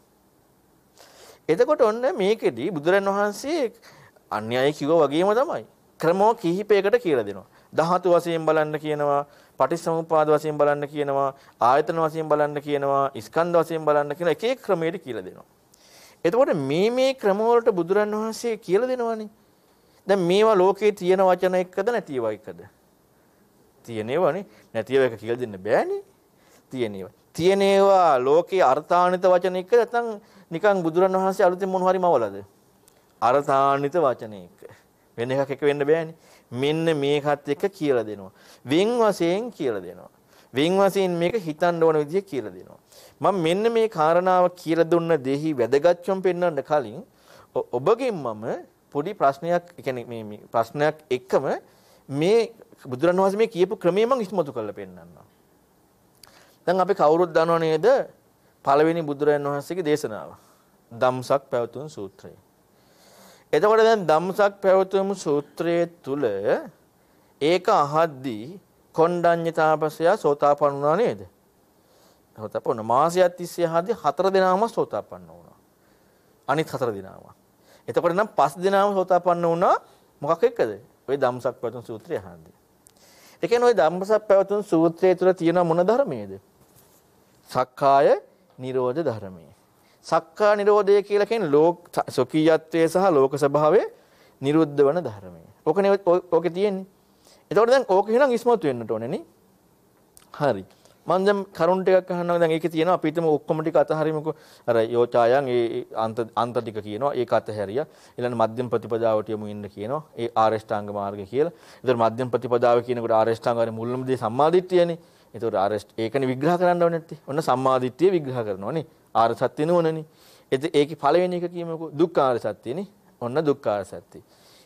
S2: එතකොට ඔන්න මේකෙදි බුදුරන් වහන්සේ අන්‍යය කිව්වා වගේම තමයි. ක්‍රමෝ කිහිපයකට කියලා දෙනවා. ධාතු වශයෙන් බලන්න කියනවා, පටිච්චසමුප්පාද වශයෙන් බලන්න කියනවා, ආයතන වශයෙන් බලන්න කියනවා, ස්කන්ධ වශයෙන් බලන්න කියන එක එක ක්‍රමයකට කියලා දෙනවා. එතකොට මේ මේ ක්‍රම වලට බුදුරන් වහන්සේ කියලා දෙනවනේ. දැන් මේවා ලෝකේ තියෙන වචන එක්කද නැතිව එකද? තියෙනේවනේ. නැතිව එක කියලා දෙන්න බෑනේ. තියෙනේවා. තියෙනේවා ලෝකේ අර්ථානිත වචන එක්ක නැත්නම් නිකන් බුදුරන් වහන්සේ අලුතෙන් මොන හරි මවලද? අර්ථාන්විත වචනයක. වෙන එකක් එක වෙන්න බෑනේ. මෙන්න මේකත් එක්ක කියලා දෙනවා. වෙන් වශයෙන් කියලා දෙනවා. වෙන් වශයෙන් මේක හිතන්න ඕන විදිහ කියලා දෙනවා. මම මෙන්න මේ කාරණාව කියලා දුන්න දෙහි වැදගත්කම් පෙන්වන්න කලින් ඔබගෙන් මම පොඩි ප්‍රශ්නයක් කියන්නේ මේ ප්‍රශ්නයක් එක්කම මේ බුදුරණවහන්සේ මේ කියපු ක්‍රමය මම ඉස්මතු කරලා පෙන්නන්නම්. දැන් අපි කවුරුත් දන්නව නේද පළවෙනි බුදුරජාණන් වහන්සේගේ දේශනාව. ධම්සක් පැවතුම් සූත්‍රය. එතකොට දැන් ධම්සක් පැවතුම් සූත්‍රයේ තුල ඒක අහද්දී කොණ්ඩඤ්ඤ තාපසයා සෝතාපන්න වුණා නේද? සෝතාපන්න මාසයක් තිස්සේ අහද්දී හතර දිනාම සෝතාපන්න වුණා. අනිත් හතර දිනාම. එතකොට නම් පස් දිනාම සෝතාපන්න වුණා මොකක් එක්කද? ওই ධම්සක් පැවතුම් සූත්‍රය අහද්දී. ඒ කියන්නේ ওই ධම්සක් පැවතුම් සූත්‍රය තුල තියෙන මොන ධර්මයේද? සක්කාය නිරෝධ ධර්මයේ. සක්කා නිරෝධය කියලා කියන්නේ ලෝක සොකීයත්වයේ සහ ලෝක ස්වභාවයේ නිරුද්ධ වන ධර්මය. ඕකනේ ඕකේ තියෙන්නේ. එතකොට දැන් ඕක එහෙනම් ඉස්මතු වෙන්නට ඕනේ නේ. හරි. මම දැන් කරුණ ටිකක් අහනවා දැන් ඒකේ තියෙනවා අපි හිතමු ඔක්කොම ටික අතහරිමුකෝ අර යෝචායන් ඒ අන්ත අන්ත ටික කියනවා ඒක අතහැරියා ඊළඟ මධ්‍යම ප්‍රතිපදාවට යමු ඉන්න කියනවා ඒ ආරෂ්ඨාංග මාර්ගය කියලා. ඒතර මධ්‍යම ප්‍රතිපදාව කියනකොට ආරෂ්ඨාංග වල මුල්ම දේ සම්මාදිට්ඨියනේ. ඒතර ආරෂ්ඨ ඒකනේ විග්‍රහ කරන්න ඕනේ නැත්තේ. ඔන්න සම්මාදිට්ඨිය විග්‍රහ කරනවා නේ. ආර්ය සත්‍ය නෝනනේ. ඒකේ පළවෙනි එක කියමුකෝ දුක්ඛාර සත්‍යනේ. ඔන්න දුක්ඛාර සත්‍ය.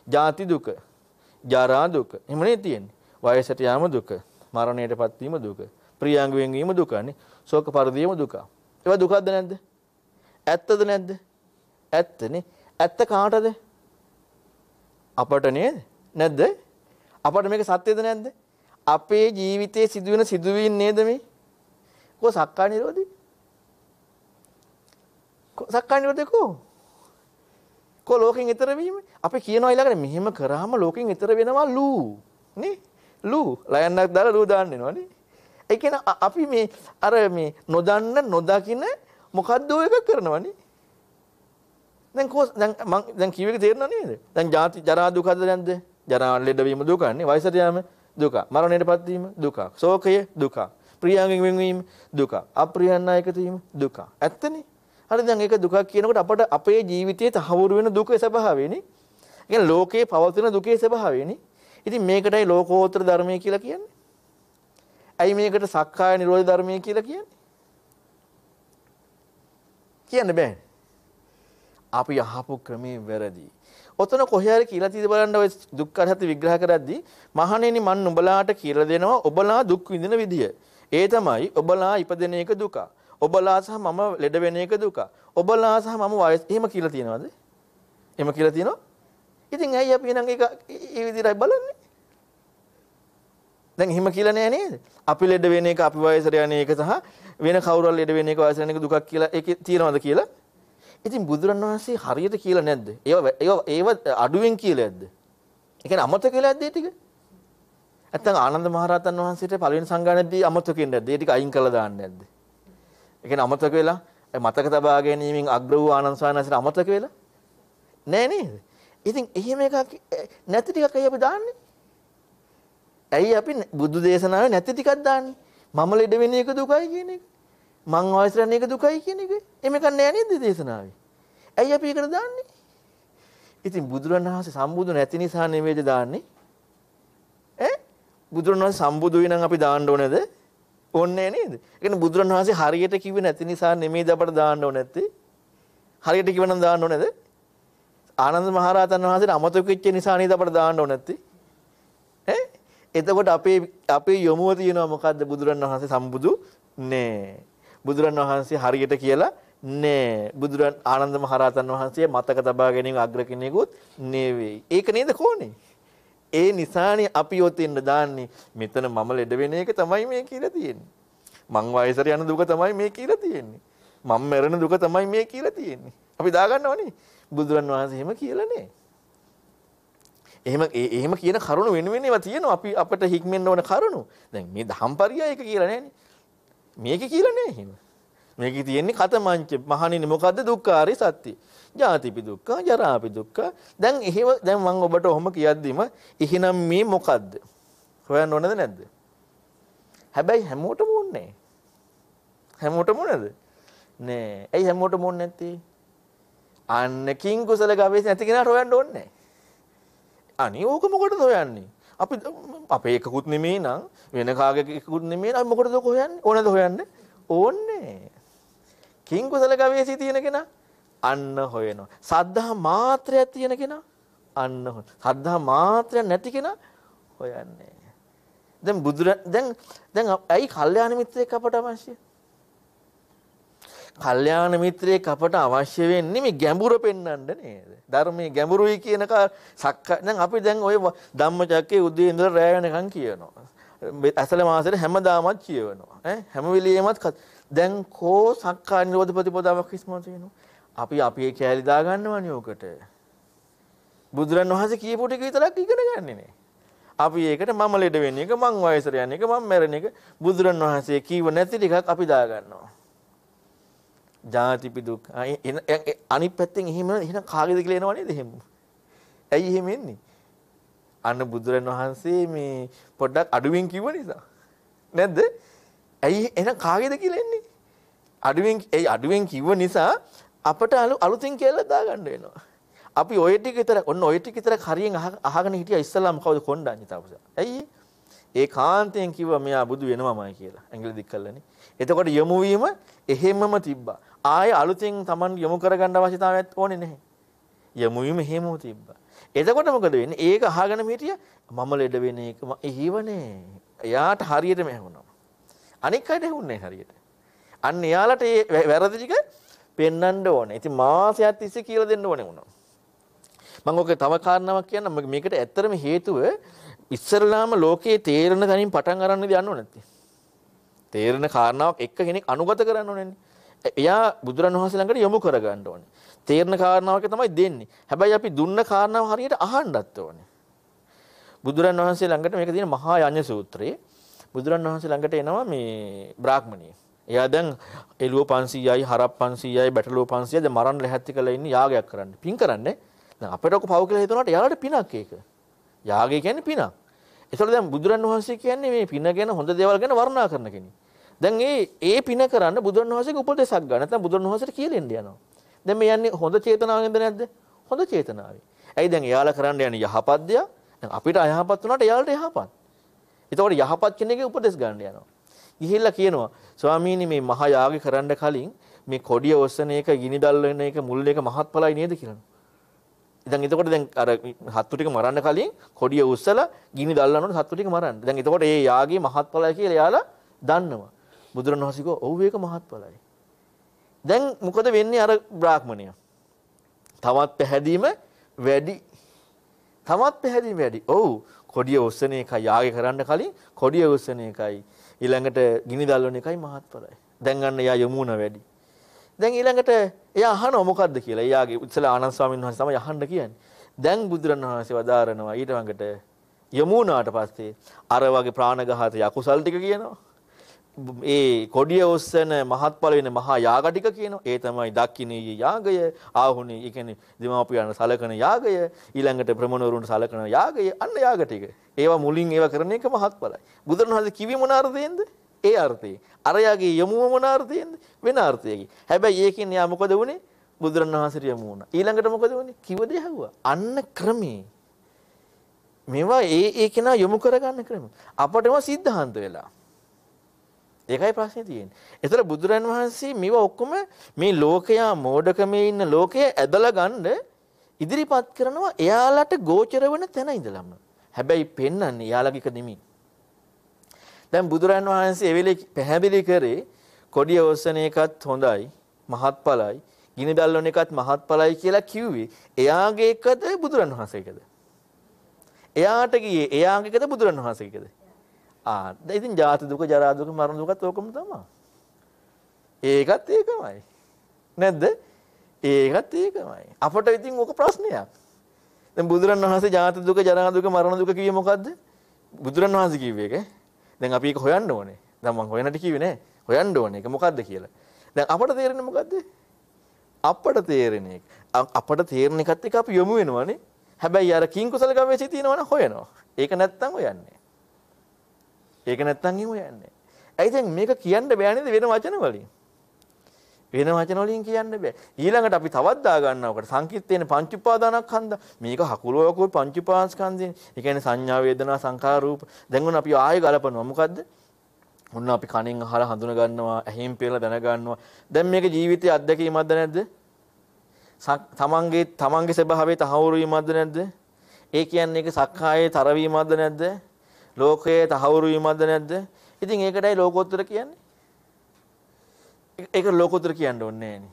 S2: ජාති දුක, ජරා දුක. එහෙමනේ තියෙන්නේ. වයසට යාම දුක, මරණයටපත් වීම දුක, ප්‍රියාංග වෙන්වීම දුකනේ. ශෝක පරිදේම දුක. ඒවා දුකක්ද නැද්ද? ඇත්තද නැද්ද? ඇත්තනේ. ඇත්ත කාටද? අපට නේද? නැද්ද? අපට මේක සත්‍යද නැද්ද? අපේ ජීවිතයේ සිදුවෙන සිදුවීම් නේද මේ? කො සක්කා නිරෝධී? සක්කාය නිරෝධය කෝ? කෝ ලෝකෙන් ඈතර වීම? අපි කියනවා ඊළඟට මෙහෙම කරාම ලෝකෙන් ඈතර වෙනවා ලූ. නේ? ලූ. ලයන්නක් දාලා ලූ දාන්න වෙනවා නේ. ඒ කියන්නේ අපි මේ අර මේ නොදන්න නොදකින මොකද්ද ඔය එක කරනවනේ. දැන් කො දැන් මං දැන් කීව එක තේරෙනව නේද? දැන් ජාති ජරා දුකද නැද්ද? ජරා ලෙඩ වීම දුකන්නේ. වයසට යාම දුක. මරණයටපත් වීම දුක. ශෝකය දුක. ප්‍රියයන්ගෙන් වෙන්වීම දුක. අප්‍රියයන් අයකතු වීම දුක. ඇත්තනේ. හරි දැන් ඒක දුකක් කියනකොට අපට අපේ ජීවිතයේ තහවුරු වෙන දුකේ ස්වභාවයනේ. ඒ ලෝකේ පවතින දුකේ ස්වභාවයනේ. ඉතින් මේකටයි ලෝකෝත්තර ධර්මය කියලා කියන්නේ. ඇයි මේකට සක්කාය නිරෝධ ධර්මය කියලා කියන්නේ? කියන්න බෑනේ. අපි අහපු ක්‍රමේ වැරදි. ඔතන කොහේ හරි කියලා තියෙද බලන්න ඔය දුක්ඛ සත්‍ය විග්‍රහ කරද්දී මහණෙනි මන් නුඹලාට කියලා දෙනවා ඔබලා දුක් විඳින විදිය. ඒ තමයි ඔබලා ඉපදෙන එක දුක. ඔබලා සහ මම ලෙඩ වෙන එක දුක. ඔබලා සහ මම වයස් එහෙම කියලා තියනවද? එහෙම කියලා තියනවා? ඉතින් ඇයි අපි නම් ඒක ඒ විදිහටයි බලන්නේ? දැන් එහෙම කියලා නෑ නේද? අපි ලෙඩ වෙන එක අපි වයසට යන එක සහ වෙන කවුරුහරි ලෙඩ වෙන එක වයසට යන එක දුකක් කියලා ඒකේ තියනවද කියලා? ඉතින් බුදුරණවහන්සේ හරියට කියලා නැද්ද? ඒව ඒව ඒව අඩුවෙන් කියලා ඇද්ද? ඒ කියන්නේ අමතක කියලා ඇද්ද ඒ ටික? නැත්තම් ආනන්ද මහරහතන් වහන්සේට පළවෙනි සංගායනයේදී අමතක වෙන්නේ නැද්ද? ඒ ටික අයින් කළා දාන්නේ නැද්ද? ඒ කියන්නේ අමතක වෙලා මතක තබා ගැනීමෙන් අග්‍ර වූ ආනන්ද ස්වාමීන් අමතක වෙලා නෑ නේද? ඉතින් එහෙම එකක් නැති ටිකක් ඇයි අපි දාන්නේ? ඇයි අපි බුදු දේශනාවේ නැති ටිකක් දාන්නේ? මම ලෙඩ වෙන එක දුකයි කියන එක. මං වයසට යන එක දුකයි කියන එක. එහෙම එකක් නෑ නේද දේශනාවේ? ඇයි අපි ඒකට දාන්නේ? ඉතින් බුදුරණවහන්සේ සම්බුදු නැති නිසා නෙවෙයිද දාන්නේ? ඈ බුදුරණවහන්සේ සම්බුදු වෙනනම් අපි දාන්න ඕනේද? ඕනේ නේද? ඒ කියන්නේ බුදුරණවහන්සේ හරියට කිව්වේ නැති නිසා නෙමෙයිද අපට දාන්න ඕනේ නැත්තේ? හරියට කිව්වනම් දාන්න ඕනේද? ආනන්ද මහරහතන් වහන්සේට අමතක වෙච්ච නිසා නේද අපට දාන්න ඕනේ නැත්තේ? ඈ? එතකොට අපේ අපේ යොමුව තියෙනවා මොකද්ද බුදුරණවහන්සේ සම්බුදු නෑ. බුදුරණවහන්සේ හරියට කියලා නෑ. බුදුරන් ආනන්ද මහරහතන් වහන්සේ මතක තබා ගැනීම අග්‍ර කෙනෙකුත් නෙවෙයි. ඒක නේද කොහොනේ? ඒ නිසානේ අපි ඔතෙන්ද දාන්නේ මෙතන මම ලෙඩ වෙන එක තමයි මේ කියලා තියෙන්නේ. මං වයසට යන දුක තමයි මේ කියලා තියෙන්නේ. මම මැරෙන දුක තමයි මේ කියලා තියෙන්නේ. අපි දාගන්නවනේ. බුදුරන් වහන්සේ එහෙම කියලා නේ. එහෙම එහෙම කියන කරුණ වෙන වෙන ඒවා තියෙනවා. අපි අපිට හික්මෙන්න ඕන කරුණු. දැන් මේ ධම්පරියයක කියලා නෑනේ. මේකේ කියලා නෑ එහෙම. මේකේ තියෙන්නේ කතමංච මහණෙනි මොකද්ද දුක්ඛාරි සත්‍ය. ජාතිපි දුක්ඛ, ජරාපි දුක්ඛ. දැන් එහෙම දැන් මම ඔබට ඔහොම කියද්දිම එහෙනම් මේ මොකද්ද? හොයන්න ඕනද නැද්ද? හැබැයි හැමෝටම ඕනේ හැමෝටම ඕනද? නෑ. ඇයි හැමෝටම ඕනේ නැත්තේ? අන්න කිං කුසල ගවේෂණ නැති කෙනාට හොයන්න ඕනේ නෑ. අනේ ඕක මොකටද හොයන්නේ? අපි අපේ එකකුත් නෙමෙයි නං වෙන කාගේ එකකුත් නෙමෙයි නම් මොකටද ඔක හොයන්නේ? ඕනද හොයන්න? ඕන්නේ. කිං කුසල ගවේෂී තියෙන කෙනා අන්න හොයනවා. සද්ධා මාත්‍රයක් තියෙන කෙනා අන්න හොය. සද්ධා මාත්‍රයක් නැති කෙනා හොයන්නේ. දැන් බුදුර දැන් දැන් ඇයි කල්යාණ මිත්‍රයෙක් අපට අවශ්‍ය? කල්යාණ මිත්‍රයෙක් අපට අවශ්‍ය වෙන්නේ මේ ගැඹුර පෙන්වන්න නේද? ධර්මයේ ගැඹුරුයි කියන සක්ක දැන් අපි දැන් ওই ධම්මචක්කේ උදේ ඉඳලා රැය වෙනකන් කියනවා. ඇසල මාසෙට හැමදාමත් කියවනවා. ඈ හැම වෙලෙමත් දැන් කෝ සක්කා නිරෝධ ප්‍රතිපදාවක් ඉස්මතු වෙනවා. අපි අපි ඒ කෑලි දා ගන්නවනේ ඕකට. බුදුරන් වහන්සේ කියපු ටික විතරක් ඉගෙන ගන්නෙ නේ. අපි ඒකට මම ලෙඩ වෙන එක මං වයසට යන එක මං මැරෙන එක බුදුරන් වහන්සේ කීව නැති ටිකක් අපි දා ගන්නවා. ජාතිපි දුක් අනිත් පැත්තෙන් එහෙම එහෙනම් කාගේද කියලා එනවා නේද එහෙම. ඇයි එහෙම එන්නේ? අන්න බුදුරන් වහන්සේ මේ පොඩ්ඩක් අඩුවෙන් කිව්ව නිසා. නැද්ද? ඇයි එහෙනම් කාගේද කියලා එන්නේ? අඩුවෙන් ඒ අඩුවෙන් කිව්ව නිසා අපට අලුතින් කියලා දාගන්න වෙනවා. අපි ඔය ටික විතර ඔන්න ඔය ටික විතර හරියෙන් අහගෙන හිටියා ඉස්සලාම කවුද කොණ්ඩඤ්ඤ තාපස. ඇයි? ඒ කාන්තෙන් කිව්වා මෙයා බුදු වෙනවමයි කියලා. ඇඟිලි දික් කළානේ. එතකොට යොමු වීම එහෙමම තිබ්බා. ආයේ අලුතෙන් Taman යොමු කරගන්න අවශ්‍යතාවයක් ඕනේ නැහැ. යොමු වීම එහෙමම තිබ්බා. එතකොට මොකද වෙන්නේ? ඒක අහගෙන හිටිය මම ලෙඩ වෙන එක එහෙවනේ. එයාට හරියටම ඇහුණා. අනික් අයට ඇහුන්නේ හරියට. අන්න එයාලට ඒ වැරදි ටික පෙන්වන්න ඕනේ. ඉතින් මාසයක් තිස්සේ කියලා දෙන්න ඕනේ වුණා. මම ඔක තව කාරණාවක් කියන්න මේකට ඇත්තරම හේතුව ඉස්සරලාම ලෝකයේ තේරෙන තැනින් පටන් අරන් ඉඳ යන්න ඕනේ නැත්තේ. තේරෙන කාරණාවක් එක කෙනෙක් අනුගත කරන්න ඕනේ. එයා බුදුරන් වහන්සේ ළඟට යොමු කරගන්න ඕනේ. තේරෙන කාරණාවක තමයි දෙන්නේ. හැබැයි අපි දුන්න කාරණාව හරියට අහන්නත් ඕනේ. බුදුරන් වහන්සේ ළඟට මේක තියෙන මහා යඤ්ඤ සූත්‍රයේ බුදුරන් වහන්සේ ළඟට එනවා මේ බ්‍රාහ්මණිය. එයා දැන් එළුව 500යි හරක් 500යි බැටළුව 500යි දැන් මරන්න ලැහැත්ති කරලා ඉන්නේ යාගයක් කරන්න. පින් කරන්නේ. දැන් අපිට ඔක පව් කියලා හිතනකොට යාළුවට පිනක් ඒක. යාගය කියන්නේ පිනක්. ඒතකොට දැන් බුදුරන් වහන්සේ කියන්නේ මේ පින ගැන හොඳ දේවල් ගැන වර්ණනා කරන කෙනෙක්. දැන් ඒ ඒ පින කරන්න බුදුරන් වහන්සේගේ උපදේශක් ගන්න. නැත්නම් බුදුරන් වහන්සේට කියලෙන්න යනවා. දැන් මේ යන්නේ හොඳ චේතනාවෙන්ද නැද්ද? හොඳ චේතනාවෙන්. ඇයි දැන් එයාලා කරන්න යන්නේ යහපත් දෙයක්? දැන් අපිට අයහපත් වුණාට එයාලට යහපත්. ඒතකොට යහපත් කෙනෙක්ගේ උපදේශ ගන්න යනවා. ගිහිල්ලා කියනවා ස්වාමීනි මේ මහා යාගය කරන්න කලින් මේ කොඩිය ඔස්සන එක ගිනි දැල් වෙන එක මුල් එක මහත්ඵලයි නේද කියලා. දැන් එතකොට දැන් අර හත්තු ටික මරන්න කලින් කොඩිය උස්සලා ගිනි දැල්ලනකොට හත්තු ටික මරන්න. දැන් එතකොට මේ යාගේ මහත්ඵලයි කියලා එයාලා දන්නවා. බුදුරණවහන්සේ කිව්වා ඔව් ඒක මහත්ඵලයි. දැන් මොකද වෙන්නේ අර බ්‍රාහ්මණයා? තවත් පැහැදීම වැඩි. තවත් පැහැදීම වැඩි. ඔව් කොඩිය උස්සන එකයි යාගේ කරන්න කලින් කොඩිය උස්සන එකයි ඊළඟට ගිනි දැල්වන එකයි මහත්ඵලයි. දැන් ගන්න යා යමුණ වැඩි. දැන් ඊළඟට එයා අහනවා මොකද්ද කියලා. එයාගේ ඉස්සලා ආනන්ද ස්වාමීන් වහන්සේ තමයි අහන්න කියන්නේ. දැන් බුදුරණවහන්සේ වදාරනවා ඊට වඟට යමුණාට පස්සේ අර වගේ ප්‍රාණඝාත යකුසල් ටික කියනවා. ඒ කොඩිය ඔස්සන මහත්ඵල වෙන මහා යාග ටික කියනවා. ඒ තමයි දක්ඛිනී යාගය, ආහුණී, ඒ කියන්නේ දිමාපියන් සලකන යාගය, ඊළඟට ප්‍රමණවරුන්ට සලකන යාගය, අන්න යාග ටික. ඒවා මුලින් ඒවා කරන එක මහත්ඵලයි. බුදුරණවහන්සේ කිවි මොන අර්ථයෙන්ද? ඒ අර්ථයේ. අරයාගේ යමුව මොන අර්ථයෙන්ද? වෙන අර්ථයකින්. හැබැයි ඒකෙන් යා මොකද වුනේ? බුදුරණවහන්සේට යමු වුණා. ඊළඟට මොකද වුනේ? කිව දේ හැවුවා. අන්න ක්‍රමේ. මේවා ඒ ඒ කෙනා යොමු කරගන්න ක්‍රම. අපටම සිද්ධාන්ත වෙලා. ඒකයි ප්‍රශ්නේ තියෙන්නේ. ඒතර බුදුරන් වහන්සේ මේවා ඔක්කොම මේ ලෝකයා මෝඩකමේ ඉන්න ලෝකය ඇදලා ගන්න ඉදිරිපත් කරනවා එයාලට ගෝචර වෙන තැන ඉඳලම. හැබැයි පෙන්වන්නේ එයාලගේ එක නෙමෙයි. දැන් බුදුරන් වහන්සේ ඒ වෙලේ පැහැදිලි කරේ කොඩිය ඔස්සන එකත් හොඳයි මහත්ඵලයි ගිනි දැල්වන එකත් මහත්ඵලයි කියලා කිව්වේ එයාගේ එකද බුදුරන් වහන්සේකද එයාට ගියේ එයාගේ එකද බුදුරන් වහන්සේකද ආ ඉතින් ජාති දුක ජරා දුක මරණ දුකත් ඕකම තමයි ඒකත් ඒකමයි නැද්ද ඒකත් ඒකමයි අපට ඉතින් ඕක ප්‍රශ්නයක් දැන් බුදුරන් වහන්සේ ජාති දුක ජරා දුක මරණ දුක කිව්වේ මොකද්ද බුදුරන් වහන්සේ කිව්වේ ඒක දැන් අපි ඒක හොයන්න ඕනේ. දැන් මම හොයන්නට කිව්වේ නෑ. හොයන්න ඕනේ ඒක මොකද්ද කියලා. දැන් අපට තේරෙන්නේ මොකද්ද? අපට තේරෙන එක. අපට තේරෙන එකත් එක්ක අපි යොමු වෙනවනේ. හැබැයි අර කිං කුසල ගවේෂී තියෙනවනේ හොයනවා. ඒක නැත්තම් හොයන්නේ. ඒක නැත්තම් එහෙම හොයන්නේ. ඇයි දැන් මේක කියන්න බෑ නේද වෙන වචන වලින්? වෙන වචන වලින් කියන්න බෑ. ඊළඟට අපි තවත් දා ගන්නවකට සංකීර්තේන පංච උපාදානස්කන්ධ. මේක හකුලවකෝ පංච උපාදානස්කන්ධයෙන්. ඒ කියන්නේ සංඥා වේදනා සංඛාර රූප. දැන් ඔන්න අපි ආයෙ ගලපනවා. මොකද්ද? ඔන්න අපි කණෙන් අහලා හඳුන ගන්නවා, ඇහෙන් පේලා දැන ගන්නවා. දැන් මේක ජීවිතයේ අත්දැකීමක්ද නැද්ද? තමන්ගේ තමන්ගේ ස්වභාවයේ තහවුරු වීමක්ද නැද්ද? ඒ කියන්නේ ඒක සක්කායේ තරවීමක්ද නැද්ද? ලෝකයේ තහවුරු වීමක්ද නැද්ද? ඉතින් ඒකටයි ලෝකෝත්තර කියන්නේ. ඒක ලෝකෝත්තර කියන්න ඕනේ නෑනේ.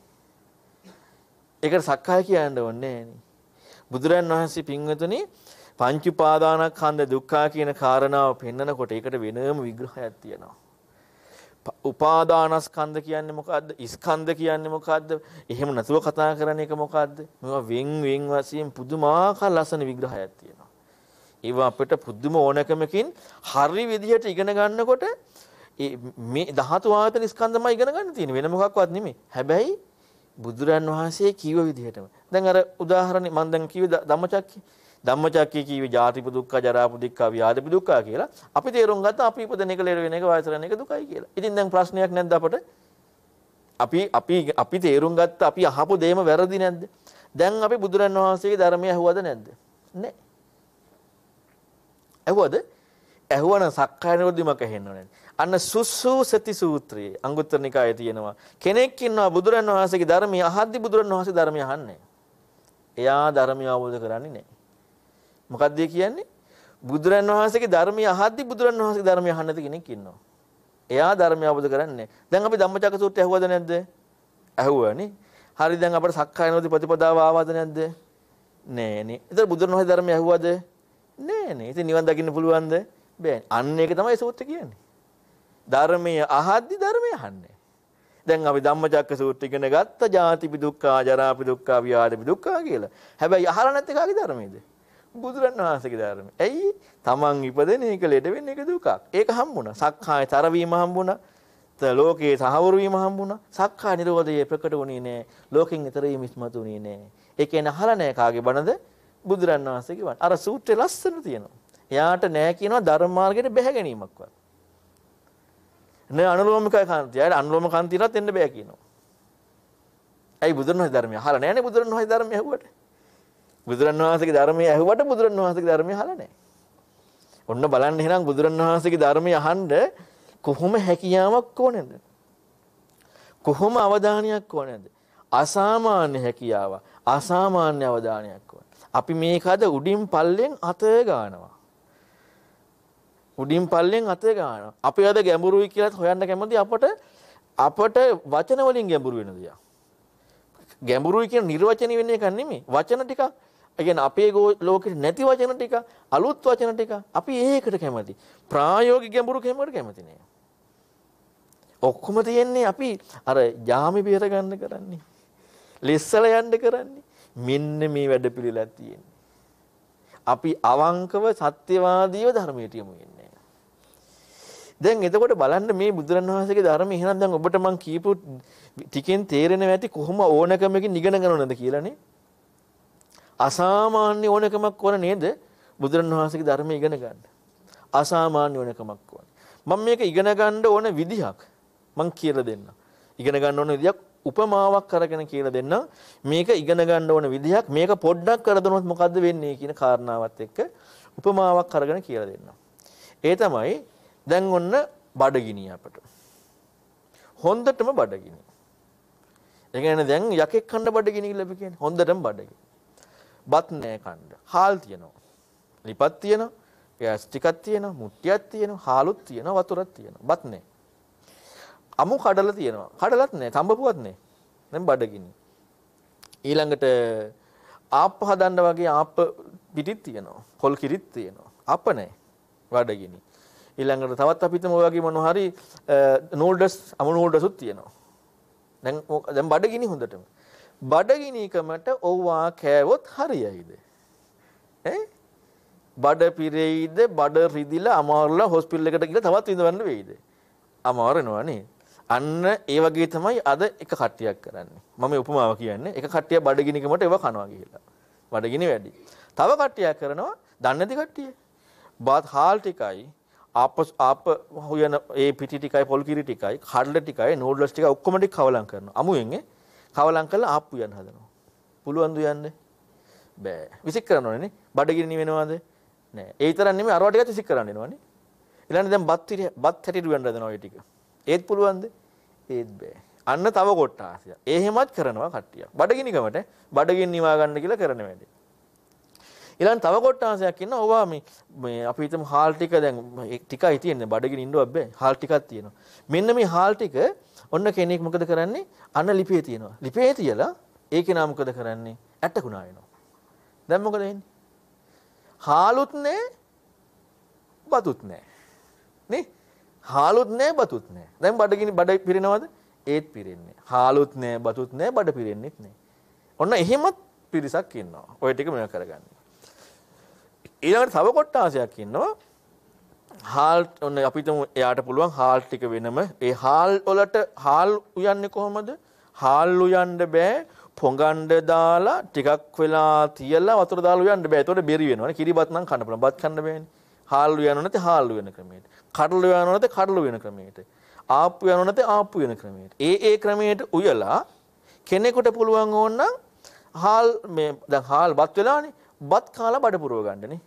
S2: ඒකට සක්කාය කියන්න ඕනේ නෑනේ. බුදුරන් වහන්සේ පින්වතුනි පංච උපාදානස්කන්ධ දුක්ඛ කියන කාරණාව පෙන්නකොට ඒකට වෙනම විග්‍රහයක් තියෙනවා. උපාදානස්කන්ධ කියන්නේ මොකද්ද? ස්කන්ධ කියන්නේ මොකද්ද? එහෙම නැතුව කතා කරන එක මොකද්ද? මේවා වෙන් වෙන් වශයෙන් පුදුමාකාර ලස්සන විග්‍රහයක් තියෙනවා. ඒවා අපිට පුදුම ඕනකමකින් හරි විදිහට ඉගෙන ගන්නකොට මේ ධාතු ආයතන ස්කන්ධමයි ඉගෙන ගන්න තියෙන්නේ වෙන මොකක්වත් නෙමෙයි. හැබැයි බුදුරන් වහන්සේ කිව්ව විදිහටම. දැන් අර උදාහරණේ මම දැන් කිව්වේ ධම්මචක්කේ. ධම්මචක්කේ කිව්වේ ජාතිප දුක්ඛ, ජරාප දුක්ඛ, ව්‍යාධිප දුක්ඛ කියලා. අපි තේරුම් ගත්තා අපි ඉපදෙන එක ලෙර වෙන එක වයස යන එක දුකයි කියලා. ඉතින් දැන් ප්‍රශ්නයක් නැද්ද අපට? අපි අපි අපි තේරුම් ගත්ත අපි අහපු දෙයම වැරදි නැද්ද? දැන් අපි බුදුරන් වහන්සේගේ ධර්මය අහුවද නැද්ද? නැහැ. ඇහුවද? ඇහුවන සක්කාය නිරෝධිමක ඇහෙන්න ඕනේ. අන්න සුසු සති සූත්‍රයේ අංගුත්තර නිකායේ තියෙනවා. කෙනෙක් ඉන්නවා බුදුරන් වහන්සේගේ ධර්මය අහද්දි බුදුරන් වහන්සේ ධර්මය අහන්නේ. එයා ධර්මය අවබෝධ කරන්නේ නැහැ. මොකක්ද කියන්නේ? බුදුරන් වහන්සේගේ ධර්මය අහද්දි බුදුරන් වහන්සේගේ ධර්මය අහන්න නැති කෙනෙක් ඉන්නවා. එයා ධර්මය අවබෝධ කරන්නේ දැන් අපි ධම්මචක්ක සූත්‍රය ඇහුවද නැද්ද? ඇහුවානේ. හරි දැන් අපට සක්කාය නිරෝධි ප්‍රතිපදාව ආවද නැද්ද? නෑ නේ. ඒතර බුදුරන් වහන්සේ ධර්මය ඇහුවද? නෑ නේ. ඉතින් නිවන් දකින්න පුළුවන්ද? බෑ. අන්න ඒක තමයි සූත්‍රය කියන්නේ. ධර්මය අහද්දි ධර්මය අහන්නේ. දැන් අපි ධම්මචක්ක සූත්‍රය ඉගෙන ගත්ත ජාතිපි දුක්ඛා ජරාපි දුක්ඛා ව්‍යාධිපි දුක්ඛා කියලා. හැබැයි අහලා නැත්තේ කාගේ ධර්මයේද? බුදුරන් වහන්සේගේ ධර්මය. ඇයි? Taman ඉපදෙන එක ලෙඩ වෙන්නේ ඒක දුකක්. ඒක හම්බුණා. සක්කාය තරවීම හම්බුණා. ත ලෝකේ සහවුරු වීම හම්බුණා. සක්කාය නිරෝධය ප්‍රකට වුණේ නෑ. ලෝකෙන් ඈතර වීම ඉස්මතු වුණේ නෑ. ඒ කියන්නේ අහලා නෑ කාගේ බණද? බුදුරන් වහන්සේගේ බණ. අර සූත්‍රය ලස්සන තියෙනවා. එයාට නෑ කියනවා ධර්ම මාර්ගයට බැහැ ගැනීමක්වත්. නෑ අනුලෝමිකයි කාන්තිය. අය අනුලෝම කාන්තියටත් එන්න බෑ කියනවා. ඇයි බුදුරණවහන්සේ ධර්මය අහලා නෑනේ බුදුරණවහන්සේ ධර්මය ඇහුවට. බුදුරණවහන්සේගේ ධර්මය ඇහුවට බුදුරණවහන්සේගේ ධර්මය අහලා නෑ. ඔන්න බලන්න එහෙනම් බුදුරණවහන්සේගේ ධර්මය අහන්න කොහොම හැකියාවක් ඕනේද? කොහොම අවධානයක් ඕනේද? අසාමාන්‍ය හැකියාව, අසාමාන්‍ය අවධානයක් ඕන. අපි මේක අද උඩින් පල්ලෙන් අත ගන්නවා. උඩින් පල්ලෙන් අත ගන්නවා. අපි අද ගැඹුරුයි කියලා හොයන්න කැමති අපට අපට වචන වලින් ගැඹුරු වෙන දෙයක්. ගැඹුරුයි කියන නිර්වචනය වෙන එක නෙමෙයි. වචන ටිකක් ඒ කියන්නේ අපේ ලෝකෙට නැති වචන ටික අලුත් වචන ටික අපි ඒකට කැමති. ප්‍රායෝගික ගැඹුරු කෙනෙකුට කැමති නෑ. ඔක්කොම තියෙන්නේ අපි අර ජාමි බේර ගන්න කරන්නේ. ලෙස්සල යන්න කරන්නේ. මෙන්න මේ වැඩ පිළිලක් තියෙන්නේ. අපි අවංකව සත්‍යවාදීව ධර්මයට යමු වෙන්නේ. දැන් එතකොට බලන්න මේ බුදුරණවහන්සේගේ ධර්මය එහෙනම් දැන් ඔබට මම කියපු ටිකෙන් තේරෙනවා ඇති කොහොම ඕනකමකින් ඉගෙන ගන්නවද කියලානේ. අසාමාන්‍ය ඕනකමක් ඕන නේද? බුදුරණවහන්සේගේ ධර්මය ඉගෙන ගන්න. අසාමාන්‍ය ඕනකමක් ඕන. මම මේක ඉගෙන ගන්න ඕන විදිහක් මම කියලා දෙන්නම්. ඉගෙන ගන්න ඕන විදිහක් උපමාවක් කරගෙන කියලා දෙන්නම්. මේක ඉගෙන ගන්න ඕන විදිහක් මේක පොඩ්ඩක් කර දුනොත් මොකද්ද වෙන්නේ කියන කාරණාවත් එක්ක උපමාවක් කරගෙන කියලා දෙන්නම්. ඒ තමයි දැන් ඔන්න බඩගිනි අපට. හොඳටම බඩගිනි. ඒ කියන්නේ දැන් යකෙක් කන්න බඩගිනි කියලා අපි කියන්නේ හොඳටම බඩගිනි. බත් නෑ කන්න. හාල් තියෙනවා. ලිපත් තියෙනවා. ගෑස් ටිකක් තියෙනවා. මුට්ටියක් තියෙනවා. හාලුත් තියෙනවා. වතුරක් තියෙනවා. බත් නෑ. අමු කඩල තියෙනවා. කඩලත් නෑ. තඹපුවත් නෑ. දැන් බඩගිනි. ඊළඟට ආප්ප හදන්න වගේ ආප්ප පිටිත් තියෙනවා. පොල් කිරිත් තියෙනවා. ආප්ප නෑ. බඩගිනි. ඊළඟට තවත් අපිට ඔය වගේ මොන හරි නූඩ්ල්ස් අමු නූඩ්ල්ස්ුත් තියෙනවා. දැන් දැන් බඩගිනි හොඳටම. බඩගිනිකමට ඔව්වා කෑවොත් හරියයිද? ඈ බඩ පිරෙයිද බඩ රිදිලා අමාරුලා හොස්පිටල් එකට ගිහලා තවත් විඳවන්න වෙයිද? අමාරු වෙනවා නේ. අන්න ඒ වගේ තමයි අද එක කට්ටියක් කරන්නේ. මම උපමාව කියන්නේ එක කට්ටිය බඩගිනිකමට ඒව කනවා කියලා. බඩගිනි වැඩි. තව කට්ටියක් කරනවා දන්නේ නැති කට්ටිය. බත් හාල් ටිකයි ආප ආප හොයන ඒ පිටි ටිකයි පොල් කිරි ටිකයි කඩල ටිකයි නූඩ්ලස් ටිකයි ඔක්කොම ටික කවලම් කරනවා. අමුයෙන් ඈ කවලම් කරලා ආප්පු යන්න හදනවා. පුළුවන් ද යන්නේ? බෑ. විසික් කරන්න ඕනේ නේ. බඩගිනි නිවෙනවද? නෑ. ඒ විතරක් නෙමෙයි අරවා ටිකත් විසික් කරන්න වෙනවනේ. ඊළඟට දැන් බත් පිටි බත් හැටි රුවන් හදනවා ඒ ටික. ඒත් පුළුවන්ද? ඒත් බෑ. අන්න තව කොට්ටාසිය. ඒ හැමත් කරනවා කට්ටිය. බඩගිනිකමට බඩගින්න නිවා ගන්න කියලා කරන වැඩේ. ඊළඟ තව කොට්ටාසයක් ඉන්නවා. ඕවා මේ මේ අපි හිතමු හාල් ටික දැන් ටිකයි තියෙන්නේ බඩගිනි ඉන්නව බෑ. හාල් ටිකක් තියෙනවා. මෙන්න මේ හාල් ටික ඔන්න කෙනෙක් මොකද කරන්නේ? අන්න ලිපේ තියෙනවා. ලිපේ තියලා ඒ කෙනා මොකද කරන්නේ? ඇටකුණා වෙනවා. දැන් මොකද වෙන්නේ? හාලුත් නැහැ බතුත් නැහැ. නේ? හාලුත් නැහැ බතුත් නැහැ. දැන් බඩගිනි බඩ පිරෙනවද? ඒත් පිරෙන්නේ. හාලුත් නැහැ බතුත් නැහැ බඩ පිරෙන්නෙත් නැහැ. ඔන්න එහෙමත් පිරිසක් ඉන්නවා. ඔය ටික මෙයා කරගන්නේ. ඊළඟට තව කොට්ටාසයක් ඉන්නවා. හාල් ඔන්න අපි හිතමු එයාට පුළුවන් හාල් ටික වෙනම ඒ හාල් වලට හාල් උයන්නේ කොහමද? හාල් උයන්න බෑ පොඟණ්ඩ දාලා ටිකක් වෙලා තියලා වතුර දාලා උයන්න බෑ. ඒතකොට බෙරි වෙනවනේ. කිරිබත් නම් කන්න පුළුවන්. බත් කන්න බෑනේ. හාල් උයන්න නැති හාල් උයන ක්‍රමයට. කඩල උයන්න නැති කඩල උයන ක්‍රමයට. ආප්පු යන නැති ආප්පු වෙන ක්‍රමයට. ඒ ඒ ක්‍රමයට උයලා කෙනෙකුට පුළුවන් ඕනනම් හාල් මේ දැන් හාල් බත් වෙලානේ. බත් කාලා බඩ පුරව ගන්නනේ.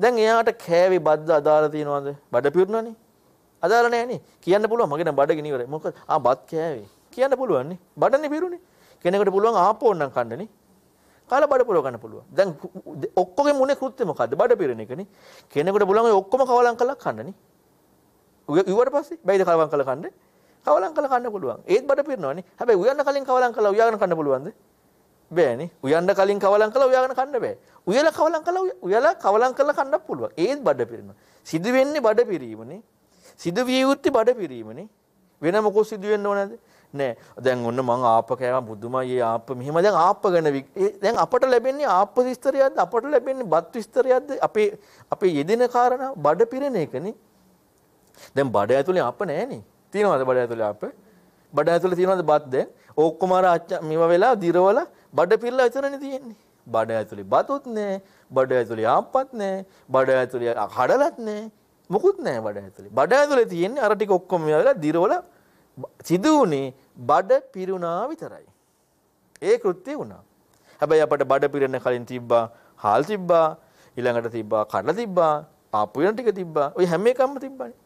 S2: දැන් එයාට කෑවේ බද්ද අදාළ තියනවද? බඩ පිරුණානේ. අදාළ නැහැනේ. කියන්න පුළුවන් මගේ නම් බඩ ගිනිවරයි. මොකද ආ බත් කෑවේ. කියන්න පුළුවන් නේ. බඩනේ පිරුණේ. කෙනෙකුට පුළුවන් ආපෝන්නම් කන්නනේ. කාලා බඩ පුරව ගන්න පුළුවන්. දැන් ඔක්කොගේ මුනේ කෘත්‍ය මොකද්ද? බඩ පිරෙන එකනේ. කෙනෙකුට පුළුවන් ඔය ඔක්කොම කවලම් කරලා කන්නනේ. ඉුවට පස්සේ බයිද කවලම් කරලා කන්න? කවලම් කරලා කන්න පුළුවන්. ඒත් බඩ පිරෙනවනේ. හැබැයි උයන්න කලින් කවලම් කරලා උයාගෙන කන්න පුළුවන්ද? බෑනේ. උයන්න කලින් කවලම් කරලා උයාගෙන කන්න බෑ. උයලා කවලම් කරලා උයලා කවලම් කරලා කන්නත් පුළුවන්. ඒත් බඩ පිරෙනවා. සිදු වෙන්නේ බඩ පිරීමනේ. සිදු විය යුත්තේ බඩ පිරීමනේ. වෙන මොකෝ සිදු වෙන්න ඕනද? නෑ. දැන් ඔන්න මං ආප්ප කෑවා බුදුමයි ඒ ආප්ප මෙහෙම දැන් ආප්ප ගැන දැන් අපට ලැබෙන්නේ ආප්ප විස්තරයක්ද අපට ලැබෙන්නේ බත් විස්තරයක්ද අපේ අපේ යෙදෙන කාරණා බඩ පිරෙන එකනේ. දැන් බඩ ඇතුලේ ආප්ප නෑනේ. තියනවද බඩ ඇතුලේ ආප්ප? බඩ ඇතුලේ තියනවද බත් දැන්? ඔක්කොම අර මේවා වෙලා දිරවල බඩ පිරලා විතරනේ තියෙන්නේ. බඩ ඇතුලේ බතුත් නෑ. බඩ ඇතුලේ ආප්පත් නෑ. බඩ ඇතුලේ කඩලත් නෑ. මොකුත් නෑ බඩ ඇතුලේ. බඩ ඇතුලේ තියෙන්නේ අර ටික ඔක්කොම වෙලා දිරවල සිදු වුණේ බඩ පිරුණා විතරයි. ඒ කෘත්‍ය වුණා. හැබැයි අපට බඩ පිරෙන්න කලින් තිබ්බා හාල් තිබ්බා ඊළඟට තිබ්බා කඩලා තිබ්බා ආපු වෙන ටික තිබ්බා. ඔය හැම එකක්ම තිබ්බනේ.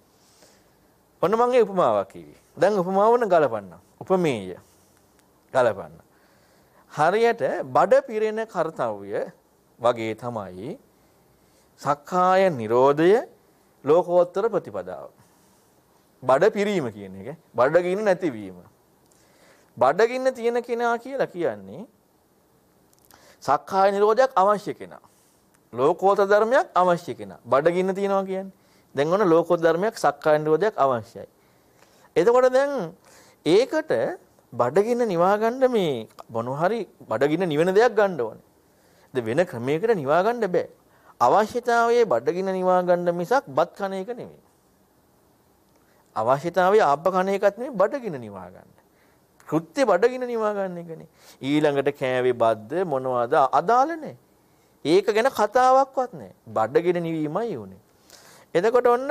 S2: ඔන්න මම ඒ උපමාවක් කිව්වේ. දැන් උපමාව වන ගලපන්න. උපමේය. ගලපන්න. හරියට බඩ පිරෙන කාර්යය වගේ තමයි සක්කාය නිරෝධය ලෝකෝත්තර ප්‍රතිපදාව. බඩ පිරීම කියන එක. බඩගින්න නැතිවීම. බඩගින්න තියෙන කෙනා කියලා කියන්නේ සක්කාය නිරෝධයක් අවශ්‍ය කෙනා. ලෝකෝත්තර ධර්මයක් අවශ්‍ය කෙනා. බඩගින්න තියනවා කියන්නේ. දැන් ඔන්න ලෝකෝත්තර ධර්මයක් සක්කාය නිරෝධයක් අවශ්‍යයි. එතකොට දැන් ඒකට බඩගින්න නිවා ගන්න මේ මොනවා හරි බඩගින්න නිවෙන දෙයක් ගන්න ඕනේ. ද වෙන ක්‍රමයකට නිවා ගන්න බෑ. අවශ්‍යතාවයේ බඩගින්න නිවා ගන්න මිසක් බත් කන එක නෙමෙයි. අවශ්‍යතාවයේ ආබ්බ කන එකත් නෙමෙයි බඩගින්න නිවා ගන්න. කෘත්‍ය බඩගින්න නිවා ගන්න එකනේ. ඊළඟට කෑවේ බද්ද මොනවද අදාළ නැහැ. ඒක ගැන කතාවක්වත් නැහැ. බඩගින්න නිවීමයි උනේ. එතකොට ඔන්න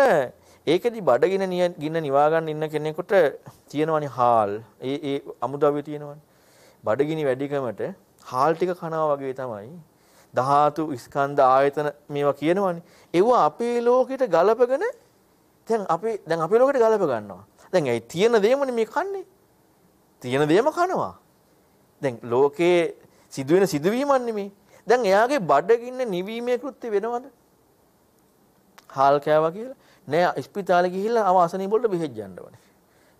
S2: ඒකෙදි බඩගින්න ගින්න නිවා ගන්න ඉන්න කෙනෙකුට තියෙනවනේ හාල්. ඒ ඒ අමුද්‍රව්‍ය තියෙනවනේ. බඩගිනි වැඩිකමට හාල් ටික කනවා වගේ තමයි. ධාතු ස්කන්ධ ආයතන මේවා කියනවනේ. ඒවා අපේ ලෝකෙට ගලපගෙන දැන් අපි දැන් අපේ ලෝකෙට ගලප ගන්නවා. දැන් ඒ තියෙන දේමනේ මේ කන්නේ. තියෙන දේම කනවා. දැන් ලෝකේ සිදුවෙන සිදුවීමක් නෙමේ. දැන් එයාගේ බඩගින්න නිවීමේ කෘත්‍ය වෙනවද? හාල් කෑවා කියලා. නෑ ස්පිතාලේ ගිහිල්ලා අව අසනීප වලට බෙහෙත් යන්න ඕනේ.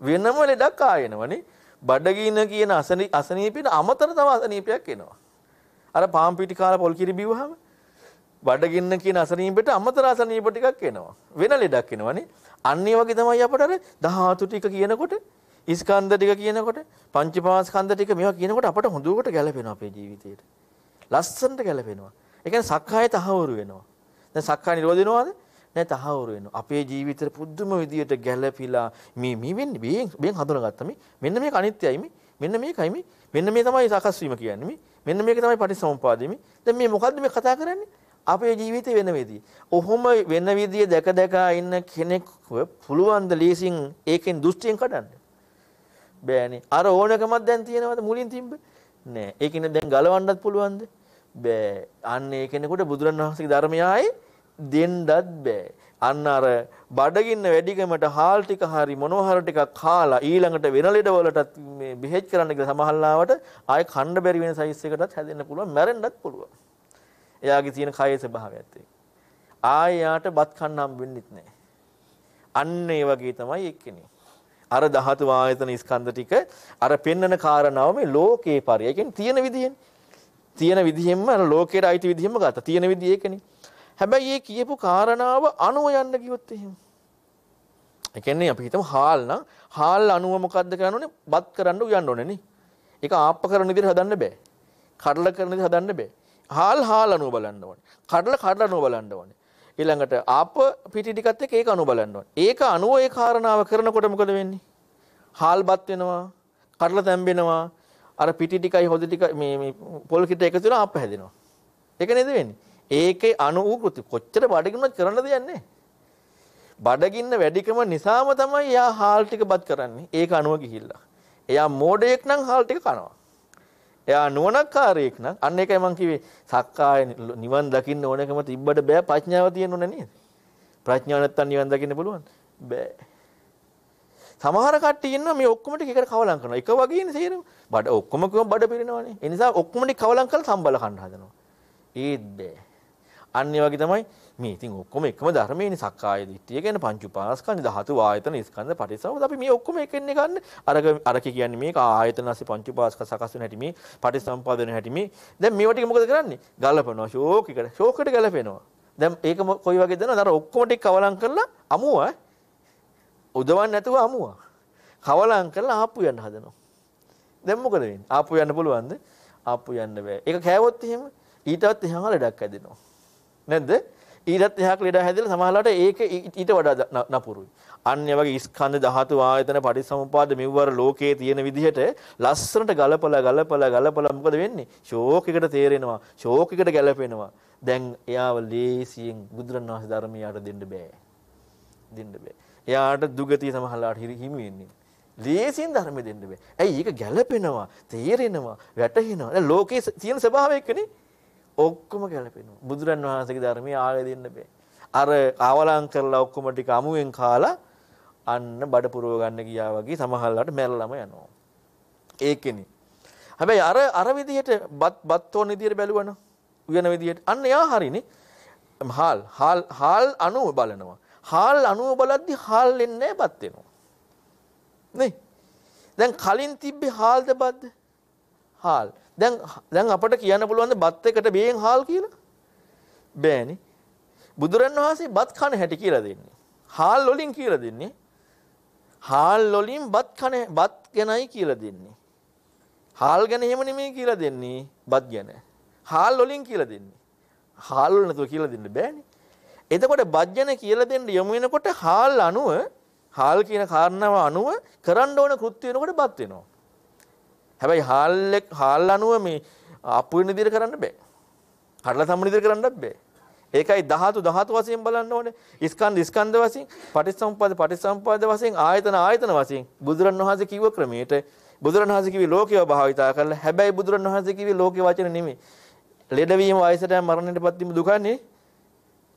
S2: වෙනම ලෙඩක් ආයෙනවනේ. බඩගින්න කියන අසනීපෙට අමතර තව අසනීපයක් එනවා. අර පාම් පිටි කාලා පොල් කිරි බිව්වහම බඩගින්න කියන අසනීපෙට අමතර අසනීප ටිකක් එනවා. වෙන ලෙඩක් එනවනේ. අන්න ඒ වගේ තමයි අපට අර ධාතු ටික කියනකොට, ස්කන්ධ ටික කියනකොට, පංචපාස්කන්ධ ටික මේවා කියනකොට අපට හොඳට ගැලපෙනවා අපේ ජීවිතේට. ලස්සනට ගැලපෙනවා. ඒ කියන්නේ සක්කාය තහවුරු වෙනවා. දැන් සක්කාය නිරෝධ වෙනවද? නෑ තහවුරු වෙනවා. අපේ ජීවිතේ පුදුම විදියට ගැළපිලා මේ මේ වෙන්නේ බෙන් බෙන් හඳුනාගත්තා මේ. මෙන්න මේක අනිත්‍යයි මේ. මෙන්න මේකයි මේ. මෙන්න මේ තමයි සකස් වීම කියන්නේ මේ. මෙන්න මේක තමයි පටිසමුපාදෙ මේ. දැන් මේ මොකද්ද මේ කතා කරන්නේ? අපේ ජීවිතේ වෙන විදිය. ඔහොම වෙන විදිය දැක දැක ඉන්න කෙනෙක් පුළුවන් ද ලීසින් ඒකෙන් දෘෂ්ටියෙන් කඩන්න. බෑනේ. අර ඕනකමක් දැන් තියෙනවද මුලින් තිබ්බේ? නෑ. ඒකින දැන් ගලවන්නත් පුළුවන්ද? බෑ. අන්න ඒ කෙනෙකුට බුදුරණවහන්සේගේ ධර්මය ආයේ දෙන්නත් බෑ. අන්න අර බඩගින්න වැඩිකමට හාල් ටික හරි මොනවා හරි ටිකක් කාලා ඊළඟට වෙන ලෙඩ වලටත් මේ බෙහෙත් කරන්න කියලා සමහරලාවට ආයේ කන්න බැරි වෙන සයිස් එකකටත් හැදෙන්න පුළුවන් මැරෙන්නත් පුළුවන්. එයාගේ තියෙන කයේ ස්වභාවයත් එක්ක. ආයේ යාට බත් කන්න හම්බ වෙන්නෙත් නැහැ. අන්න ඒ වගේ තමයි එක්කෙනේ. අර ධාතු ආයතන ස්කන්ධ ටික අර පෙන්නන කාරණාව මේ ලෝකේ පරි. ඒ කියන්නේ තියෙන විදිහෙන්. තියෙන විදිහෙන්ම අර ලෝකේට අයිති විදිහෙන්ම ගත්තා. තියෙන විදිහ ඒකනේ. හැබැයි මේ කියපු කාරණාව අනුව යන්න කිව්වොත් එහෙම. ඒ කියන්නේ අපි හිතමු හාල් නම් හාල් අනුව මොකද්ද කරන්නේ? බත් කරන්න උයන්න ඕනේ නේ. ඒක ආප්ප කරන විදිහට හදන්න බෑ. කඩලා කරන විදිහට හදන්න බෑ. හාල් හාල් අනුව බලන්න ඕනේ. කඩලා කඩලා අනුව බලන්න ඕනේ. ඊළඟට ආප පිටි ටිකත් එක්ක ඒක අනුව බලන්න ඕනේ. ඒක අනුව ඒ කාරණාව කරනකොට මොකද වෙන්නේ? හාල් බත් වෙනවා, කඩලා තැම්බෙනවා. අර පිටි ටිකයි හොද ටික මේ මේ පොල් කිට එකතු වෙලා ආප හැදෙනවා. ඒක නේද වෙන්නේ? ඒකේ අණු වූ කෘති කොච්චර බඩගින්නවත් කරන්න දෙයක් නැහැ. බඩගින්න වැඩිකම නිසාම තමයි එයා හාල් ටික බත් කරන්නේ. ඒක අණුව ගිහිල්ලා. එයා මෝඩයෙක් නම් හාල් ටික කනවා. එයා නුවණක්කාරයෙක් නම් අන්න ඒකයි මම කිව්වේ සක්කාය නිවන් දකින්න ඕනකම තිබ්බට බෑ ප්‍රඥාව තියෙන්න ඕනේ නේද? ප්‍රඥාව නැත්තම් නිවන් දකින්න පුළුවන්? බෑ. සමහර කට්ටිය ඉන්නවා මේ ඔක්කොම ටික එකට කවලම් කරනවා. එක වගේනේ සේරම. බඩ ඔක්කොම කිව්වම බඩ පිරෙනවනේ. ඒ නිසා ඔක්කොම ටික කවලම් කරලා සම්බල කන්න හදනවා. ඒත් බෑ. අන්න ඒ වගේ තමයි මේ. ඉතින් ඔක්කොම එකම ධර්මයේනේ සක්කාය දිට්ඨිය කියන්නේ පංච උපාස්කන්ධ ධාතු ආයතන ස්කන්ධ පටිසමුද අපි මේ ඔක්කොම එකෙන්නේ ගන්න. අර අර කියන්නේ මේක ආයතන ASCII පංච උපාස්ක සකස් වෙන හැටි මේ පටිසම්පාද වෙන හැටි මේ. දැන් මේවා ටික මොකද කරන්නේ? ගලපනවා ෂෝක්කට ෂෝක්කට ගලපෙනවා. දැන් ඒක කොයි වගේද නේද අර ඔක්කොම ටික කවලම් කරලා අමුව. උදවන්නේ නැතුව අමුව. කවලම් කරලා ආප්පු යන්න හදනවා. දැන් මොකද වෙන්නේ? ආප්පු යන්න පුළුවන්ද? ආප්පු යන්න බෑ. ඒක කෑවොත් එහෙම ඊටවත් එහාම ලඩක් ඇදෙනවා. නැද්ද? ඊටත් එහාට ලෙඩ හැදෙලා සමහරවිට ඒක ඊට වඩා නපුරුයි. අන්‍ය වගේ ස්කන්ධ ධාතු ආයතන පටිසමුපාද මෙව්වර ලෝකයේ තියෙන විදිහට ලස්සනට ගලපලා ගලපලා ගලපලා මොකද වෙන්නේ? ෂෝක් එකට තේරෙනවා. ෂෝක් එකට ගැලපෙනවා. දැන් එයාව ලේසියෙන් බුදුරණවහන්සේ ධර්මයට දෙන්න බෑ. දෙන්න බෑ. එයාට දුගතිය සමහරලාට හිමි වෙන්නේ. ලේසියෙන් ධර්මෙ දෙන්න බෑ. ඇයි ඒක ගැලපෙනවා, තේරෙනවා, වැටහෙනවා. දැන් ලෝකයේ තියෙන ස්වභාවයකනේ ඔක්කොම ගැලපෙනවා. බුදුරන් වහන්සේගේ ධර්මයේ ආයෙ දෙන්න බෑ. අර ආවලං කරලා ඔක්කොම ටික අමුවෙන් කාලා අන්න බඩ පුරව ගන්න ගියා වගේ සමහරලාට මැරලම යනවා. ඒකෙනි. හැබැයි අර අර විදිහට බත් බත් තෝන විදිහට බැලුවනම් උයන විදිහට අන්න එයා හරිනේ. හාල් හාල් හාල් අණුව බලනවා. හාල් අණුව බලද්දි හාල් එන්නේ බත් වෙනවා. නේ? දැන් කලින් තිබ්බේ හාල්ද බද්ද? හාල්. දැන් දැන් අපට කියන්න පුළුවන්ද බත් එකට බියෙන් හාල් කියලා? බෑනේ. බුදුරන් වහන්සේ බත් කන හැටි කියලා දෙන්නේ. හාල් වලින් කියලා දෙන්නේ. හාල් වලින් බත් කන බත් ගැනයි කියලා දෙන්නේ. හාල් ගැන එහෙම නෙමෙයි කියලා දෙන්නේ බත් ගැන. හාල් වලින් කියලා දෙන්නේ. හාල් වල නැතුව කියලා දෙන්න බෑනේ. එතකොට බත් ගැන කියලා දෙන්න යමු වෙනකොට හාල් අණුව හාල් කියන කාරණාව අණුව කරන්න ඕන කෘත්‍ය වෙනකොට බත් වෙනවා. හැබැයි හාල් හාල් අණුව මේ අපු වෙන විදිහට කරන්න බෑ. කඩලා සම්මුණ විදිහට කරන්නත් බෑ. ඒකයි ධාතු ධාතු වශයෙන් බලන්න ඕනේ. ස්කන්ධ ස්කන්ධ වශයෙන්, පටිච්චසමුප්පාද පටිච්චසමුප්පාද වශයෙන්, ආයතන ආයතන වශයෙන් බුදුරණවහන්සේ කිව්ව ක්‍රමයට බුදුරණවහන්සේ කිව්වේ ලෝකේව භාවිතා කරලා හැබැයි බුදුරණවහන්සේ කිව්වේ ලෝකේ වචන නෙමෙයි. ලෙඩවීම වයසට මරණයටපත් වීම දුකන්නේ.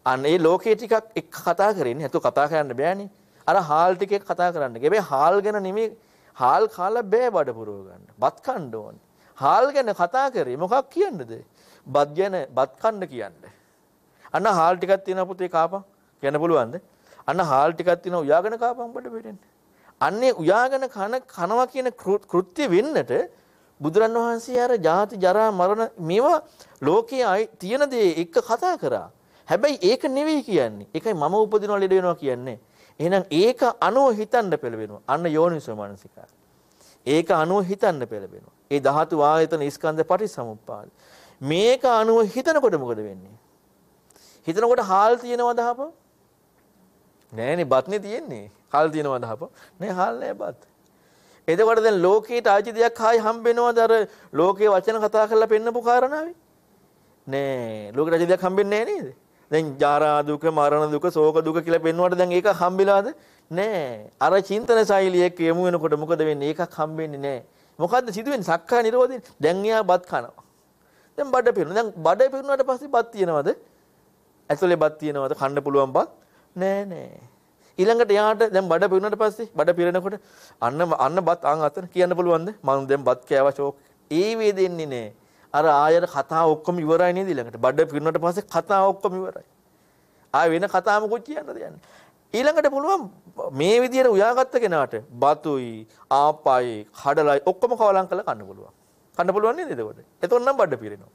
S2: අන්න ඒ ලෝකේ ටිකක් එක්ක කතා කරන්නේ. නැතු කතා කරන්න බෑනේ. අර හාල් ටිකේ කතා කරන්න. හැබැයි හාල් ගැන නෙමෙයි හාල් කාලා බෑ බඩ පුරව ගන්න. බත් කන්න ඕනේ. හාල් ගැන කතා කරේ මොකක් කියන්නද? බත් ගැන බත් කන්න කියන්නේ. අන්න හාල් ටිකක් තියෙනවා පුතේ කාපන්. කියන්න පුළුවන්ද? අන්න හාල් ටිකක් තියෙනවා උයාගෙන කාපන් බඩ පිටින්. අන්නේ උයාගෙන කන කනවා කියන කෘත්‍ය වෙන්නට බුදුරන් වහන්සේ අර ජාති ජරා මරණ මේවා ලෝකයේ තියෙන දේ එක්ක කතා කරා. හැබැයි ඒක නෙවෙයි කියන්නේ. ඒකයි මම උපදිනවා ලෙඩ වෙනවා කියන්නේ. එහෙනම් ඒක අනුව හිතන්න පෙළවෙනවා. අන්න යෝනිසෝ මනසිකාර. ඒක අනුව හිතන්න පෙළවෙනවා. ඒ ධාතු ආයතන ස්කන්ධ පටිසමුප්පාද. මේක අනුව හිතනකොට මොකද වෙන්නේ? හිතනකොට හාල් තියෙනවද අහපන්? නෑනේ බත්නේ තියෙන්නේ. හාල් තියෙනවද අහපන්? නෑ හාල් නෑ බත්. එතකොට දැන් ලෝකේට ආචි දෙයක් ආයි හම්බෙනවද අර ලෝකේ වචන කතා කරලා පෙන්නපු කාරණාවේ? නෑ ලෝක රජ දෙයක් හම්බෙන්නේ නෑ නේද? දැන් ජාරා දුක, මරණ දුක, ශෝක දුක කියලා පෙන්වුවට දැන් ඒක හම්බෙලාද? නෑ. අර චින්තන ශෛලිය එක්ක යමු වෙනකොට මොකද වෙන්නේ? ඒකක් හම්බෙන්නේ නෑ. මොකද්ද සිදුවෙන්නේ? සක්කාය නිරෝධය. දැන් එයා බත් කනවා. දැන් බඩ පිරුණා. දැන් බඩ පිරුණාට පස්සේ බත් තියනවද? ඇතුලේ බත් තියනවද? කන්න පුළුවන් බත්? නෑ නෑ. ඊළඟට යාට දැන් බඩ පිරුණාට පස්සේ බඩ පිරෙනකොට අන්න අන්න බත් අන් අතන කියන්න පුළුවන්ද? මම දැන් බත් කෑවා ෂෝක්. ඒ වේදෙන්නේ නෑ. අර ආයර කතා ඔක්කොම ඉවරයි නේද ඊළඟට. බඩ පිරුණාට පස්සේ කතා ඔක්කොම ඉවරයි. ආය වෙන කතා මොකුත් කියන්නද යන්නේ. ඊළඟට පුළුවන් මේ විදියට උයාගත්ත කෙනාට බතුයි ආපයි කඩලයි ඔක්කොම කවලම් කරලා කන්න පුළුවන්. කන්න පුළුවන් නේද එතකොට? එතකොට නම් බඩ පිරෙනවා.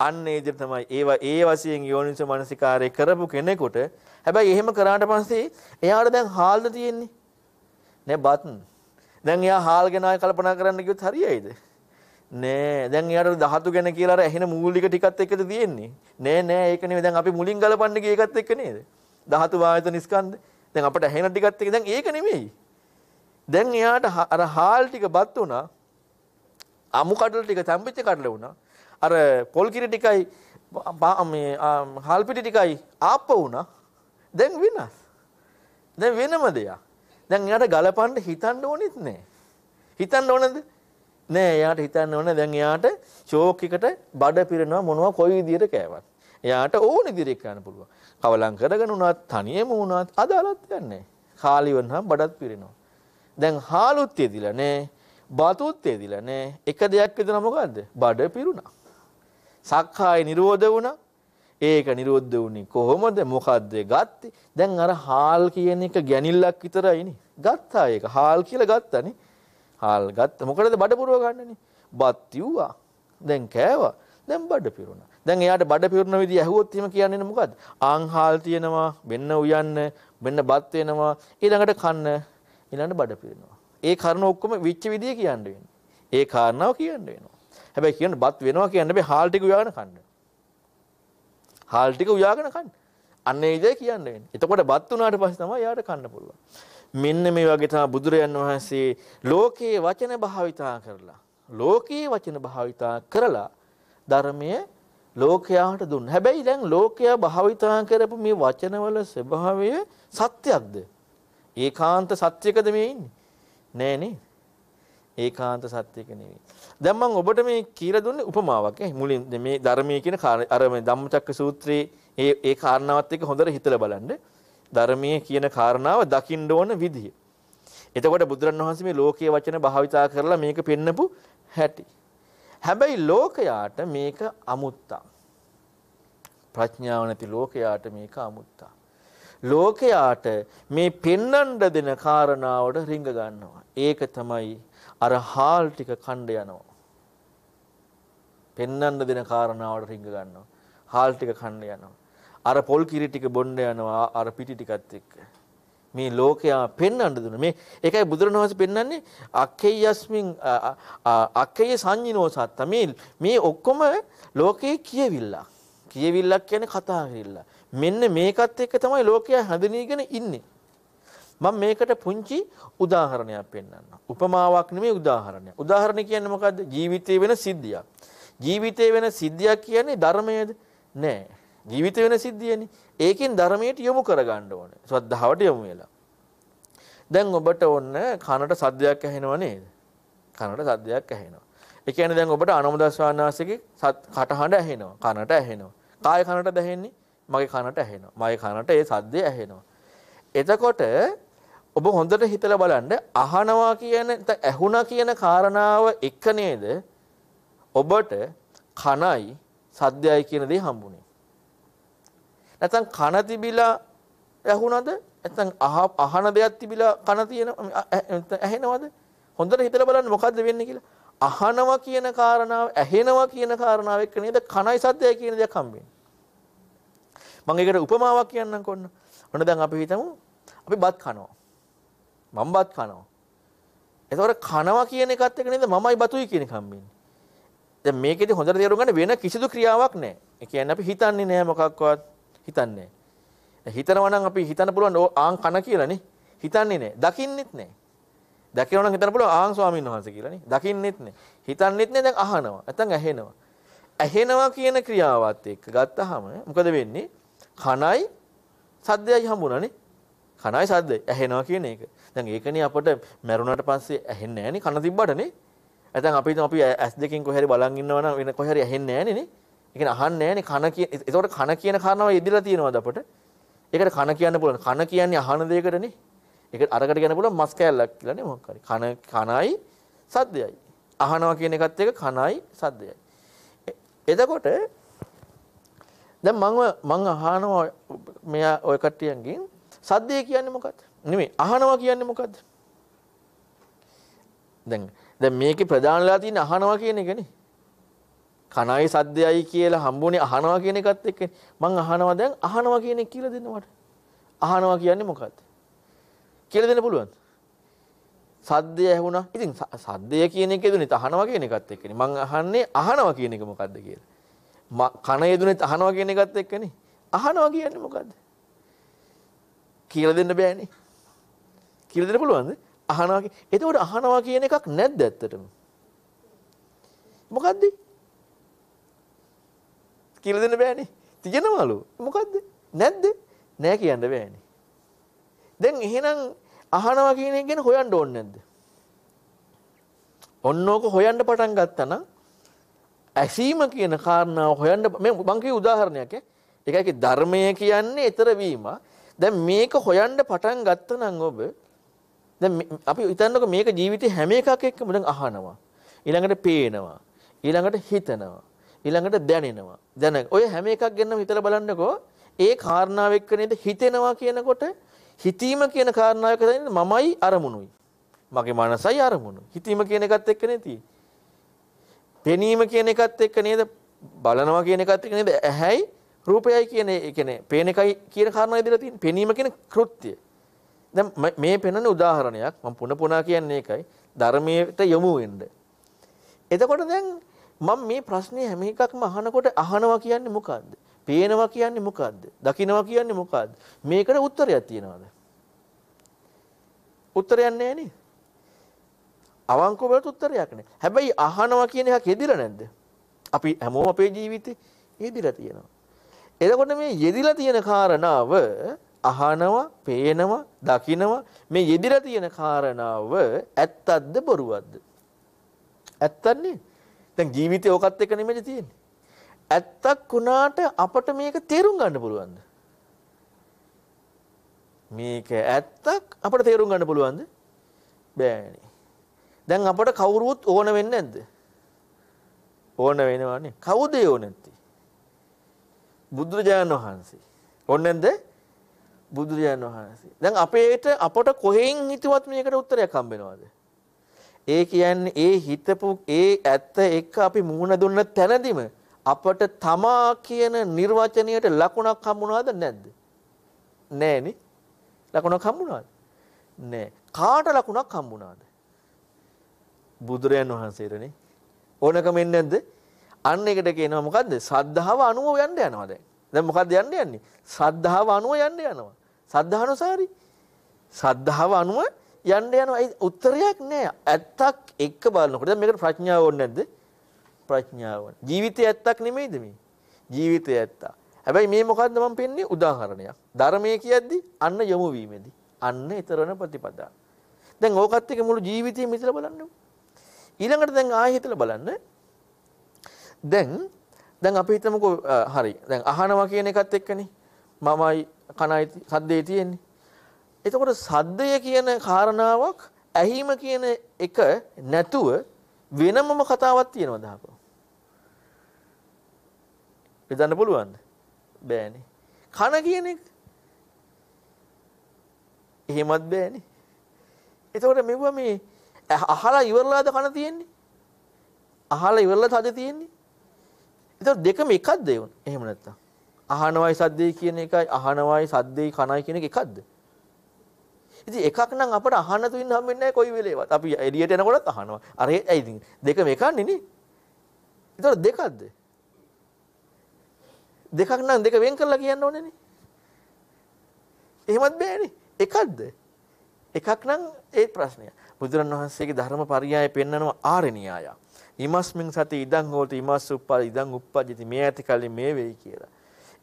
S2: අන්න ඒ විදිහට තමයි ඒවා ඒ වශයෙන් යෝනිසෝ මනසිකාරය කරපු කෙනෙකුට හැබැයි එහෙම කරාට පස්සේ එයාට දැන් හාල්ද තියෙන්නේ. නේ බත්. දැන් එයා හාල් ගැන කල්පනා කරන්න කිව්වොත් හරියයිද? නෑ දැන් එයාට ධාතු ගැන කියලා අර ඇහෙන මූලික ටිකත් එක්කද තියෙන්නේ. නෑ නෑ ඒක නෙවෙයි දැන් අපි මුලින් ගලපන්න ගිය එකත් එක්ක නේද? ධාතු වායතන ස්කන්ධ. දැන් අපිට ඇහෙන ටිකත් එක්ක දැන් ඒක නෙමෙයි. දැන් එයාට අර හාල් ටික බත් වුණා. අමු කඩල ටික තම්පිච්ච කඩල වුණා. අර පොල් කිරි ටිකයි මේ හාල් පිටි ටිකයි ආප්ප වුණා. දැන් වෙනස්. දැන් වෙනම දෙයක්. දැන් එයාට ගලපන්න හිතන්න ඕනෙත් නෑ. හිතන්න ඕනද? නෑ එයාට හිතන්න ඕන දැන් එයාට ෂෝක් එකට බඩ පිරෙනවා මොනවා කොයි විදියට කෑවත්. එයාට ඕන විදියට කරන්න පුළුවන්. කවලම් කරගෙන උනත් තනියම උනත් අදාළත් යන්නේ. කාලි වුණාම බඩත් පිරෙනවා. දැන් හාලුත් එදිලා නෑ. බතුත් එදිලා නෑ. එක දෙයක් විතර මොකද්ද? බඩ පිරුණා. සක්කාය නිරෝධ වුණා. ඒක නිරෝධ වුණේ කොහොමද? මොකද්ද ගත්තේ? දැන් අර හාල් කියන එක ගැනිල්ලක් විතරයිනේ. ගත්තා ඒක. හාල් කියලා ගත්තානේ. හාල් ගත්ත. මොකටද බඩ පුරව ගන්නනේ? බත් යුවා. දැන් කෑවා. දැන් බඩ පිරුණා. දැන් එයාට බඩ පිරුණ විදිය ඇහුවොත් එහෙම කියන්නේ මොකද්ද? ආන් හාල් තියෙනවා, වෙන්න උයන්න, වෙන්න බත් වෙනවා, ඊළඟට කන්න, ඊළඟට බඩ පිරෙනවා. ඒ කරුණ ඔක්කොම විච්ච විදිය කියන්න වෙනවා. ඒ කාරණාව කියන්න වෙනවා. හැබැයි කියන්න බත් වෙනවා කියන්න බෑ හාල් ටික උයාගෙන කන්න. හාල් ටික උයාගෙන කන්න. අන්න ඒ දේ කියන්න වෙන්නේ. එතකොට බත් උනාට පස්සේ තමයි යාට කන්න පුළුවන්. මෙන්න මේ වගේ තමයි බුදුරයන් වහන්සේ ලෝකයේ වචන භාවිතා කරලා ලෝකයේ වචන භාවිතා කරලා ධර්මයේ ලෝකයාට දුන්න. හැබැයි දැන් ලෝකයා භාවිතා කරපු මේ වචනවල ස්වභාවය සත්‍යක්ද? ඒකාන්ත සත්‍යකද මේ ඉන්නේ? නෑ නේ. ඒකාන්ත සත්‍යක නෙවෙයි. දැන් මම ඔබට මේ කියලා දුන්නේ උපමාවක් ඈ. මුලින් මේ ධර්මයේ කියන අර මේ ධම්මචක්ක සූත්‍රයේ ඒ ඒ කාරණාවත් එක්ක හොඳට හිතලා බලන්න. ධර්මයේ කියන කාරණාව දකින්න ඕන විදිය. එතකොට බුදුරණවහන්සේ මේ ලෝකයේ වචන භාවිතා කරලා මේක පෙන්නපු හැටි. හැබැයි ලෝකයාට මේක අමුත්තා. ප්‍රඥාව නැති ලෝකයාට මේක අමුත්තා. ලෝකයාට මේ පෙන්නන්න දෙන කාරණාවට රිංග ගන්නවා. ඒක තමයි අර හාල් ටික කණ්ඩ යනවා. පෙන්නන්න දෙන කාරණාවට රිංග ගන්නවා. හාල් ටික කණ්ඩ යනවා. අර පොල් කිරි ටික බොන්න යනවා අර පිටි ටිකත් එක්ක. මේ ලෝකයා පෙන්වන්න දුන මේ ඒකයි බුදුරණවහන්සේ පෙන්වන්නේ අක්කේයස්මින් අක්කේය සංජිනෝ සත්ත. මේ මේ ඔක්කොම ලෝකේ කියවිල්ලක්. කියවිල්ලක් කියන්නේ කතා කිරිල්ල මෙන්න මේකත් එක්ක තමයි ලෝකයා හැඳිනීගෙන ඉන්නේ. මම මේකට පුංචි උදාහරණයක් පෙන්වන්නම්. උපමාවක් නෙමෙයි උදාහරණයක්. උදාහරණ කියන්නේ මොකද්ද? ජීවිතේ වෙන සිද්ධියක්. ජීවිතේ වෙන සිද්ධියක් කියන්නේ ධර්මයේද? නෑ. ජීවිත වෙන සිද්ධියනේ. ඒකෙන් ධර්මයට යොමු කරගන්න ඕනේ. ශ්‍රද්ධාවට යොමු වෙලා. දැන් ඔබට ඔන්න කනට සද්දයක් ඇහෙනව නේද? කනට සද්දයක් ඇහෙනවා. ඒ කියන්නේ දැන් ඔබට අනුමදස් වානාසිකේ කටහඬ ඇහෙනවා. කනට ඇහෙනවා. කාය කනට දැහෙන්නේ? මගේ කනට ඇහෙනවා. මගේ කනට ඒ සද්දය ඇහෙනවා. එතකොට ඔබ හොඳට හිතලා බලන්න අහනවා කියන ඇහුණා කියන කාරණාව එක නේද ඔබට කනයි සද්දයයි කියන දේ හම්බුනේ. නැත්නම් කන තිබිලා ඇහුණද? නැත්නම් අහන දෙයක් තිබිලා කන තියෙන ඇහෙනවද? හොඳට හිතලා බලන්න මොකද්ද වෙන්නේ කියලා. අහනවා කියන කාරණාව ඇහෙනවා කියන කාරණාව එක්ක නේද කනයි සද්දයයි කියන දෙයක් හම්බෙන්නේ. මම ඒකට උපමාවක් කියන්නම් කොන්න. ඔන්න දැන් අපි හිතමු අපි බත් කනවා. මම බත් කනවා. එතකොට කනවා කියන එකත් එක්ක නේද මමයි බතුයි කියන එක හම්බෙන්නේ. දැන් මේකෙදි හොඳට තේරුම් ගන්න වෙන කිසිදු ක්‍රියාවක් නැහැ. ඒ කියන්නේ අපි හිතන්නේ නැහැ මොකක්වත්. හිතන්නේ හිතනවා නම් අපි හිතන්න පුළුවන් ආන් කන කියලානේ. හිතන්නේ නැහැ. දකින්නෙත් නැහැ. දකිනවා නම් හිතන්න පුළුවන් ආන් ස්වාමීන් වහන්සේ කියලානේ. දකින්නෙත් නැහැ. හිතන්නෙත් නැහැ දැන් අහනවා. නැත්නම් ඇහෙනවා. ඇහෙනවා කියන ක්‍රියාවත් එක්ක ගත්තාම මොකද වෙන්නේ? කනයි සද්දයයි හම්බුණානේ. කනයි සද්දයි ඇහෙනවා කියන එක. දැන් ඒකනේ අපිට මැරුණාට පස්සේ ඇහෙන්නේ නැහනේ කන තිබ්බටනේ. නැත්නම් අපි අපි ඇස් දෙකෙන් කොහේරි බලන් ඉන්නවා නම් වෙන කොහේරි ඇහෙන්නේ නැහනේ නේ. ඒ කියන්නේ අහන්නේ නැහනේ කන කියන. ඒතකොට කන කියන කාරණාව යෙදিলা තියෙනවද අපට? ඒකට කන කියන්න පුළුවන්. කන කියන්නේ අහන දෙයකටනේ. ඒක අරකට කියන්න පුළුවන් මස් කෑල්ලක් කියලා නේ මොකක් හරි. කන කනයි සද්දයයි. අහනවා කියන එකත් එක කනයි සද්දයයි. එතකොට දැන් මම මම අහනවා මෙයා ඔය කට්ටියන්ගෙන් සද්දය කියන්නේ මොකද්ද? නෙමෙයි අහනවා කියන්නේ මොකද්ද? දැන් දැන් මේකේ ප්‍රධානලා තියෙන අහනවා කියන එකනේ. කනයි සද්දයයි කියලා හම්බුනේ අහනවා කියන එකත් එක්කනේ. මං අහනවා දැන් අහනවා කියන එක කියලා දෙන්න මට. අහනවා කියන්නේ මොකද්ද? කියලා දෙන්න පුළුවන්ද? සද්දය ඇහුණා. ඉතින් සද්දය කියන එක යෙදුනේ අහනවා කියන එකත් එක්කනේ. මං අහන්නේ අහනවා කියන එක මොකද්ද කියලා. කන යෙදුනේ අහනවා කියන එකත් එක්කනේ. අහනවා කියන්නේ මොකද්ද? කියලා දෙන්න බෑනේ. කියලා දෙන්න පුළුවන්ද? අහනවා එතකොට අහනවා කියන එකක් නැද්ද ඇත්තටම? මොකද්ද? කියලා දෙන්න බෑනේ. තියෙනවලු. මොකද්ද? නැද්ද? නෑ කියන්න බෑනේ. දැන් එහෙනම් අහනවා කියන එක ගැන හොයන්න ඕනේ නැද්ද? ඔන්නෝක හොයන්න පටන් ගත්තා නම් ඇසීම කියන කාරණාව හොයන්න මම කිය උදාහරණයක් ඈ. ඒකයි ධර්මය කියන්නේ ඊතර වීම. දැන් මේක හොයන්න පටන් ගත්තා නම් ඔබ දැන් අපි හිතන්නකො මේක ජීවිතේ හැම එකක් එක්කම දැන් අහනවා. ඊළඟට පේනවා. ඊළඟට හිතනවා. ඊළඟට දැනෙනවා. දැන ඔය හැම එකක් ගැනම හිතලා බලන්නකෝ. ඒ කාරණාව එක්ක නේද හිතෙනවා කියනකොට හිතීම කියන කාරණාව එක්ක දැනෙන්නේ මමයි අරමුණුයි. මගේ මනසයි අරමුණු. හිතීම කියන එකත් එක්ක නේ පෙනීම කියන එකත් එක්ක නේද බලනවා කියන එකත් එක්ක නේද ඇහැයි රූපයයි කියන ඒ කියන්නේ පේන එකයි කියන කාරණා ඉදලා තියෙන. පෙනීම කියන කෘත්‍යය. දැන් මේ පෙනෙන උදාහරණයක් මම පුන පුනා කියන්නේ ඒකයි ධර්මයට යොමු වෙන්න. එතකොට දැන් මම මේ ප්‍රශ්නේ හැම එකක්ම අහනකොට අහනවා කියන්නේ මොකද්ද? පේනවා කියන්නේ මොකද්ද? දකිනවා කියන්නේ මොකද්ද? මේකට උත්තරයක් තියනවාද? උත්තරයක් නැහැ නේ. අවංකව බලද්දී උත්තරයක් නැහැ. හැබැයි අහනවා කියන එකක් යෙදිලා නැද්ද? අපි හැමෝම අපේ ජීවිතේ යෙදිලා තියෙනවා. එතකොට මේ යෙදිලා තියෙන කාරණාව අහනවා, පේනවා, දකිනවා මේ යෙදිලා තියෙන කාරණාව ඇත්තක්ද බොරුවක්ද? ඇත්තන්නේ. දැන් ජීවිතේ ඕකත් එක්ක නෙමෙයි තියෙන්නේ. ඇත්තක් වුණාට අපට මේක තේරුම් ගන්න පුළුවන්ද? මේක ඇත්තක් අපට තේරුම් ගන්න පුළුවන්ද? බෑනේ. දැන් අපට කවුරුත් ඕන වෙන්නේ නැද්ද? ඕන වෙනවනේ. කවුද ඕන නැත්තේ? බුදුරජාණන් වහන්සේ. ඕන නැද්ද? බුදුරජාණන් වහන්සේ. දැන් අපේට අපට කොහෙන් හිතුවත් මේකට උත්තරයක් හම්බ වෙනවද? ඒ කියන්නේ ඒ හිතපු ඒ ඇත්ත එක්ක අපි මුහුණ දුන්න තැනදීම අපට තමා කියන නිර්වචනයට ලකුණක් හම්බුණාද නැද්ද? නෑනේ. ලකුණක් හම්බුණාද? නෑ. කාට ලකුණක් හම්බුණාද? බුදුරයන් වහන්සේටනේ. ඕනකම එන්නේ නැද්ද? අන්න එකට කියනවා මොකද්ද? සද්ධාව අනුව යන්න යනවා දැන්. දැන් මොකද්ද යන්න යන්නේ? සද්ධාව අනුව යන්න යනවා. සද්ධානුසාරි. සද්ධාව අනුව යන්න යනවා. ඒ උත්තරයක් නෑ. ඇත්තක් එක්ක බලනකොට දැන් මේකට ප්‍රඥාව ඕනේ නැද්ද? ප්‍රඥාව. ජීවිතය ඇත්තක් නෙමෙයිද මේ? ජීවිතය ඇත්ත. හැබැයි මේ මොකද්ද මම පෙන්නේ උදාහරණයක්. ධර්මයේ කියද්දි අන්න යොමු වීමේදී. අන්න ඊතරන ප්‍රතිපදා. දැන් ඕකත් එක්ක මුළු ජීවිතේම හිතලා බලන්න. ඊළඟට දැන් ආයෙ හිතලා බලන්න. දැන් දැන් අපි හිතමුකෝ හරි. දැන් අහනවා කියන එකත් එක්කනේ. මමයි කනයි සද්දේ තියෙන්නේ. එතකොට සද්දය කියන කාරණාවක් ඇහිම කියන එක නැතුව වෙනමම කතාවක් තියෙනවද අහපුවා? හිතන්න පුළුවන්ද? බෑනේ. කන කියන එක. එහෙමත් බෑනේ. එතකොට මෙව මේ අහලා ඉවරලාද කන තියෙන්නේ? අහලා ඉවරලාද හද තියෙන්නේ? එතකොට දෙකම එකක්ද එහෙම නැත්තම්? අහනවයි සද්දේ කියන එකයි අහනවයි සද්දේ කනයි කියන එක එකක්ද? ඉතින් එකක් නම් අපට අහන්න තු ඉන්න හම්බෙන්නේ නැහැ කොයි වෙලේවත්. අපි එළියට එනකොටත් අහනවා. අර ඒ ඉතින් දෙකම එකන්නේ නේ. ඒතර දෙකක්ද? දෙකක් නම් දෙක වෙන් කරලා කියන්න ඕනේ නේ. එහෙමත් බෑනේ. එකක්ද? එකක් නම් ඒ ප්‍රශ්නය. බුදුරන් වහන්සේගේ ධර්ම පරියාය පෙන්නනවා ආර්ය න්‍යාය. ඉමස්මින් සති ඉදං හෝති ඉමස් උප්පා ඉදං උප්පජ්ජති මේ ඇති කලින් මේ වෙයි කියලා.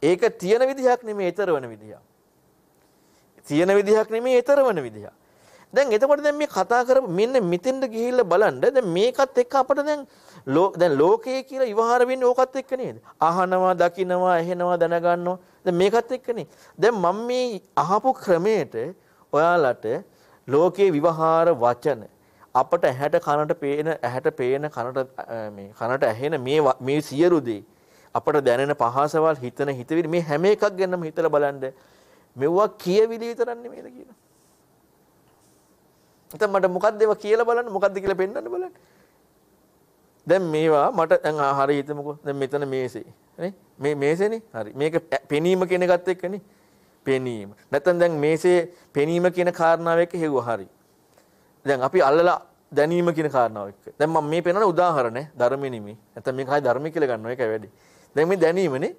S2: ඒක තියෙන විදිහක් නෙමෙයි ඊතර වෙන විදිහක්. තියෙන විදිහක් නෙමෙයි ඊතර වෙන විදිහක්. දැන් එතකොට දැන් මේ කතා කරපු මෙන්න මෙතෙන්ද ගිහිල්ලා බලන්න දැන් මේකත් එක්ක අපිට දැන් දැන් ලෝකයේ කියලා විවහාර වෙන්නේ ඕකත් එක්ක නේද? අහනවා, දකිනවා, ඇහෙනවා, දැනගන්නවා. දැන් මේකත් එක්කනේ. දැන් මම මේ අහපු ක්‍රමයට ඔයාලට ලෝකයේ විවහාර වචන අපට ඇහැට කනට පේන ඇහැට පේන කනට මේ කනට ඇහෙන මේ මේ සියලු දේ අපට දැනෙන පහසවල් හිතන හිතවිලි මේ හැම එකක් ගැනම හිතලා බලන්න මෙවුවා කියවිලි විතරක් නෙමෙයිද කියලා. නැත්නම් මට මොකක්ද ඒවා කියලා බලන්න මොකක්ද කියලා පෙන්වන්න බලන්න. දැන් මේවා මට දැන් හරි හිතමුකෝ. දැන් මෙතන මේසේ. නේ? මේ මේසේනේ. හරි. මේක පෙනීම කියන එකත් එක්කනේ. පෙනීම. නැත්නම් දැන් මේසේ පෙනීම කියන කාරණාව එක්ක හෙව්වා හරි. දැන් අපි අල්ලලා දැනීම කියන කාරණාව එක්ක. දැන් මම මේ පෙන්වන උදාහරණ ධර්මෙනිමි. නැත්නම් මේක හයි ධර්ම කියලා ගන්නවා ඒකයි වැඩි. දැන් මේ දැනීමනේ.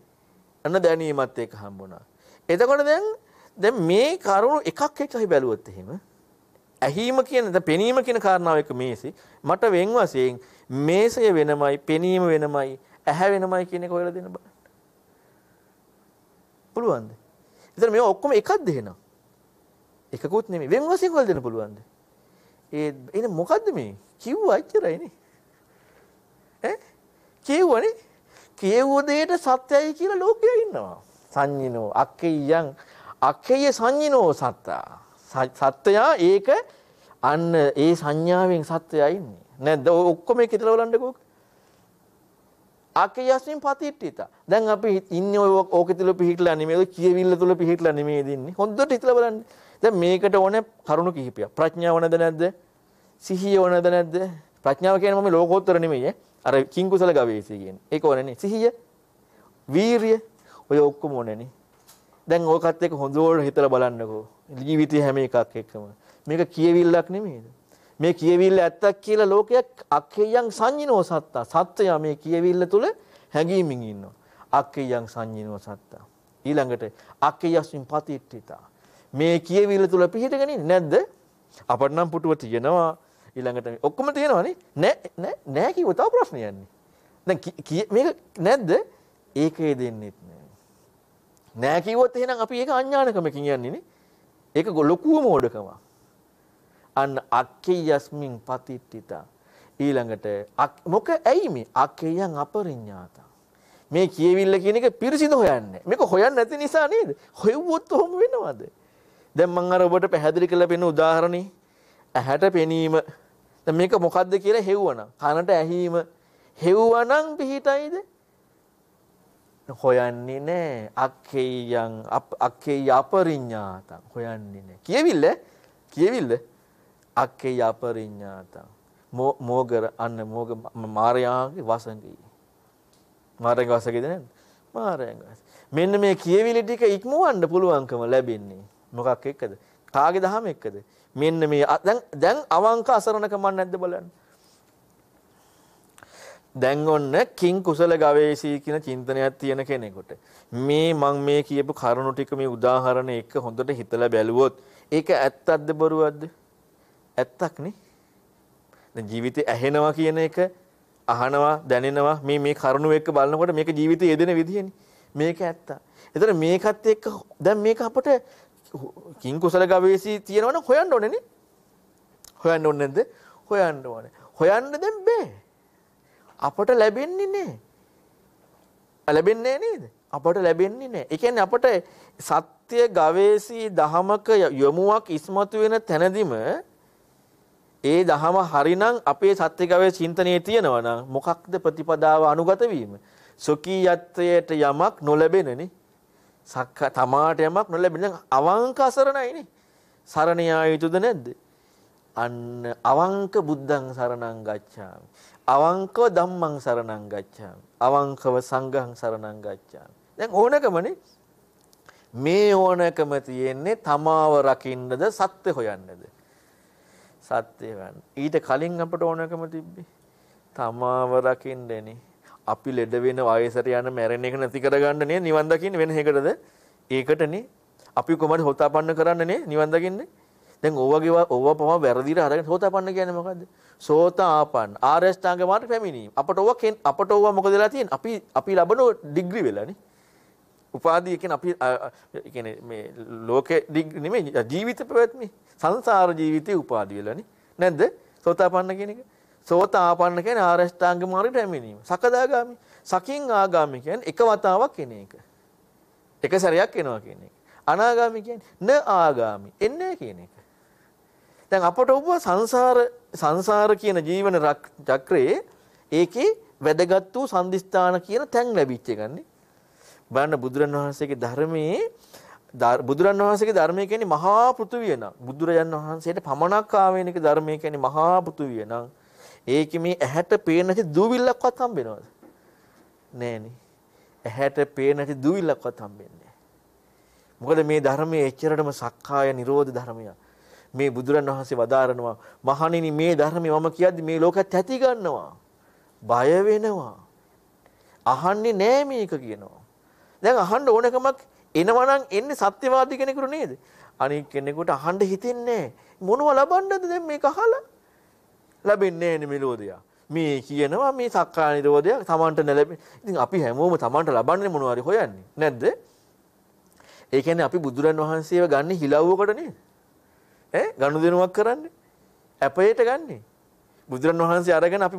S2: අන්න දැනීමත් එක්ක හම්බුණා. එතකොට දැන් දැන් මේ කරුණු එකක් එකයි බැලුවොත් එහෙම ඇහිම කියන ද පෙනීම කියන කාරණාව එක මේසි මට වෙන් වශයෙන් මේසය වෙනමයි පෙනීම වෙනමයි ඇහැ වෙනමයි කියන එක හොයලා දෙන්න බලන්න. පුළුවන්ද? ඉතින් මේ ඔක්කොම එකක්ද එහෙනම්? එකකුත් නෙමෙයි වෙන් වශයෙන් හොයලා දෙන්න පුළුවන්ද? ඒ එන මොකද්ද මේ? කිව්වා එච්චරයි නේ. ඈ? කිව්වනේ. කියවුව දෙයට සත්‍යයි කියලා ලෝකයේ ඉන්නවා. සංඤිනෝ අක්කේයන් අක්කේය සංඤිනෝ සත්තා සත්වයා ඒක අන්න ඒ සංඥාවෙන් සත්වයා ඉන්නේ. නැද්ද ඔක්කොම එක හිතලා බලන්නකෝ. අකයස්මින් පතිට්ඨිත. දැන් අපි ඉන්නේ ඔය ඕකේ තුල පිහිටලා නෙමෙයි කියවිල්ල තුල පිහිටලා නෙමෙයි දින්නේ. හොඳට හිතලා බලන්න. දැන් මේකට ඕනේ කරුණු කිහිපයක්. ප්‍රඥාව නැද නැද්ද? සිහිය ඕනද නැද්ද? ප්‍රඥාව කියන්නේ මම ලෝකෝත්තර නෙමෙයි අර කිංකුසල ගවේෂී කියන්නේ. ඒක ඕනේනේ. සිහිය, වීරිය ඔය ඔක්කොම ඕනේනේ. දැන් ඕකත් එක්ක හොඳට හිතලා බලන්නකෝ. ජීවිතේ හැම එකක් එක්කම. මේක කියවිල්ලක් නෙමෙයිද? මේ කියවිල්ල ඇත්තක් කියලා ලෝකයක් අක්කේයන් සංජිනෝ සත්තා. සත්‍යය මේ කියවිල්ල තුල හැඟීමින් ඉන්නවා. අක්කේයන් සංජිනෝ සත්තා. ඊළඟට අක්කේයස්මින් පතිට්ඨිතා. මේ කියවිල්ල තුල පිහිටගෙන ඉන්නේ නැද්ද? අපට නම් පුටුව තියෙනවා. ඊළඟට ඔක්කොම තියෙනවනේ. නෑ නෑ නෑ කිව්ව තව ප්‍රශ්නයක් යන්නේ. දැන් මේක නැද්ද? ඒකේ දෙන්නෙත් නෑ. නෑ කිව්වොත් එහෙනම් අපි ඒක අඥානකමකින් යන්නේ නේ. ඒක ලොකුම මෝඩකමක්. අන්න අක්කේයස්මින් පතිට්ඨිතා. ඊළඟට මොක ඇයි මේ අක්කේයන් අපරිඥාතා. මේ කියවිල්ල කියන එක පිරිසිදු හොයන්නේ. මේක හොයන්නේ නැති නිසා නේද? හොයුවොත් ඔහොම වෙනවද? දැන් මම අර ඔබට පැහැදිලි කරලා පෙන්න උදාහරණේ ඇහැට පෙනීම. දැන් මේක මොකද්ද කියලා හෙව්වනම් කනට ඇහිීම හෙව්වනම් පිහිටයිද? හොයන්නේ නැහැ. අක්කේයන් අක්කේ අපරිඥාතං හොයන්නේ නැහැ. කියවිල්ල කියවිල්ල අක්කේ අපරිඥාතං මෝගර අන්න මෝග මාරයාගේ වසඟයි. මාරයාගේ වසඟයිද නැද්ද? මාරයාගේ. මෙන්න මේ කියවිලි ටික ඉක්මවන්න පුළුවන්කම ලැබෙන්නේ මොකක් එක්කද? කාගේ දහම එක්කද? මෙන්න මේ දැන් දැන් අවංක අසරණකමක් නැද්ද බලන්න. දැන් ඔන්න කිං කුසල ගවේෂී කියන චින්තනයක් තියෙන කෙනෙකුට. මේ මං මේ කියපු කරුණු ටික මේ උදාහරණ එක හොඳට හිතලා බැලුවොත් ඒක ඇත්තක්ද බොරුවක්ද? ඇත්තක් නේ. දැන් ජීවිතේ ඇහෙනවා කියන එක අහනවා දැනෙනවා මේ මේ කරුණු එක්ක බලනකොට මේක ජීවිතේ යෙදෙන විදියනේ මේක ඇත්ත. ඒතර මේකත් එක්ක දැන් මේක අපට කිං කුසල ගවේෂී තියෙනවනම් හොයන්න ඕනේ නේ. හොයන්න ඕනේ නැද්ද? හොයන්න ඕනේ. හොයන්න දැන් බෑ. අපට ලැබෙන්නේ නැහැ. ලැබෙන්නේ නේද? අපට ලැබෙන්නේ නැහැ. ඒ කියන්නේ අපට සත්‍ය ගවේෂී දහමක යොමුවක් ඉස්මතු වෙන තැනදීම ඒ දහම හරිනම් අපේ සත්‍ය ගවේෂී චින්තනයේ තියෙනවා නම් මොකක්ද ප්‍රතිපදාව අනුගත වීම? සොකීයත්වයට යමක් නොලැබෙනනේ. සක්ක තමාට යමක් නොලැබෙන අවංක අසරණයිනේ. සරණ යා යුතුද නැද්ද? අන්න අවංක බුද්ධං සරණං ගච්ඡාමි. අවංකව ධම්මං සරණං ගච්ඡාමි. අවංකව සංඝං සරණං ගච්ඡාමි. දැන් ඕනකමනේ මේ ඕනකම තියෙන්නේ තමාව රකින්නද සත්‍ය හොයන්නද? සත්‍ය හොයන්න. ඊට කලින් අපට ඕනකම තිබ්බේ තමාව රකින්නනේ. අපි ලෙඩ වෙන වයසට යන මැරෙන එක නැති කරගන්න නේ නිවන් දකින්න වෙන එකටද? ඒකටනේ අපි කොහමද හොතාපන්න කරන්නනේ නිවන් දකින්නේ? දැන් ඕවගේ ඕව පම වැරදිට අරගෙන සෝතාපන්න කියන්නේ මොකද්ද? සෝතාපන්න ආර්ය අෂ්ටාංග මාර්ග පැමිණීම. අපට ඕව අපට ඕව මොකද වෙලා තියෙන්නේ? අපි අපි ලබන ඩිග්‍රී වෙලානේ. උපාධිය කියන්නේ අපි කියන්නේ මේ ලෝකේ ඩිග්‍රී නෙමෙයි ජීවිත පැවැත්මේ සංසාර ජීවිතේ උපාධිය වෙලානේ. නැද්ද? සෝතාපන්න කියන එක. සෝතාපන්න කියන්නේ ආර්ය අෂ්ටාංග මාර්ගයට පැමිණීම. සකදාගාමි. සකින් ආගාමි කියන්නේ එක වතාවක් එන එක. එක සැරයක් එනවා කියන එක. අනාගාමි කියන්නේ න ආගාමි එන්නේ කියන එක. දැන් අපට ඔබ සංසාර සංසාර කියන ජීවන චක්‍රයේ ඒකේ වැදගත් වූ සම්දිස්ථාන කියන තැන් ලැබිච්ච එකන්නේ. බලන්න බුදුරන් වහන්සේගේ ධර්මයේ බුදුරන් වහන්සේගේ ධර්මය කියන්නේ මහා පෘථුවිය නම් බුදුරජාන් වහන්සේට පමණක් ආවේනික ධර්මය කියන්නේ මහා පෘථුවිය නම් ඒකේ මේ ඇහැට පේන නැති දූවිල්ලක්වත් හම්බෙනවද? නෑනේ. ඇහැට පේන නැති දූවිල්ලක්වත් හම්බෙන්නේ මොකද මේ ධර්මයේ එච්චරටම සක්කාය නිරෝධ ධර්මයක්. මේ බුදුරන් වහන්සේ වදාරනවා මහණෙනි මේ ධර්මය මම කියද්දි මේ ලෝකෙත් ඇති ගන්නවා. බය වෙනවා. අහන්නේ නෑ මේක කියනවා. දැන් අහන්න ඕනකමක් එනවනම් එන්නේ සත්‍යවාදී කෙනෙකුට නේද? අනික කෙනෙකුට අහන්න හිතෙන්නේ මොනව ලබන්නද දැන් මේක අහලා? ලැබෙන්නේ නෑනේ මෙලෝදියා. මේ කියනවා මේ සක්කාය නිරෝධය තමන්ට නැලෙන්නේ. ඉතින් අපි හැමෝම තමන්ට ලබන්නේ මොනවාරි හොයන්නේ. නැද්ද? ඒ කියන්නේ අපි බුදුරන් වහන්සේව ගන්න හිලව්වකට නේද? ඈ ගනුදෙනුවක් කරන්නේ. අපේට ගන්නෙ. බුදුරන් වහන්සේ අරගෙන අපි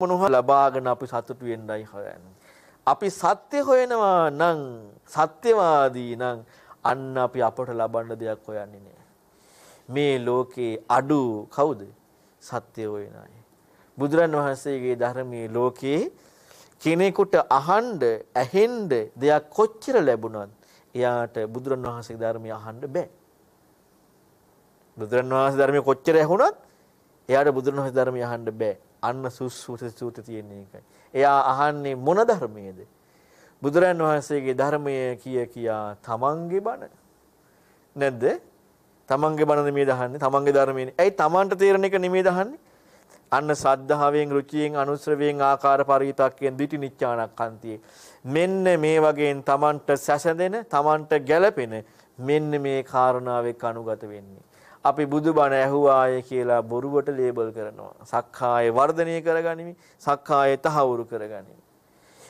S2: මොනවා ලබාගෙන අපි සතුටු වෙන්නයි හොයන්නේ. අපි සත්‍ය හොයනවා නම් සත්‍යවාදී නම් අන්න අපි අපට ලබන්න දෙයක් හොයන්නේ නෑ. මේ ලෝකේ අඩු කවුද? සත්‍ය හොයන අය. බුදුරන් වහන්සේගේ ධර්මයේ ලෝකේ කෙනෙකුට අහන්න ඇහෙන්න දෙයක් කොච්චර ලැබුණත් එයාට බුදුරන් වහන්සේගේ ධර්මය අහන්න බෑ. බුදුරන් වහන්සේ ධර්මය කොච්චර ඇහුණත් එයාට බුදුරන් වහන්සේ ධර්මය අහන්න බෑ. අන්න සුසුත සූත තියෙන එකයි. එයා අහන්නේ මොන ධර්මයේද? බුදුරන් වහන්සේගේ ධර්මය කිය කියා තමන්ගේ බණ. නැද්ද? තමන්ගේ බණ නෙමෙයි දහන්නේ. තමන්ගේ ධර්මයනේ. ඇයි තමන්ට තේරෙන එක නෙමෙයි දහන්නේ? අන්න සද්ධාවෙන් රුචියෙන් අනුශ්‍රවයෙන් ආකාර පරිවිතක්යෙන් දිටි නිච්චානක්කන්තියේ මෙන්න මේ වගේන් තමන්ට සැසඳෙන තමන්ට ගැළපෙන මෙන්න මේ කාරණාවෙක් අනුගත වෙන්නේ අපි බුදුබණ ඇහුවාය කියලා බොරුවට ලේබල් කරනවා. සක්කාය වර්ධනය කරගනිමි. සක්කාය තහවුරු කරගනිමි.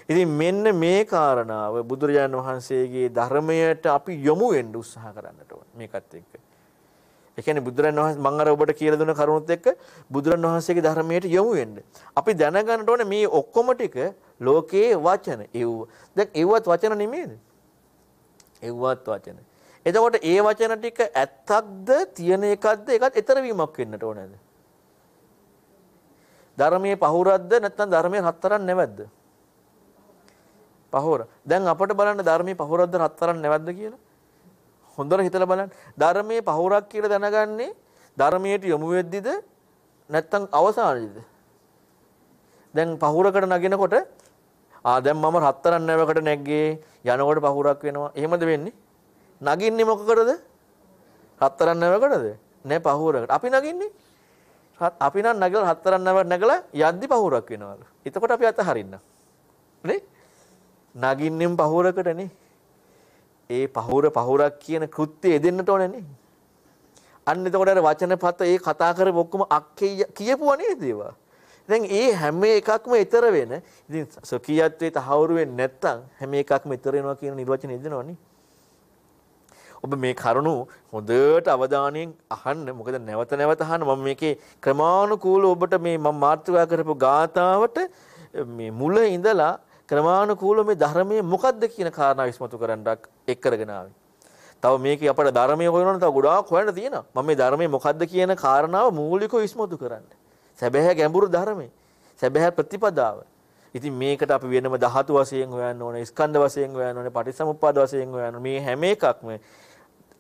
S2: ඉතින් මෙන්න මේ කාරණාව බුදුරජාණන් වහන්සේගේ ධර්මයට අපි යොමු වෙන්න උත්සාහ කරන්නට ඕන මේකත් එක්ක. ඒ කියන්නේ බුදුරජාණන් වහන්සේ මම අර ඔබට කියලා දුන්න කරුණුත් එක්ක බුදුරජාණන් වහන්සේගේ ධර්මයට යොමු වෙන්න. අපි දැනගන්නට ඕනේ මේ ඔක්කොම ටික ලෝකයේ වචන. ඒව දැන් ඒවත් වචන නෙමෙයිද? ඒවත් වචන. එතකොට ඒ වචන ටික ඇත්තක්ද තියෙන එකක්ද ඒකත් ඊතර වීමක් වෙන්නට ඕනේද? ධර්මයේ පහුරක්ද නැත්නම් ධර්මයේ හතරක් නැවැද්ද? පහුර. දැන් අපිට බලන්න ධර්මයේ පහුරක්ද හතරක් නැවැද්ද කියලා. හොඳට හිතලා බලන්න. ධර්මයේ පහුරක් කියලා දැනගන්නේ ධර්මයට යොමු වෙද්දිද නැත්නම් අවසානයේද? දැන් පහුරකට නගිනකොට ආ දැන් මම හතරක් නැවකට නැග්ගේ යනකොට පහුරක් වෙනවා. එහෙමද වෙන්නේ? නගින්නේ මොකකටද? හතරක් නැවකටද? නෑ පහුරකට. අපි නගින්නේ අපි නම් නගලා හතරක් නැවක් නැගලා යද්දි පහුරක් වෙනවලු. එතකොට අපි අතහරින්න. නේ? නගින්නෙන් පහුරකටනේ. ඒ පහුර පහුරක් කියන කෘත්‍යය දෙන්නට ඕනේ නේ. අන්න එතකොට අර වචනපත ඒ කතා කරපු ඔක්කොම අක්කේ කියපුවා නේද ඒවා. දැන් ඒ හැම එකක්ම ඊතර වෙන. ඉතින් සොකියත්වේ තහවුරු වෙන්නේ නැත්තම් හැම එකක්ම ඊතර වෙනවා කියන නිර්වචනය දෙනවනේ. ඔබ මේ කරුණු හොඳට අවධානයෙන් අහන්න. මොකද නැවත නැවත අහන්න මම මේකේ ක්‍රමානුකූලව ඔබට මේ මම මාතෘකා කරපු ගාතාවට මේ මුල ඉඳලා ක්‍රමානුකූලව මේ ධර්මයේ මොකද්ද කියන කාරණා විශ්මතු කරන්නක් එක් කරගෙන ආවේ. තව මේකේ අපේ ධර්මයේ හොයනවනම් තව ගොඩාක් හොයන්න තියෙනවා. මම මේ ධර්මයේ මොකද්ද කියන කාරණාව මූලිකව විශ්මතු කරන්න. සැබෑ ගැඹුරු ධර්මයේ. සැබෑ ප්‍රතිපදාව. ඉතින් මේකට අපි වෙනම ධාතු වශයෙන් හොයන්න ඕනේ, ස්කන්ධ වශයෙන් හොයන්න ඕනේ, පටිච්චසමුප්පාද වශයෙන් හොයන්න මේ හැම එකක්ම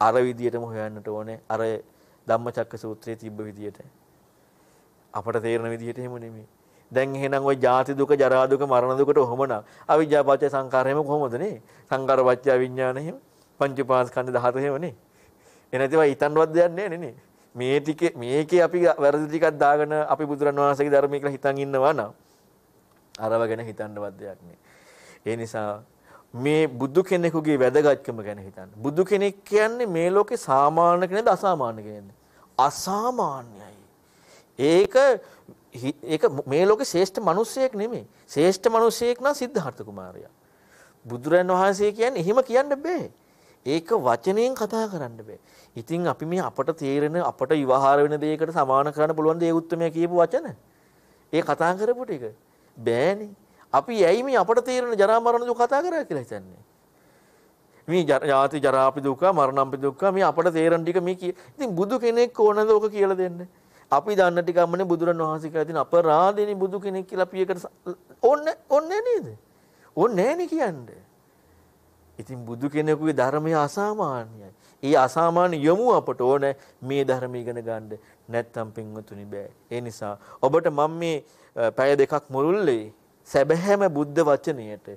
S2: අර විදියටම හොයන්නට ඕනේ. අර ධම්මචක්ක සූත්‍රයේ තිබ්බ විදියට. අපට තේරෙන විදියට එහෙම නෙමෙයි. දැන් එහෙනම් ওই ජාති දුක, ජරා දුක, මරණ දුකට ඔහොමනම් අවිජ්ජා පත්‍ය සංකාරයම කොහොමද නේ? සංකාර පත්‍ය විඥාන එහෙම පංච උපාස්කන්ධ ධාතු එහෙම නේ. එනතිවා ඊතන්වත් දෙයක් නෑ නේ. මේ ටිකේ මේකේ අපි වැරදි ටිකක් දාගෙන අපි බුදුරන් වහන්සේගේ ධර්මය කියලා හිතන් ඉන්නවා නම් අරව ගැන හිතන්නවත් දෙයක් නෑ. ඒ නිසා මේ බුදු කෙනෙකුගේ වැදගත්කම ගැන හිතන්න. බුදු කෙනෙක් කියන්නේ මේ ලෝකේ සාමාන්‍ය කෙනෙක්ද අසාමාන්‍ය කෙනෙක්ද? අසාමාන්‍යයි. ඒක ඒක මේ ලෝකේ ශ්‍රේෂ්ඨ මිනිසෙක් නෙමෙයි. ශ්‍රේෂ්ඨ මිනිසෙක් නම් සිද්ධාර්ථ කුමාරයා. බුදුරන් වහන්සේ කියන්නේ එහෙම කියන්න බෑ. ඒක වචනයෙන් කතා කරන්න බෑ. ඉතින් අපි මේ අපට තේරෙන අපට විවහාර වෙන දෙයකට සමාන කරන්න පුළුවන් දේ උත්තරමයා කියපු වචන. ඒ කතා කරපු ටික බෑනේ. අපි ඇයි මේ අපට තේරෙන ජරා මරණ දුක කතා කරා කියලා හිතන්නේ? මේ ජාති ජරාපි දුක මරණම්පි දුක මේ අපට තේරෙන ටික මේ කිය. ඉතින් බුදු කෙනෙක් ඕනද ඔක කියලා දෙන්න? අපි දන්න ටිකමනේ බුදුරන් වහන්සේ කියලා තියෙන අපරාධෙනි බුදු කෙනෙක් කියලා අපි එකට ඕන්නේ ඕන්නේ නේද? ඕන්නේ නෑනේ කියන්නේ. ඉතින් බුදු කෙනෙකුගේ ධර්මය අසාමාන්‍යයි. ඒ අසාමාන්‍ය යමු අපට ඕන මේ ධර්ම ඉගෙන ගන්න. නැත්තම් පින්වතුනි බෑ. ඒ නිසා ඔබට මම මේ පැය දෙකක් මුළුල්ලේ සැබෑම බුද්ධ වචනයට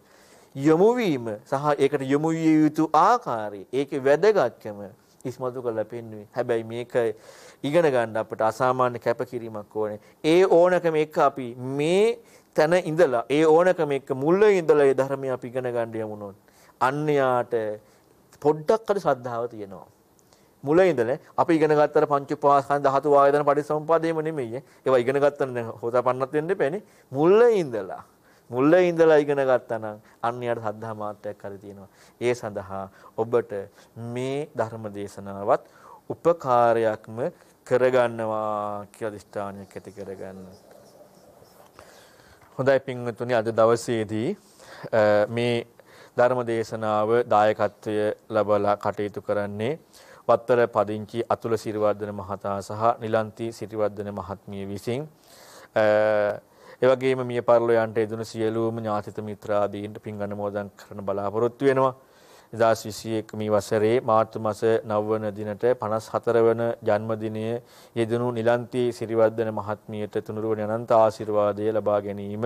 S2: යොමු වීම සහ ඒකට යොමු විය යුතු ආකාරය ඒකේ වැදගත්කම ඉස්මතු කරලා පෙන්වුවේ. හැබැයි මේක ඉගෙන ගන්න අපට අසාමාන්‍ය කැපකිරීමක් ඕනේ. ඒ ඕනකම එක්ක අපි මේ තැන ඉඳලා ඒ ඕනකම එක්ක මුල ඉඳලා ඒ ධර්මය අපි ඉගෙන ගන්න යමුනොත් අන්‍යයාට පොඩ්ඩක් හරි ශ්‍රද්ධාව තියෙනවා. මුල ඉඳලා අපි ඉගෙන ගත්තට පංච උපාස්කන්ධ ධාතු වායදන පරිසම්පාදේම නෙමෙයි. ඒවා ඉගෙන ගත්තම හොතපන්නත් වෙන්න එපෑනේ. මුල ඉඳලා මුල ඉඳලා ඉගෙන ගත්තා නම් අන්‍යයට සද්ධා මාත්‍රයක් හරි තියෙනවා. ඒ සඳහා ඔබට මේ ධර්ම දේශනාවත් උපකාරයක්ම කරගන්නවා කියලා දිෂ්ඨානයක් ඇති කරගන්න. හොඳයි පින්වතුනි අද දවසේදී මේ ධර්ම දේශනාව දායකත්වය ලබලා කටයුතු කරන්නේ වත්තර පදිංචි අතුල සිරිවර්ධන මහතා සහ නිලන්ති සිරිවර්ධන මහත්මිය විසින් ඒ වගේම මිය පරලෝයන්ට එදුණු සියලුම ඥාතිත මිත්‍රාදීන්ට පින් අනුමෝදන් කරන බලාපොරොත්තු වෙනවා 2021 මේ වසරේ මාර්තු මාස 9 වන දිනට 54 වන ජන්මදිනය යෙදුණු නිලන්ති සිරිවර්ධන මහත්මියට තුනුරුවන අනන්ත ආශිර්වාදය ලබා ගැනීම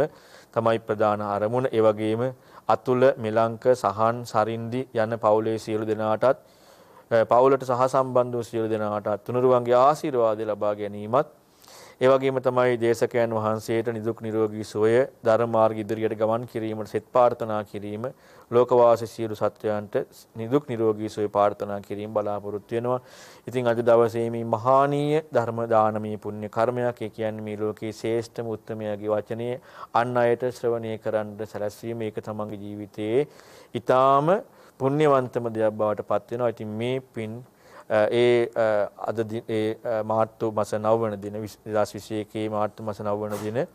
S2: තමයි ප්‍රධාන අරමුණ. ඒ වගේම අතුල මෙලංක සහන් සරින්දි යන පවුලේ සියලු දෙනාටත් පවුලට සහ සම්බන්ධ වූ සියලු දෙනාටත් තුනුරුවන්ගේ ආශිර්වාදය ලබා ගැනීමත් ඒ වගේම තමයි දේශකයන් වහන්සේට නිදුක් නිරෝගී සුවය ධර්ම මාර්ග ඉදිරියට ගමන් කිරීමට සෙත් ප්‍රාර්ථනා කිරීම ලෝකවාසී සියලු සත්වයන්ට නිදුක් නිරෝගී සුවය ප්‍රාර්ථනා කිරීම බලාපොරොත්තු වෙනවා. ඉතින් අද දවසේ මේ මහානීය ධර්ම දානමය පුණ්‍ය කර්මයක් ඒ කියන්නේ මේ ලෝකයේ ශ්‍රේෂ්ඨම උත්මයාගේ වචනේ අන් අයට ශ්‍රවණය කරන්න සැලැස්වීම ඒක තමන්ගේ ජීවිතයේ ඊටාම පුණ්‍යවන්තම දෙයක් බවට පත් වෙනවා. ඉතින් මේ පින් ඒ අද ඒ මාර්තු මාස 9 වන දින 2021 මාර්තු මාස 9 වන දින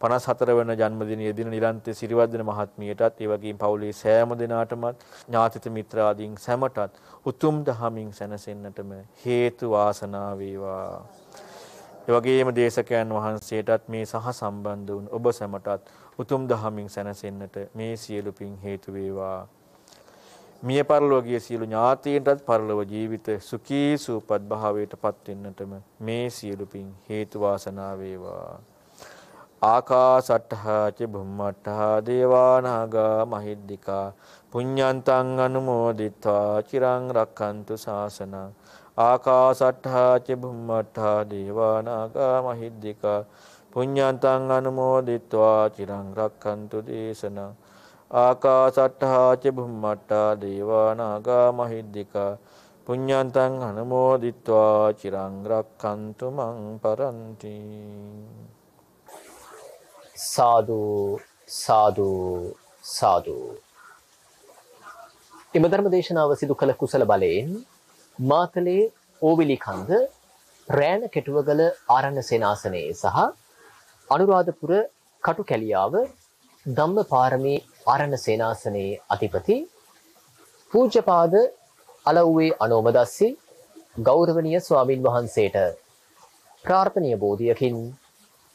S2: 54 වන ජන්මදිනයේ දින නිරන්ත සිරිවර්ධන මහත්මියටත් ඒ වගේම පවුලේ සෑම දෙනාටමත් ඥාතිත මිත්‍රාදීන් සැමටත් උතුම් දහමින් සැනසෙන්නටම හේතු වාසනා වේවා. ඒ වගේම දේශකයන් වහන්සේටත් මේ සහ සම්බන්ධ වුණ ඔබ සැමටත් උතුම් දහමින් සැනසෙන්නට මේ සියලු පින් හේතු වේවා. මිය පරලොව ගිය සියලු ඥාතීන්ටත් පරලොව ජීවිත සුඛී සූපත් භාවයට පත් වෙන්නටම මේ සියලු පින් හේතු වාසනා වේවා. ආකාසට්ඨා ච බුම්මට්ඨා දේවානාගා මහිද්దికා පුඤ්ඤන්තං අනුමෝදිත්වා චිරං රක්칸තු ශාසනං ආකාසට්ඨා ච බුම්මට්ඨා දේවානාගා මහිද්దికා පුඤ්ඤන්තං අනුමෝදිත්වා චිරං රක්칸තු දේශනං ආකාසට්ඨා ච බුම්මට්ඨා දේවා නාග මහිද්దికා. පුඤ්ඤන්තං අනුමෝදිත්වා චිරං රක්ඛන්තු මං පරන්ති.
S1: සාදු සාදු සාදු. එම ධර්ම දේශනාව සිදු කළ කුසල බලයෙන් මාතලේ ඕවිලි කන්ද රෑන කෙටුවගල ආරණ්‍ය සේනාසනයේ සහ අනුරාධපුර කටු කැලියාව ධම්ම පාරමී ආරණ්‍ය සේනාසනයේ අධිපති පූජ්‍යපාද අලව්වේ අනෝමදස්සි ගෞරවනීය ස්වාමින් වහන්සේට ප්‍රාර්ථනීය බෝධියකින්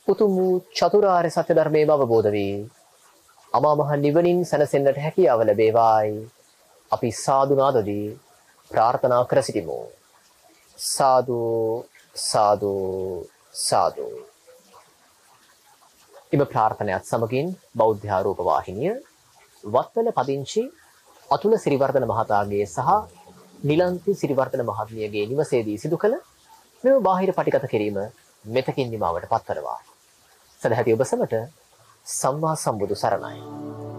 S1: උතුම් වූ චතුරාර්ය සත්‍ය ධර්මයේම අවබෝධ වී අමා මහ නිවනින් සැනසෙන්නට හැකියාව ලැබේවායි. අපි සාදු නාදදී ප්‍රාර්ථනා කර සිටිමු. සාදු සාදු සාදු. එම ප්‍රාර්ථනයත් සමගින් බෞද්ධ ආරෝප වාහිනිය වත්තල පදිංචි අතුල සිරිවර්ධන මහතාගේ සහ නිලන්ති සිරිවර්ධන මහත්මියගේ නිවසේදී සිදු කළ මෙම බාහිර පටිගත කිරීම මෙතකින් නිමාවට පත්වනවා. සදහැති ඔබ සමට සම්මා සම්බුදු සරණයි.